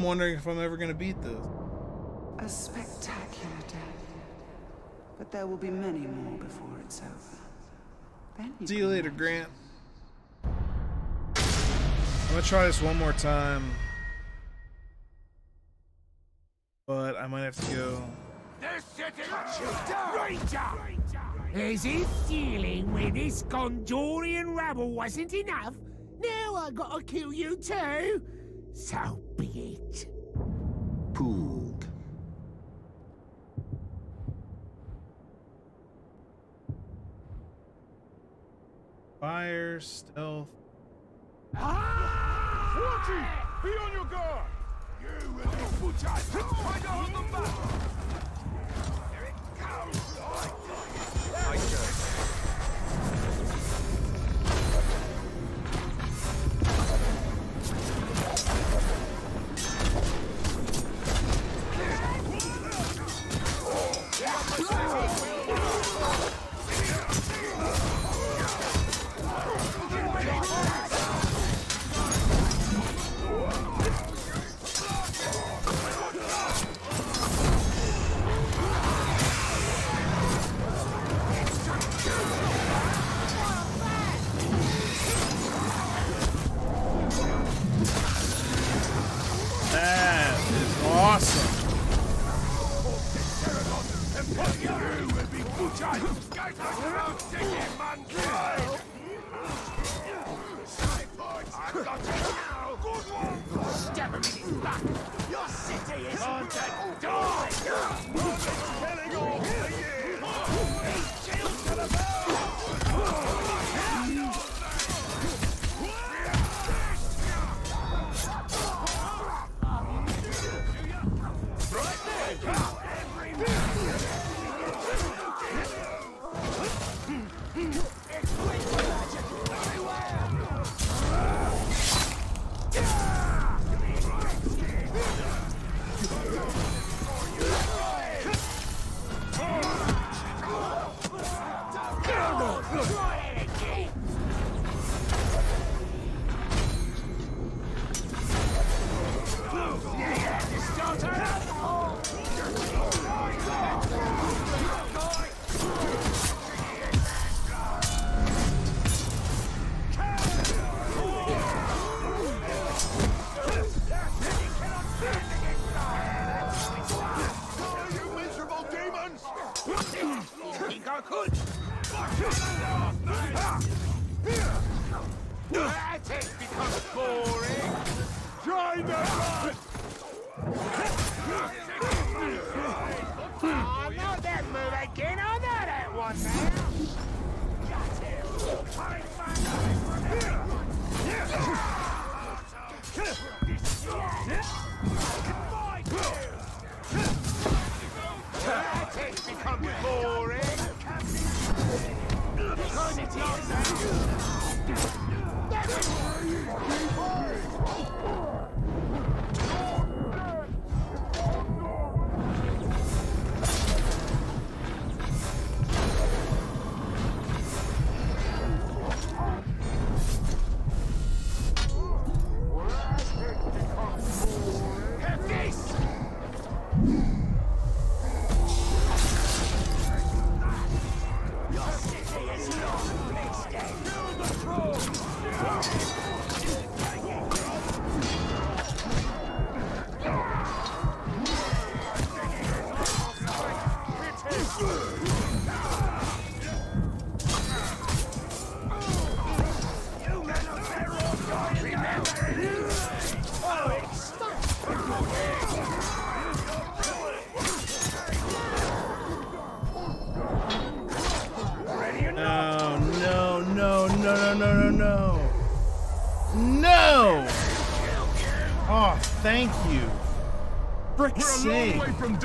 Wondering if I'm ever gonna beat this. A spectacular death. But there will be many more before it's over. Then you See you later, Grant. I'm gonna try this one more time. But I might have to go. The city Ranger! As if dealing with this Gondorian rabble wasn't enough, now I gotta kill you too. So be it. Poog. Fire, stealth. Watchy! Be on your guard! You and your butcher! Find out on the back! Here it comes! I I turn. That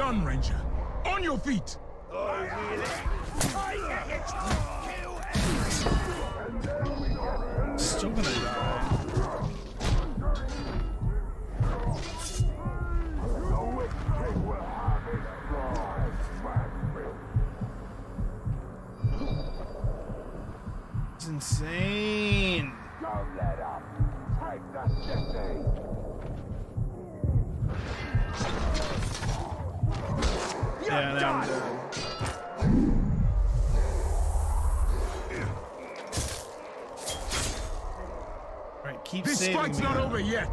Sun Ranger! On your feet! over yet.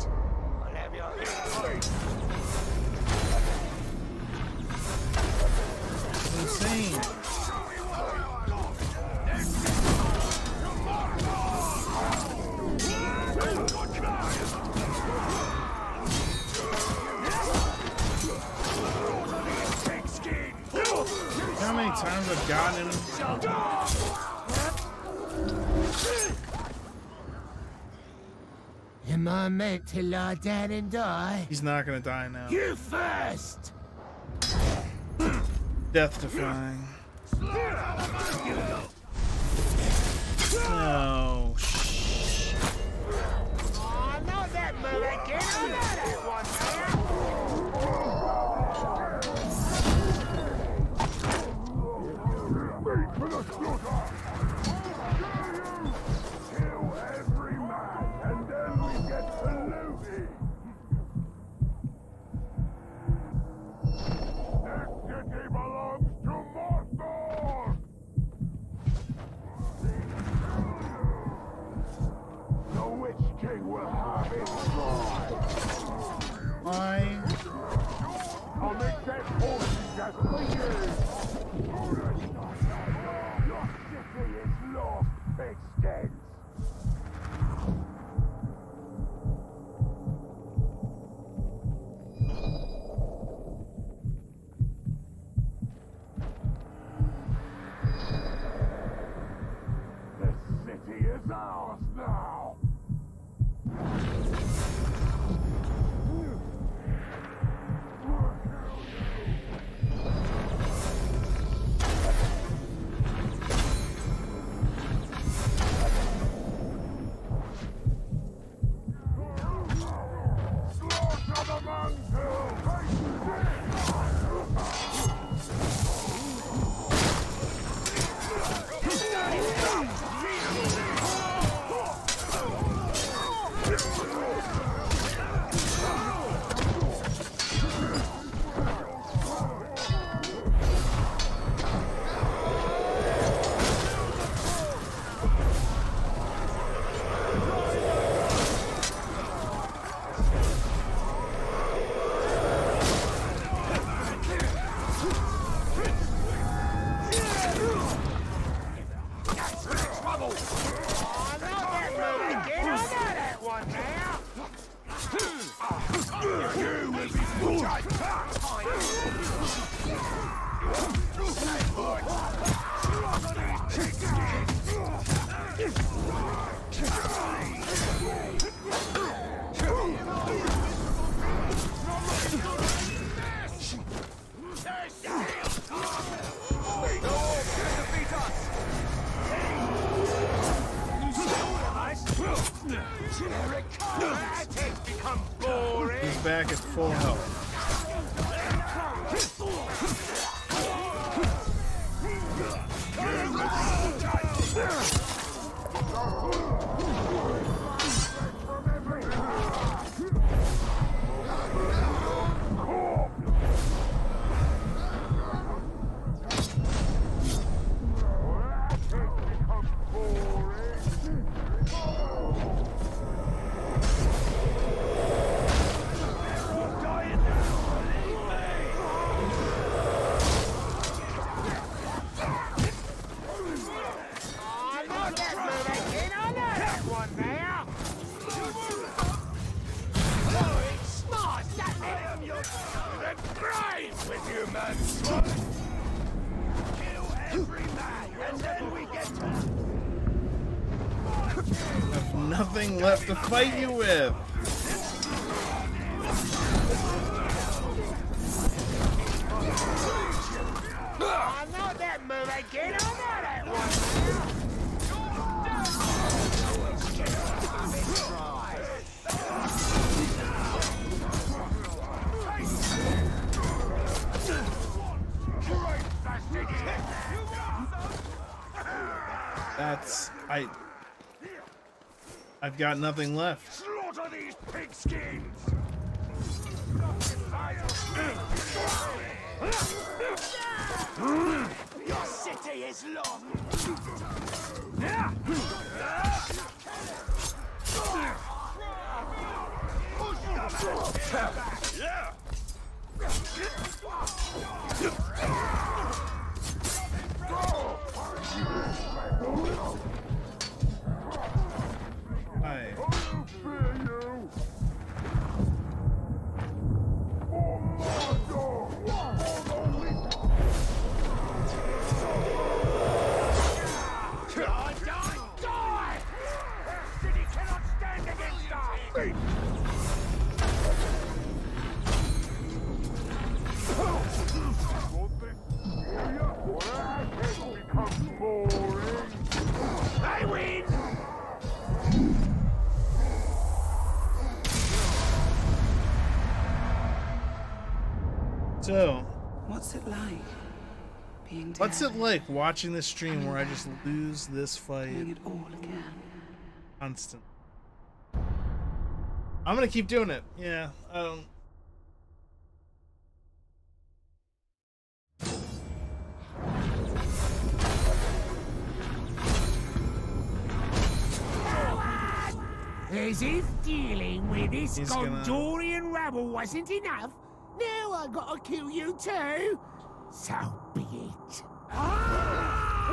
To till our dad and die. He's not gonna die now. You first! Death defying. Oh. I to fight I've got nothing left. What's it like watching this stream where I just lose this fight Doing it all again. constant? I'm gonna keep doing it. Yeah, um. I don't. As if dealing with this He's gonna- Gondorian rabble wasn't enough, now I gotta kill you too. So be it.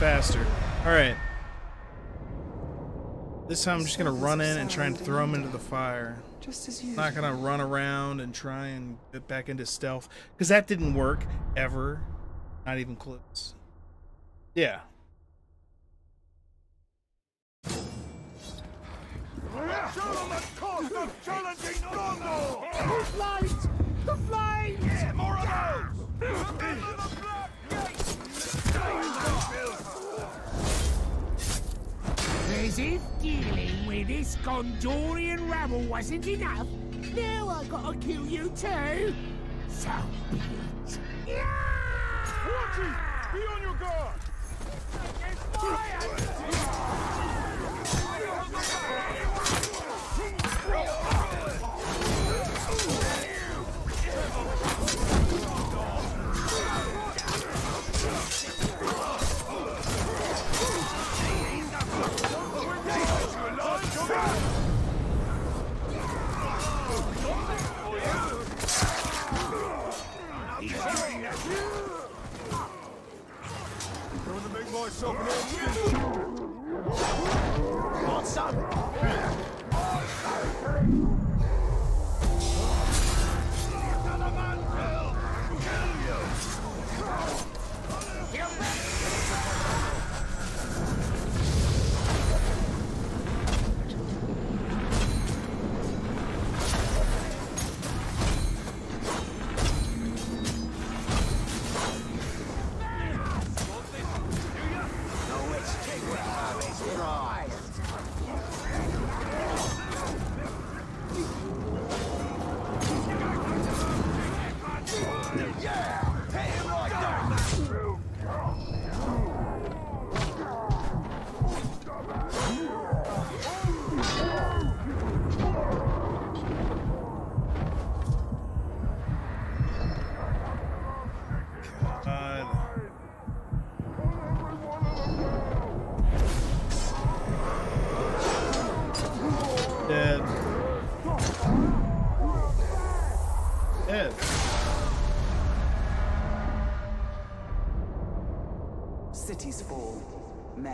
faster. All right. This time I'm just gonna run in and try and throw him into the fire. Just as not gonna run around and try and get back into stealth because that didn't work ever. Not even close. Yeah.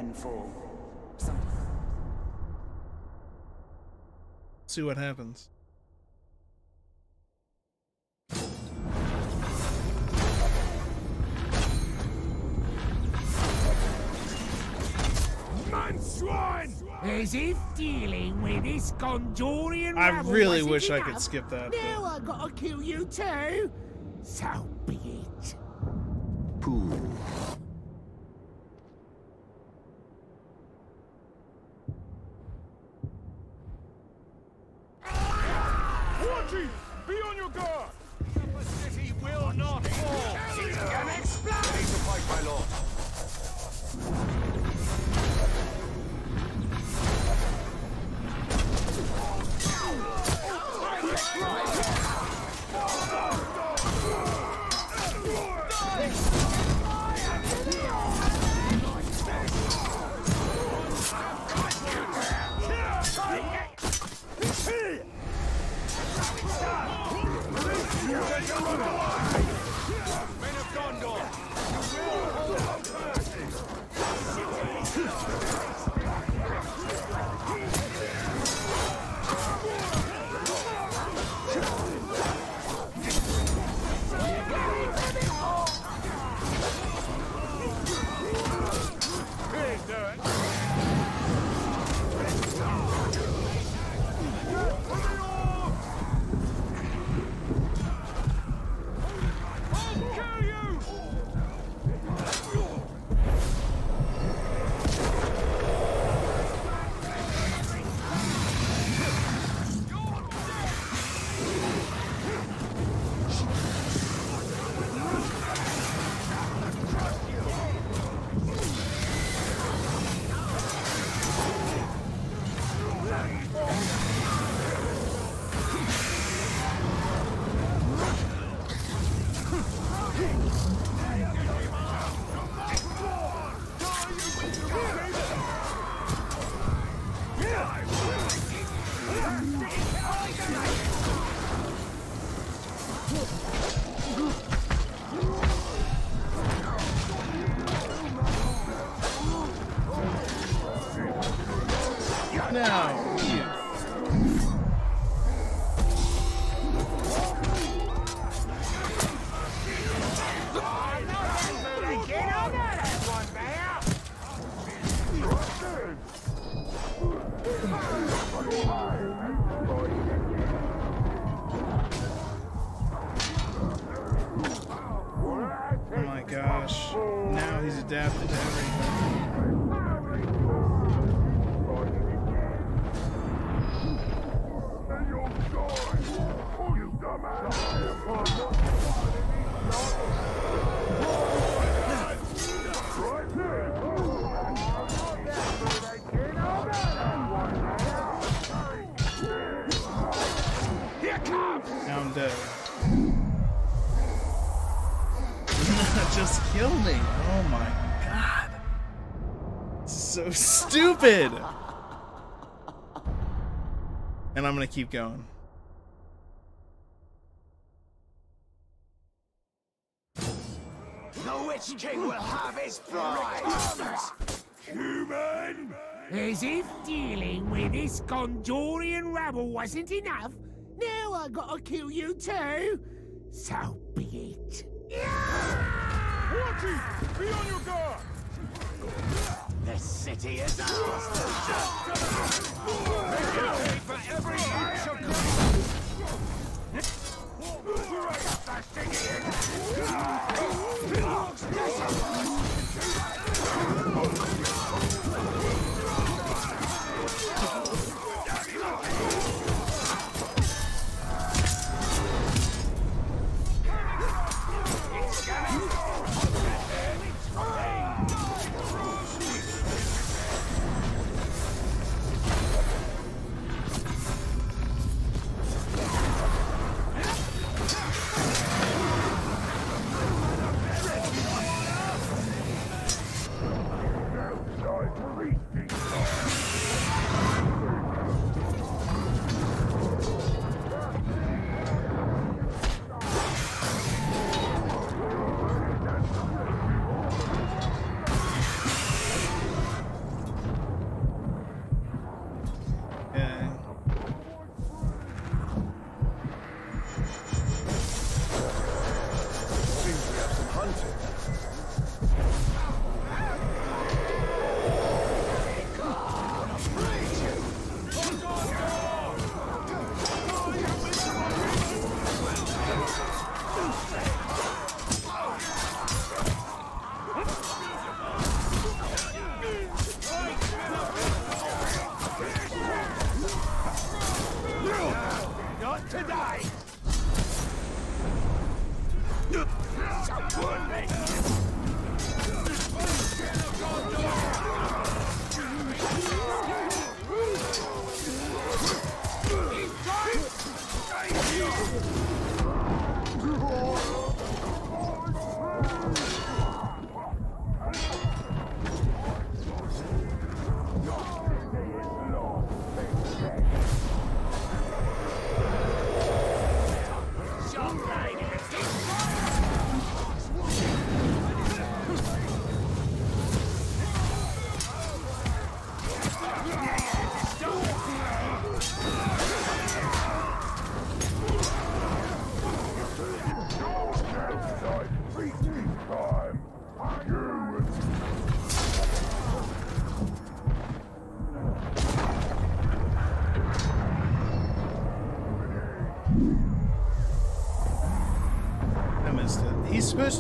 Men fall. Some See what happens. Man swine! As if dealing with this Gondorian I really wasn't wish I could skip that. Now I gotta kill you too. So be it. Pooh. Watching! Be on your guard! The city will not fall! It's gonna explode! Ready to fight, my lord. Men stupid. And I'm gonna keep going. The Witch King will have his prize! Human! As if dealing with this Gondorian rabble wasn't enough, now I gotta kill you too. So be it. Watchy! Be on your guard! The city is ours to Make for every inch of ground! Okay.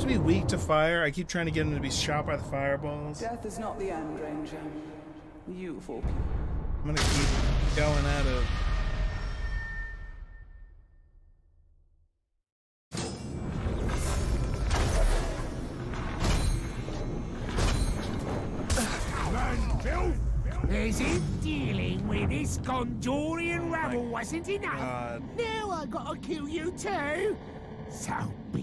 To be weak to fire. I keep trying to get him to be shot by the fireballs. Death is not the end, Ranger. You fool. I'm gonna keep going at it. As if dealing with this Gondorian rabble wasn't enough, God. now I gotta kill you too. So be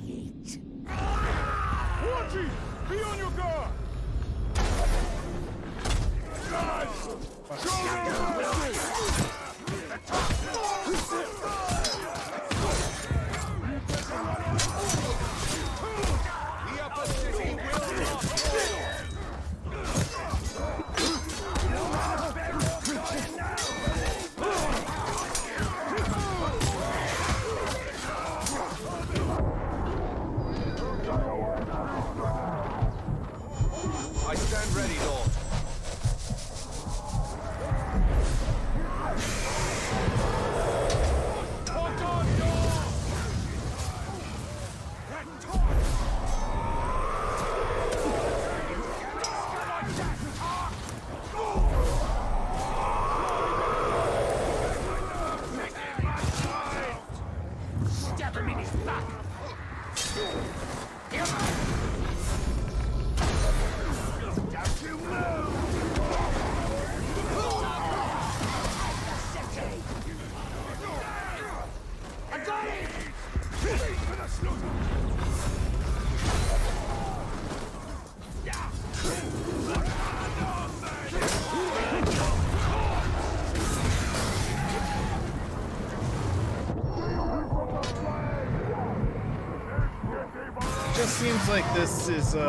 like this is uh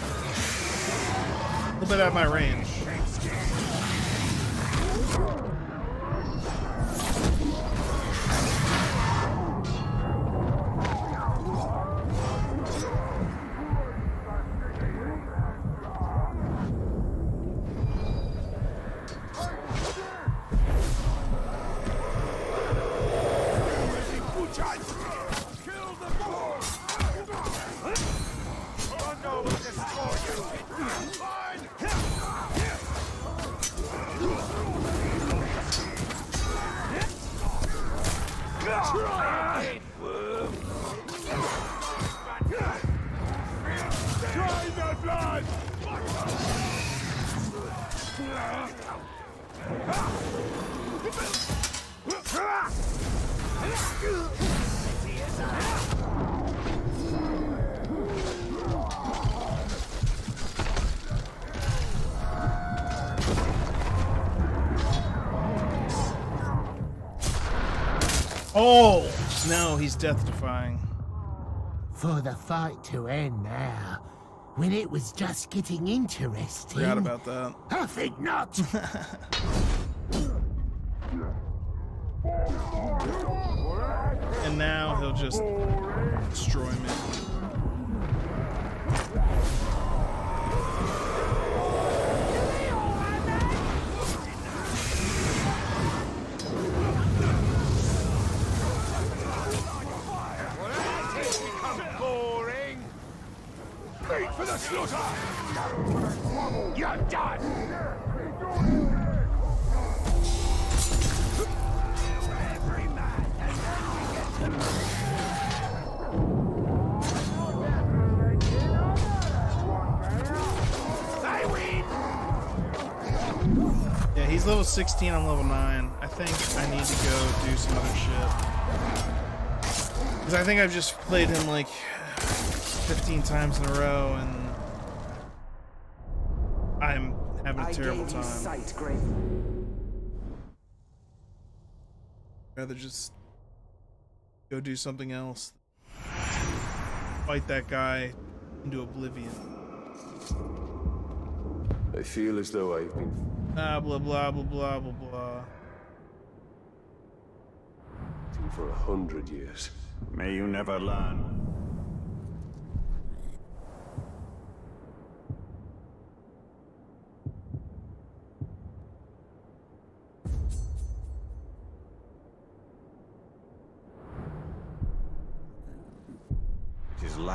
a little bit out of my range. No, he's death defying. For the fight to end now, when it was just getting interesting. Forgot about that. I think not. (laughs) And now he'll just destroy me. Yeah, he's level 16, I'm level 9. I think I need to go do some other shit. Because I think I've just played him like 15 times in a row and I'm having a I terrible time. sight, Grave. rather just go do something else. Fight that guy into oblivion. I feel as though I've been Ah, blah, blah, blah, blah, blah, blah. for a hundred years. May you never learn.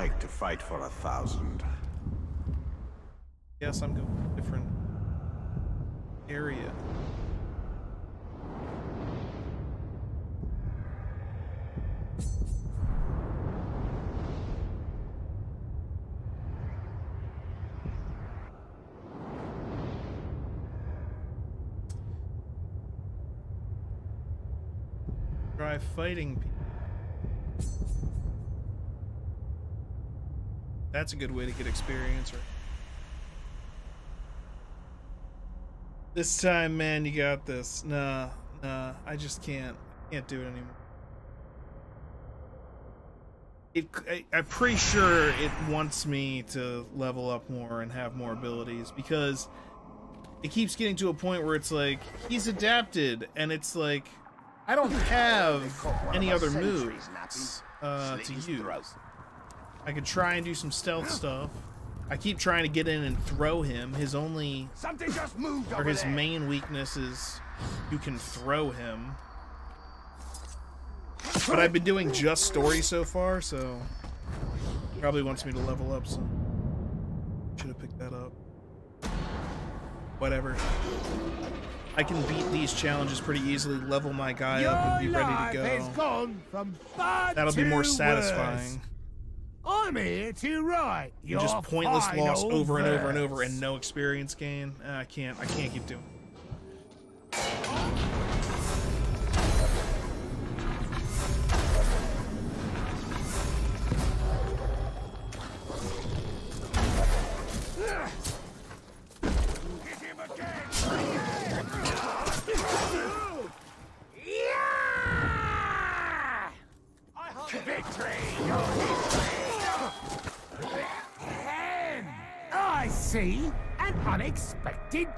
Like to fight for a thousand. Yes, I'm going to a different area. Fighting That's a good way to get experience, right? This time, man, you got this. Nah, nah, I just can't. Can't do it anymore. It, I, I'm pretty sure it wants me to level up more and have more abilities because it keeps getting to a point where it's like he's adapted and it's like I don't have any other moves uh, to use. I could try and do some stealth stuff. I keep trying to get in and throw him. His only Something just moved or his there. main weakness is you can throw him. But I've been doing just story so far, so probably wants me to level up. So should have picked that up. Whatever. I can beat these challenges pretty easily. Level my guy up and be ready to go. That'll be more worse. I'm here to write You your just pointless loss over and over and over and no experience gain. Uh, I can't. I can't keep doing. it.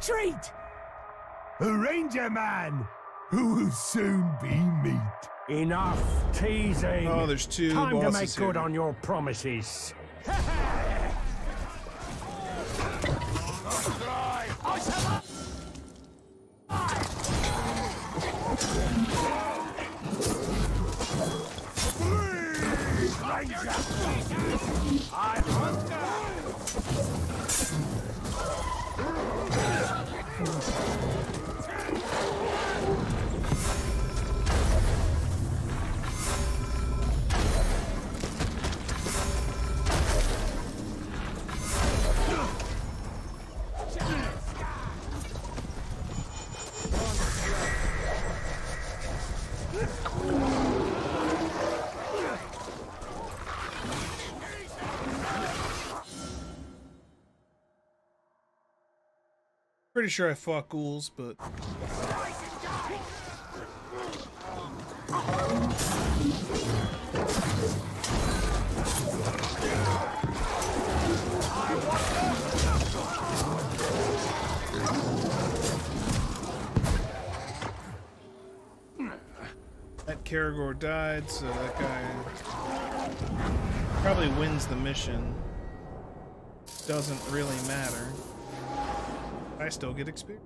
Treat! A ranger man who will soon be meat. Enough teasing. Oh, there's two Time to make good here. on your promises. (laughs) (laughs) I (laughs) Nossa. Pretty sure I fought ghouls, but that Caragor died, so that guy probably wins the mission. Doesn't really matter. I still get experience.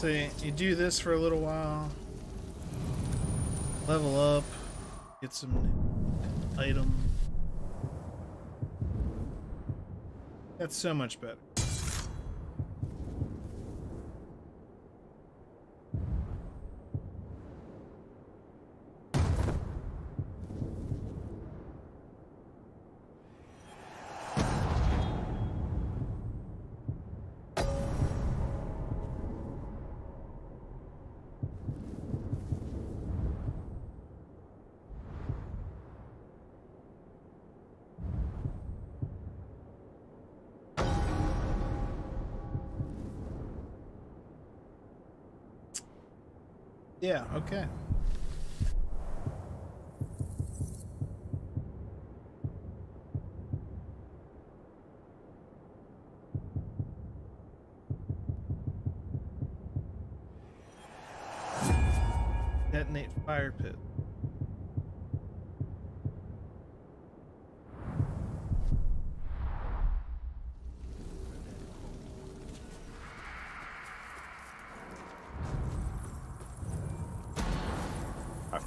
So you do this for a little while, level up, get some item. That's so much better. Yeah, okay.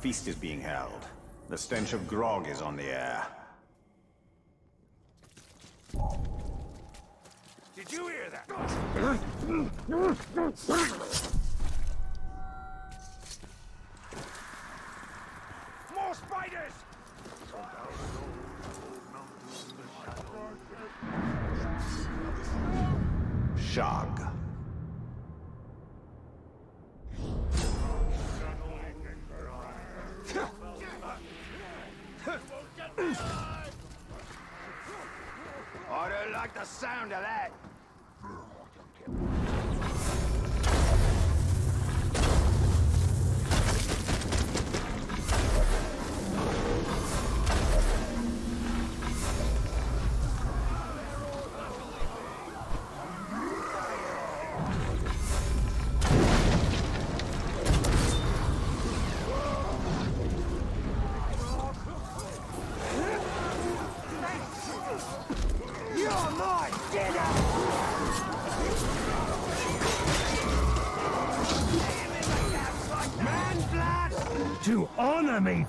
Feast is being held. The stench of grog is on the air. I don't like the sound of that.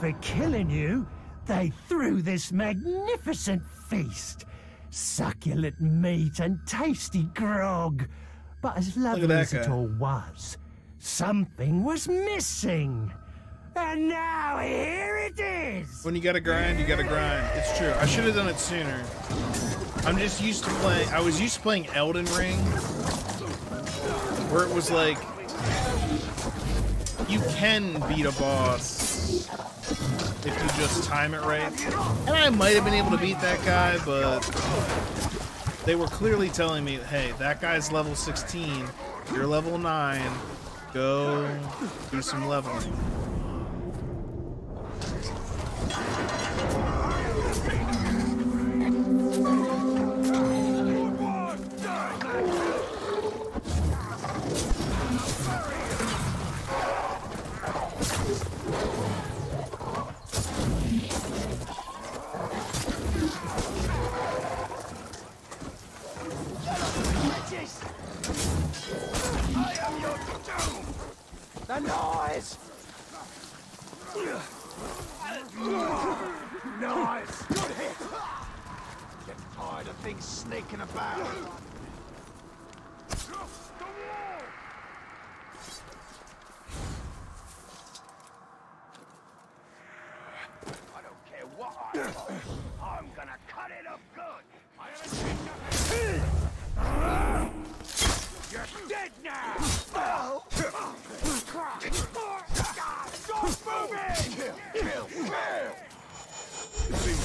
For killing you, they threw this magnificent feast. Succulent meat and tasty grog. But as lovely as it all was, something was missing. And now here it is! When you gotta grind, you gotta grind. It's true. I should have done it sooner. I'm just used to playing. I was used to playing Elden Ring, where it was like you can beat a boss if you just time it right. And I might have been able to beat that guy, but they were clearly telling me, "Hey, that guy's level 16. You're level 9. Go do some leveling." The noise! Nice! Good hit! Get tired of things sneaking about. I don't care what I fight. I'm gonna cut it up good. I haven't seen nothing. You're dead now! Stop moving! Kill! Kill! Seems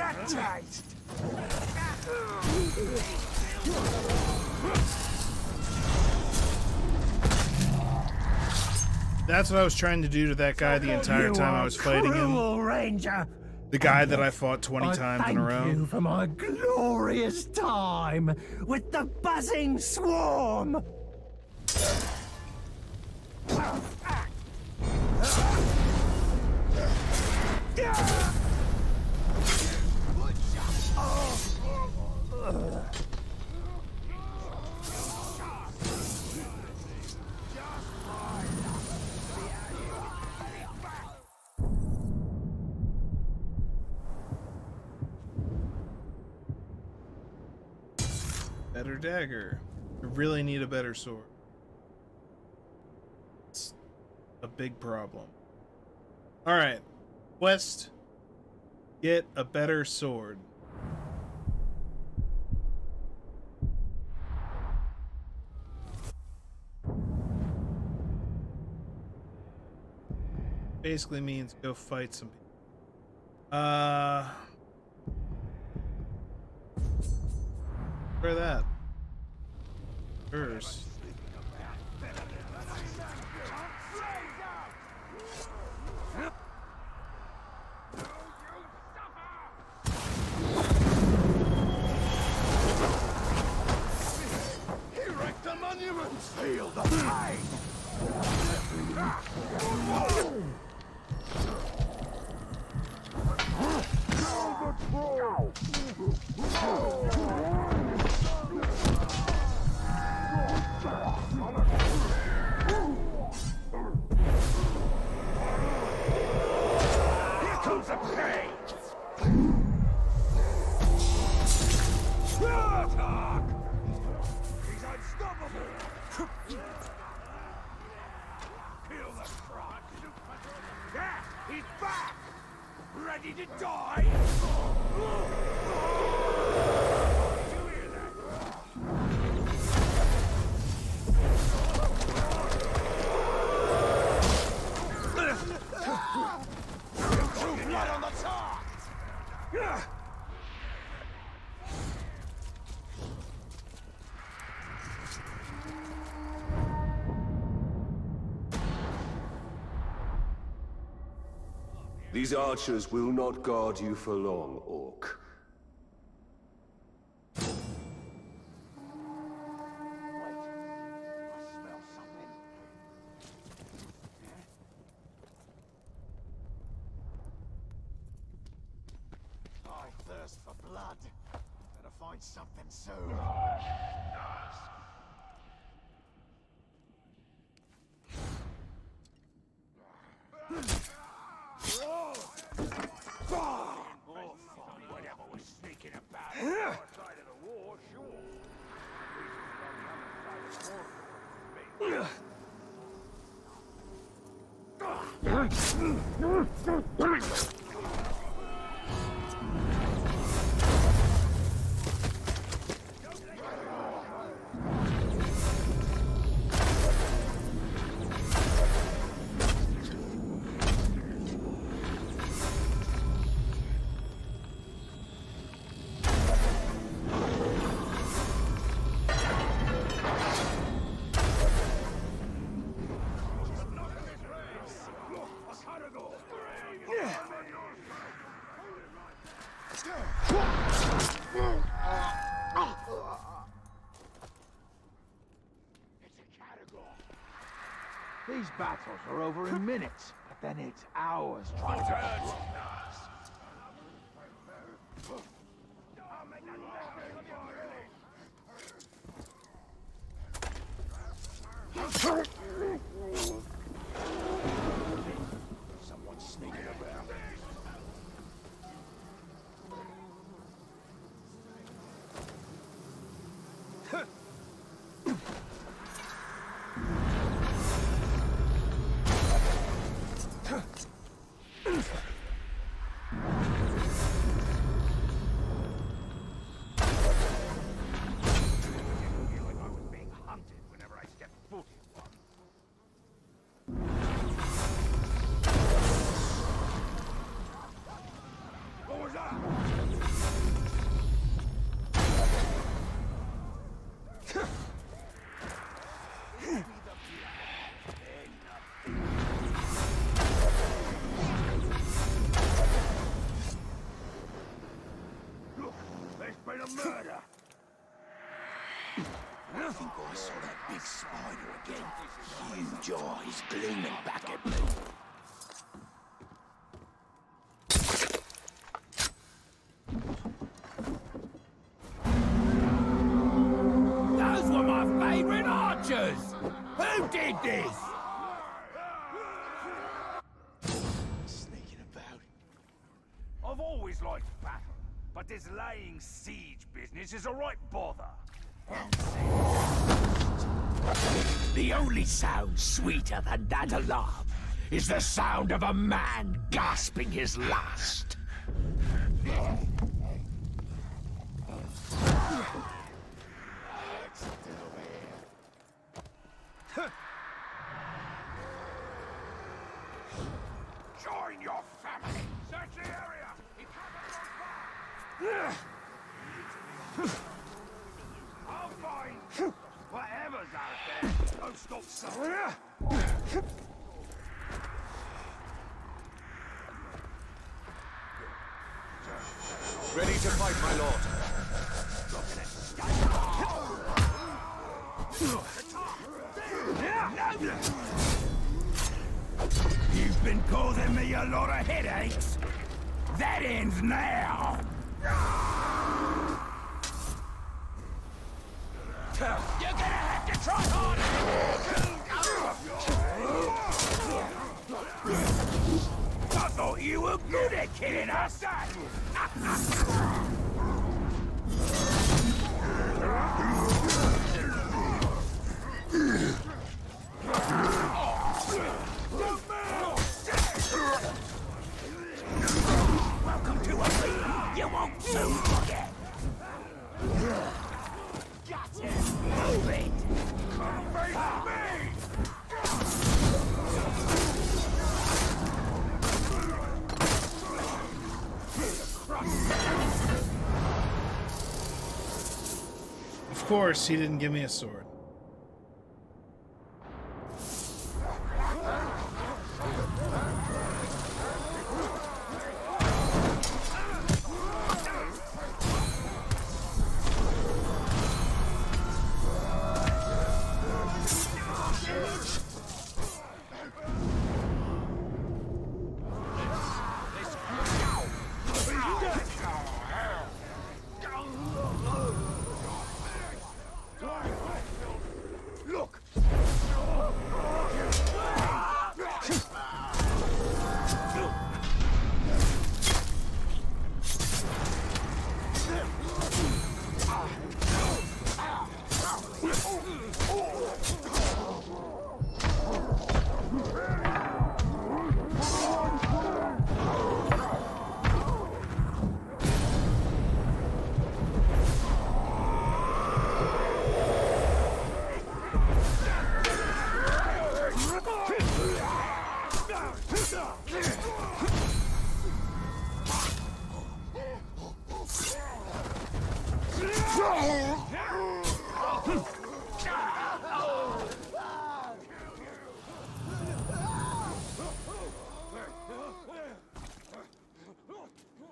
How's? That's what I was trying to do to that guy the entire time I was fighting him. Ranger. The guy that I fought 20 I times in a row. you for my glorious time with the buzzing swarm. Better dagger. I really need a better sword. It's a big problem. Alright. Quest. Get a better sword. Basically means go fight some people. Uh, Where that? Hers. Feel the pain! Die? Archers will not guard you for long, Orc. Battles are over in minutes, but then it's hours trying to... again. Huge gleaming back at me. Those were my favorite archers! Who did this? Sneaking about. I've always liked battle, but this laying siege business is a right bother. The only sound sweeter than that alarm is the sound of a man gasping his last. Course, he didn't give me a sword.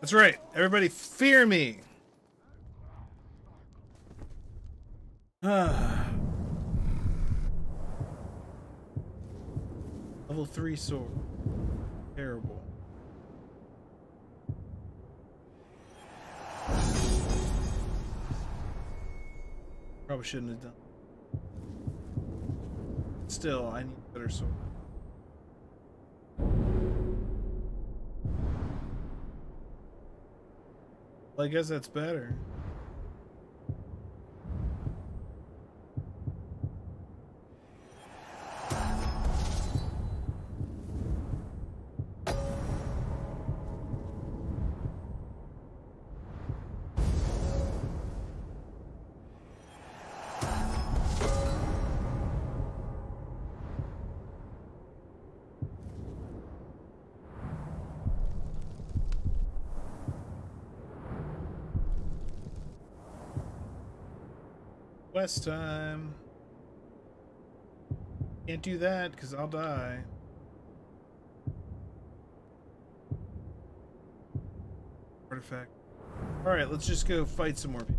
That's right. Everybody fear me. (sighs) Level 3 sword. Terrible. Probably shouldn't have done. Still, I need better sword. I guess that's better. Quest time. Can't do that because I'll die. Artifact. Alright, let's just go fight some more people.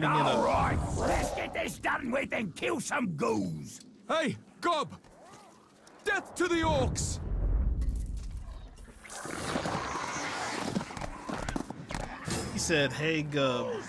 Grinding it All up. right, let's get this done with and kill some ghouls. Hey, Gob! Death to the orcs! He said, hey, Gub.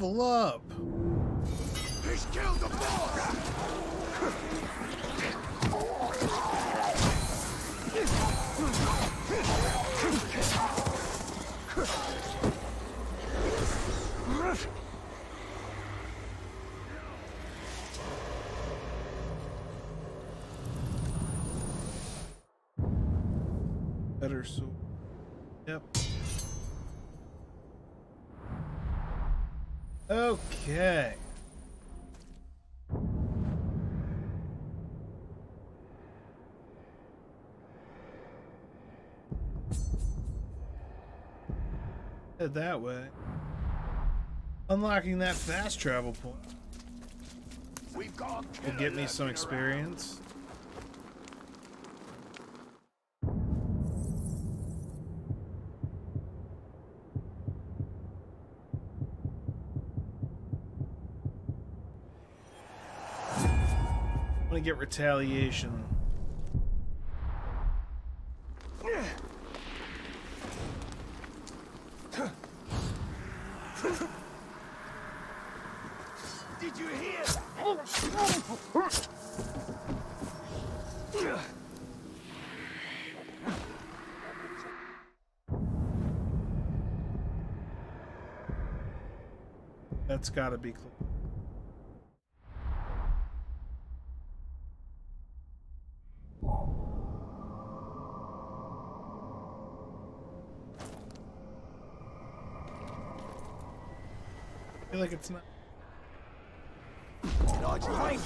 Level up. He's killed the boss! Better so. Okay. Head that way. Unlocking that fast travel point We've got will get me some experience. Get retaliation. Did you hear that? That's gotta be close. Like it's not. Dodge time!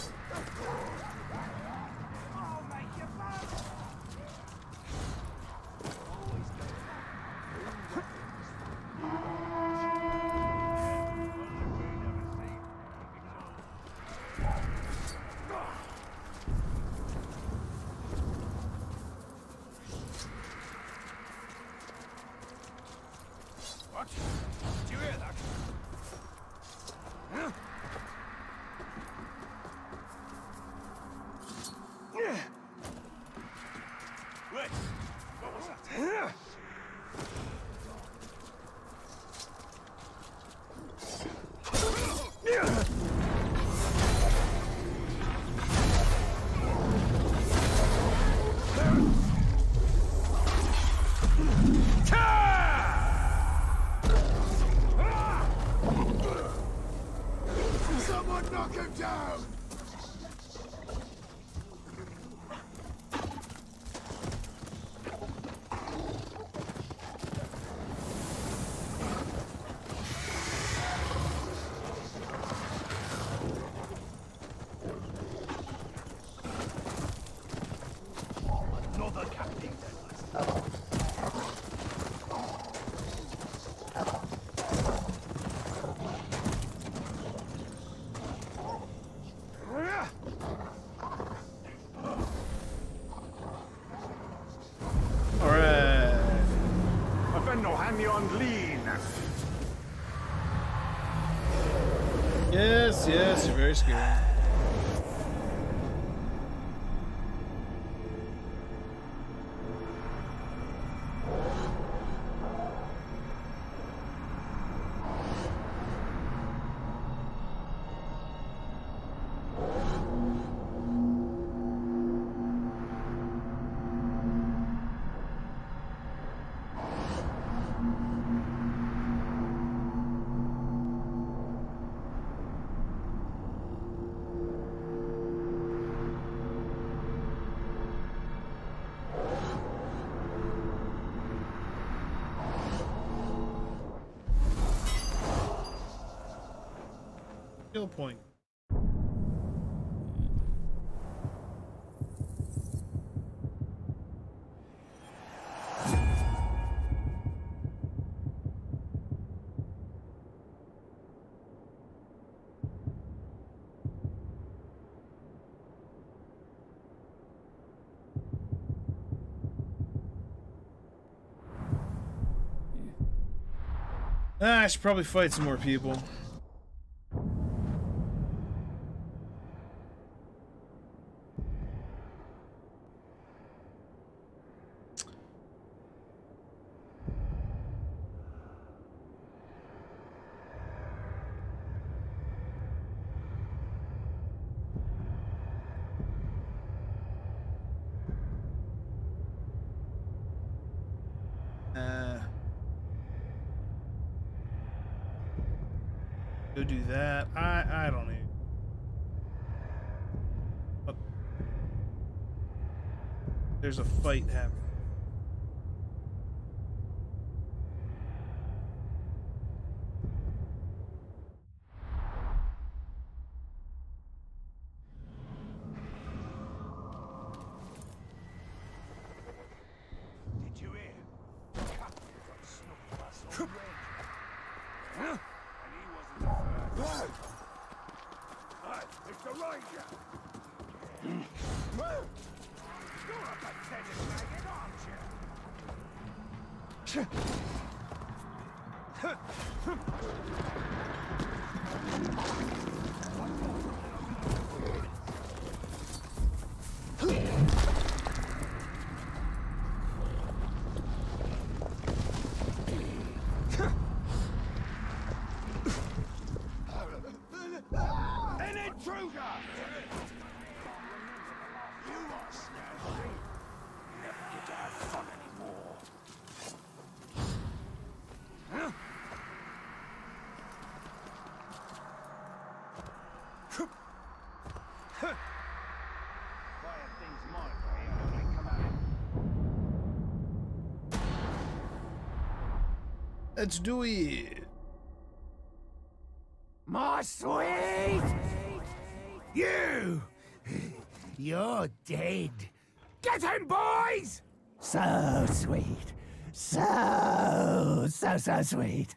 What? Did you hear that? Huh? Wait, what was that? Someone knock him down! Another captain Alright. Avendo Hanion Lean. Yes, yes, you're kill point. Ah, I should probably fight some more people. Do that. I I don't. Oh. There's a fight happening. Did you hear? Snuffy Russell Ring. And he wasn't the first. Hey, it's the Ranger. You're a pathetic maggot, aren't you? An intruder! You are snazzy. Never get to have fun anymore. Quiet things my way, I ain't come out Let's do it. My sweet! You! You're dead. Get him, boys! So sweet. So, so, so sweet.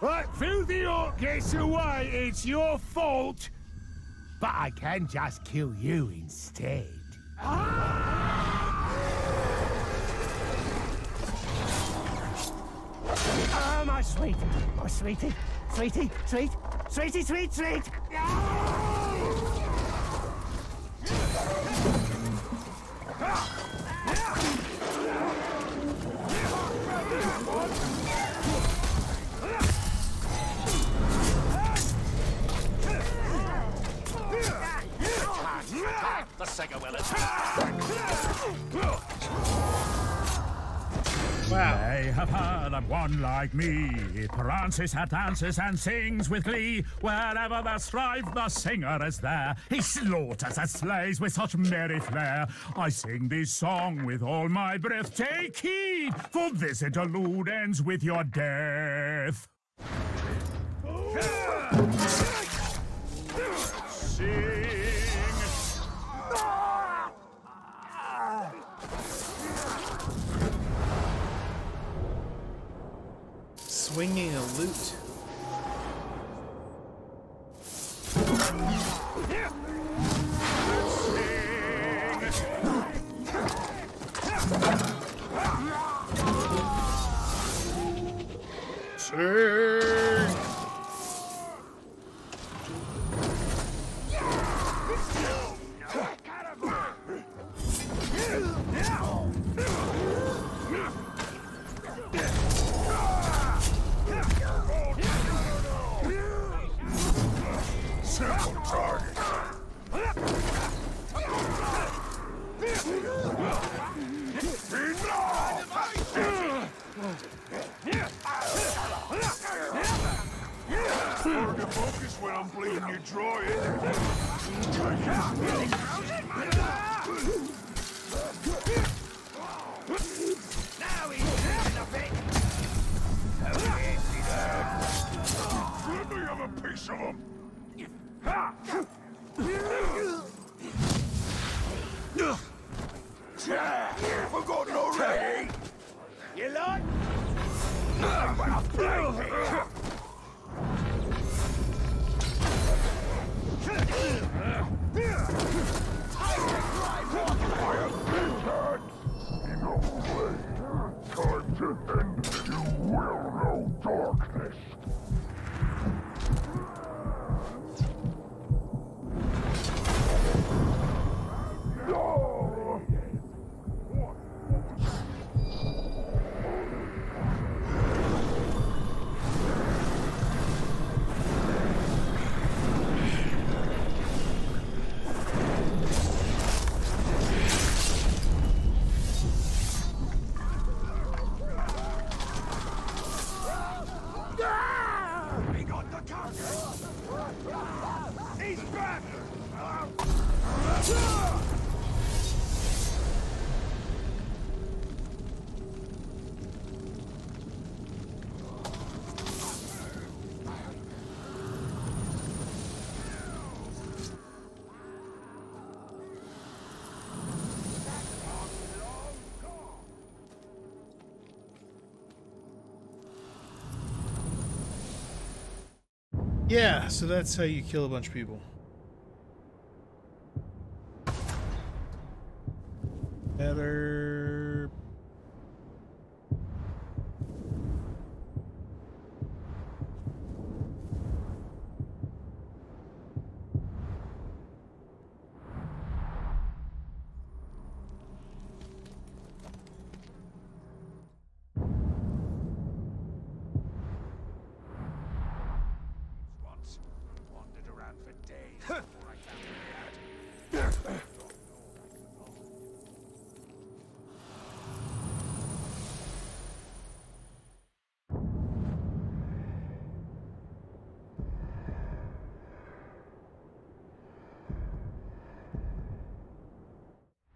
Right, Filthy Orc gets away, it's your fault. But I can just kill you instead. Ah, my sweet, my sweetie, sweetie, sweet, sweetie, sweet, sweet. The singer will They have heard of one like me. Prances, dances, and sings with glee. Wherever there's strife, the singer is there. He slaughters and slays with such merry flair. I sing this song with all my breath. Take heed, for this interlude ends with your death. Oh. Swinging a lute. Sing. A bit. Let me have a piece of him. Forgotten already? You like? Nothing but a blade Time to end. You will know darkness. Yeah, so that's how you kill a bunch of people. Better. Once wandered around for days before I found the ad.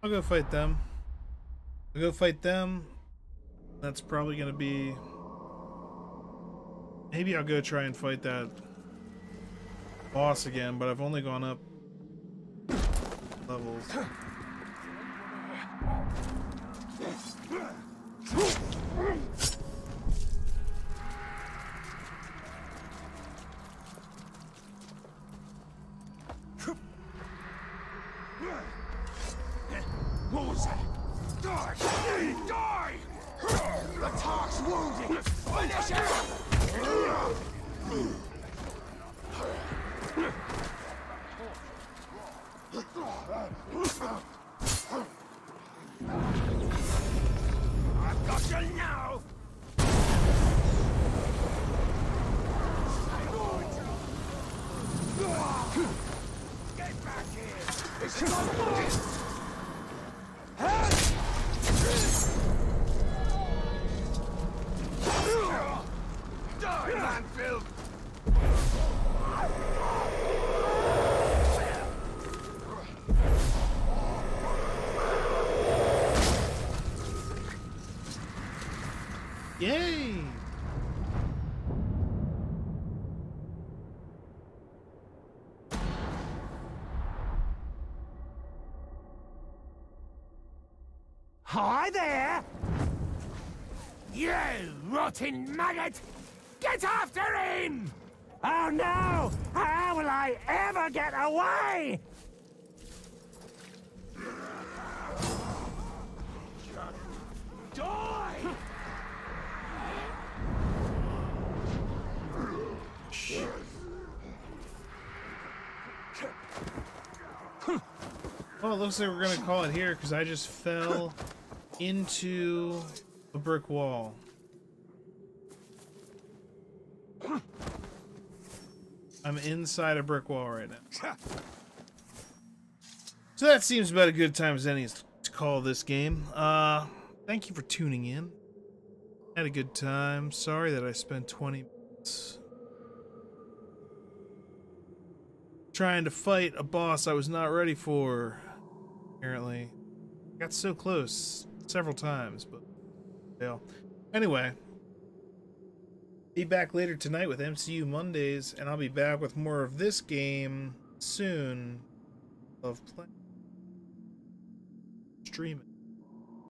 I'll go fight them. I'll go fight them. That's probably gonna be. Maybe I'll go try and fight that boss again, but I've only gone up levels. Rotten maggot! Get after him! Oh no! How will I ever get away? Die! Well, it looks like we're gonna call it here because I just fell into a brick wall. Inside a brick wall right now. (laughs) So that seems about a good time as any to call this game. Uh, thank you for tuning in. Had a good time. Sorry that I spent 20 minutes trying to fight a boss I was not ready for. Apparently, got so close several times, but fail. Anyway, be back later tonight with MCU Mondays, and I'll be back with more of this game soon. Of play streaming.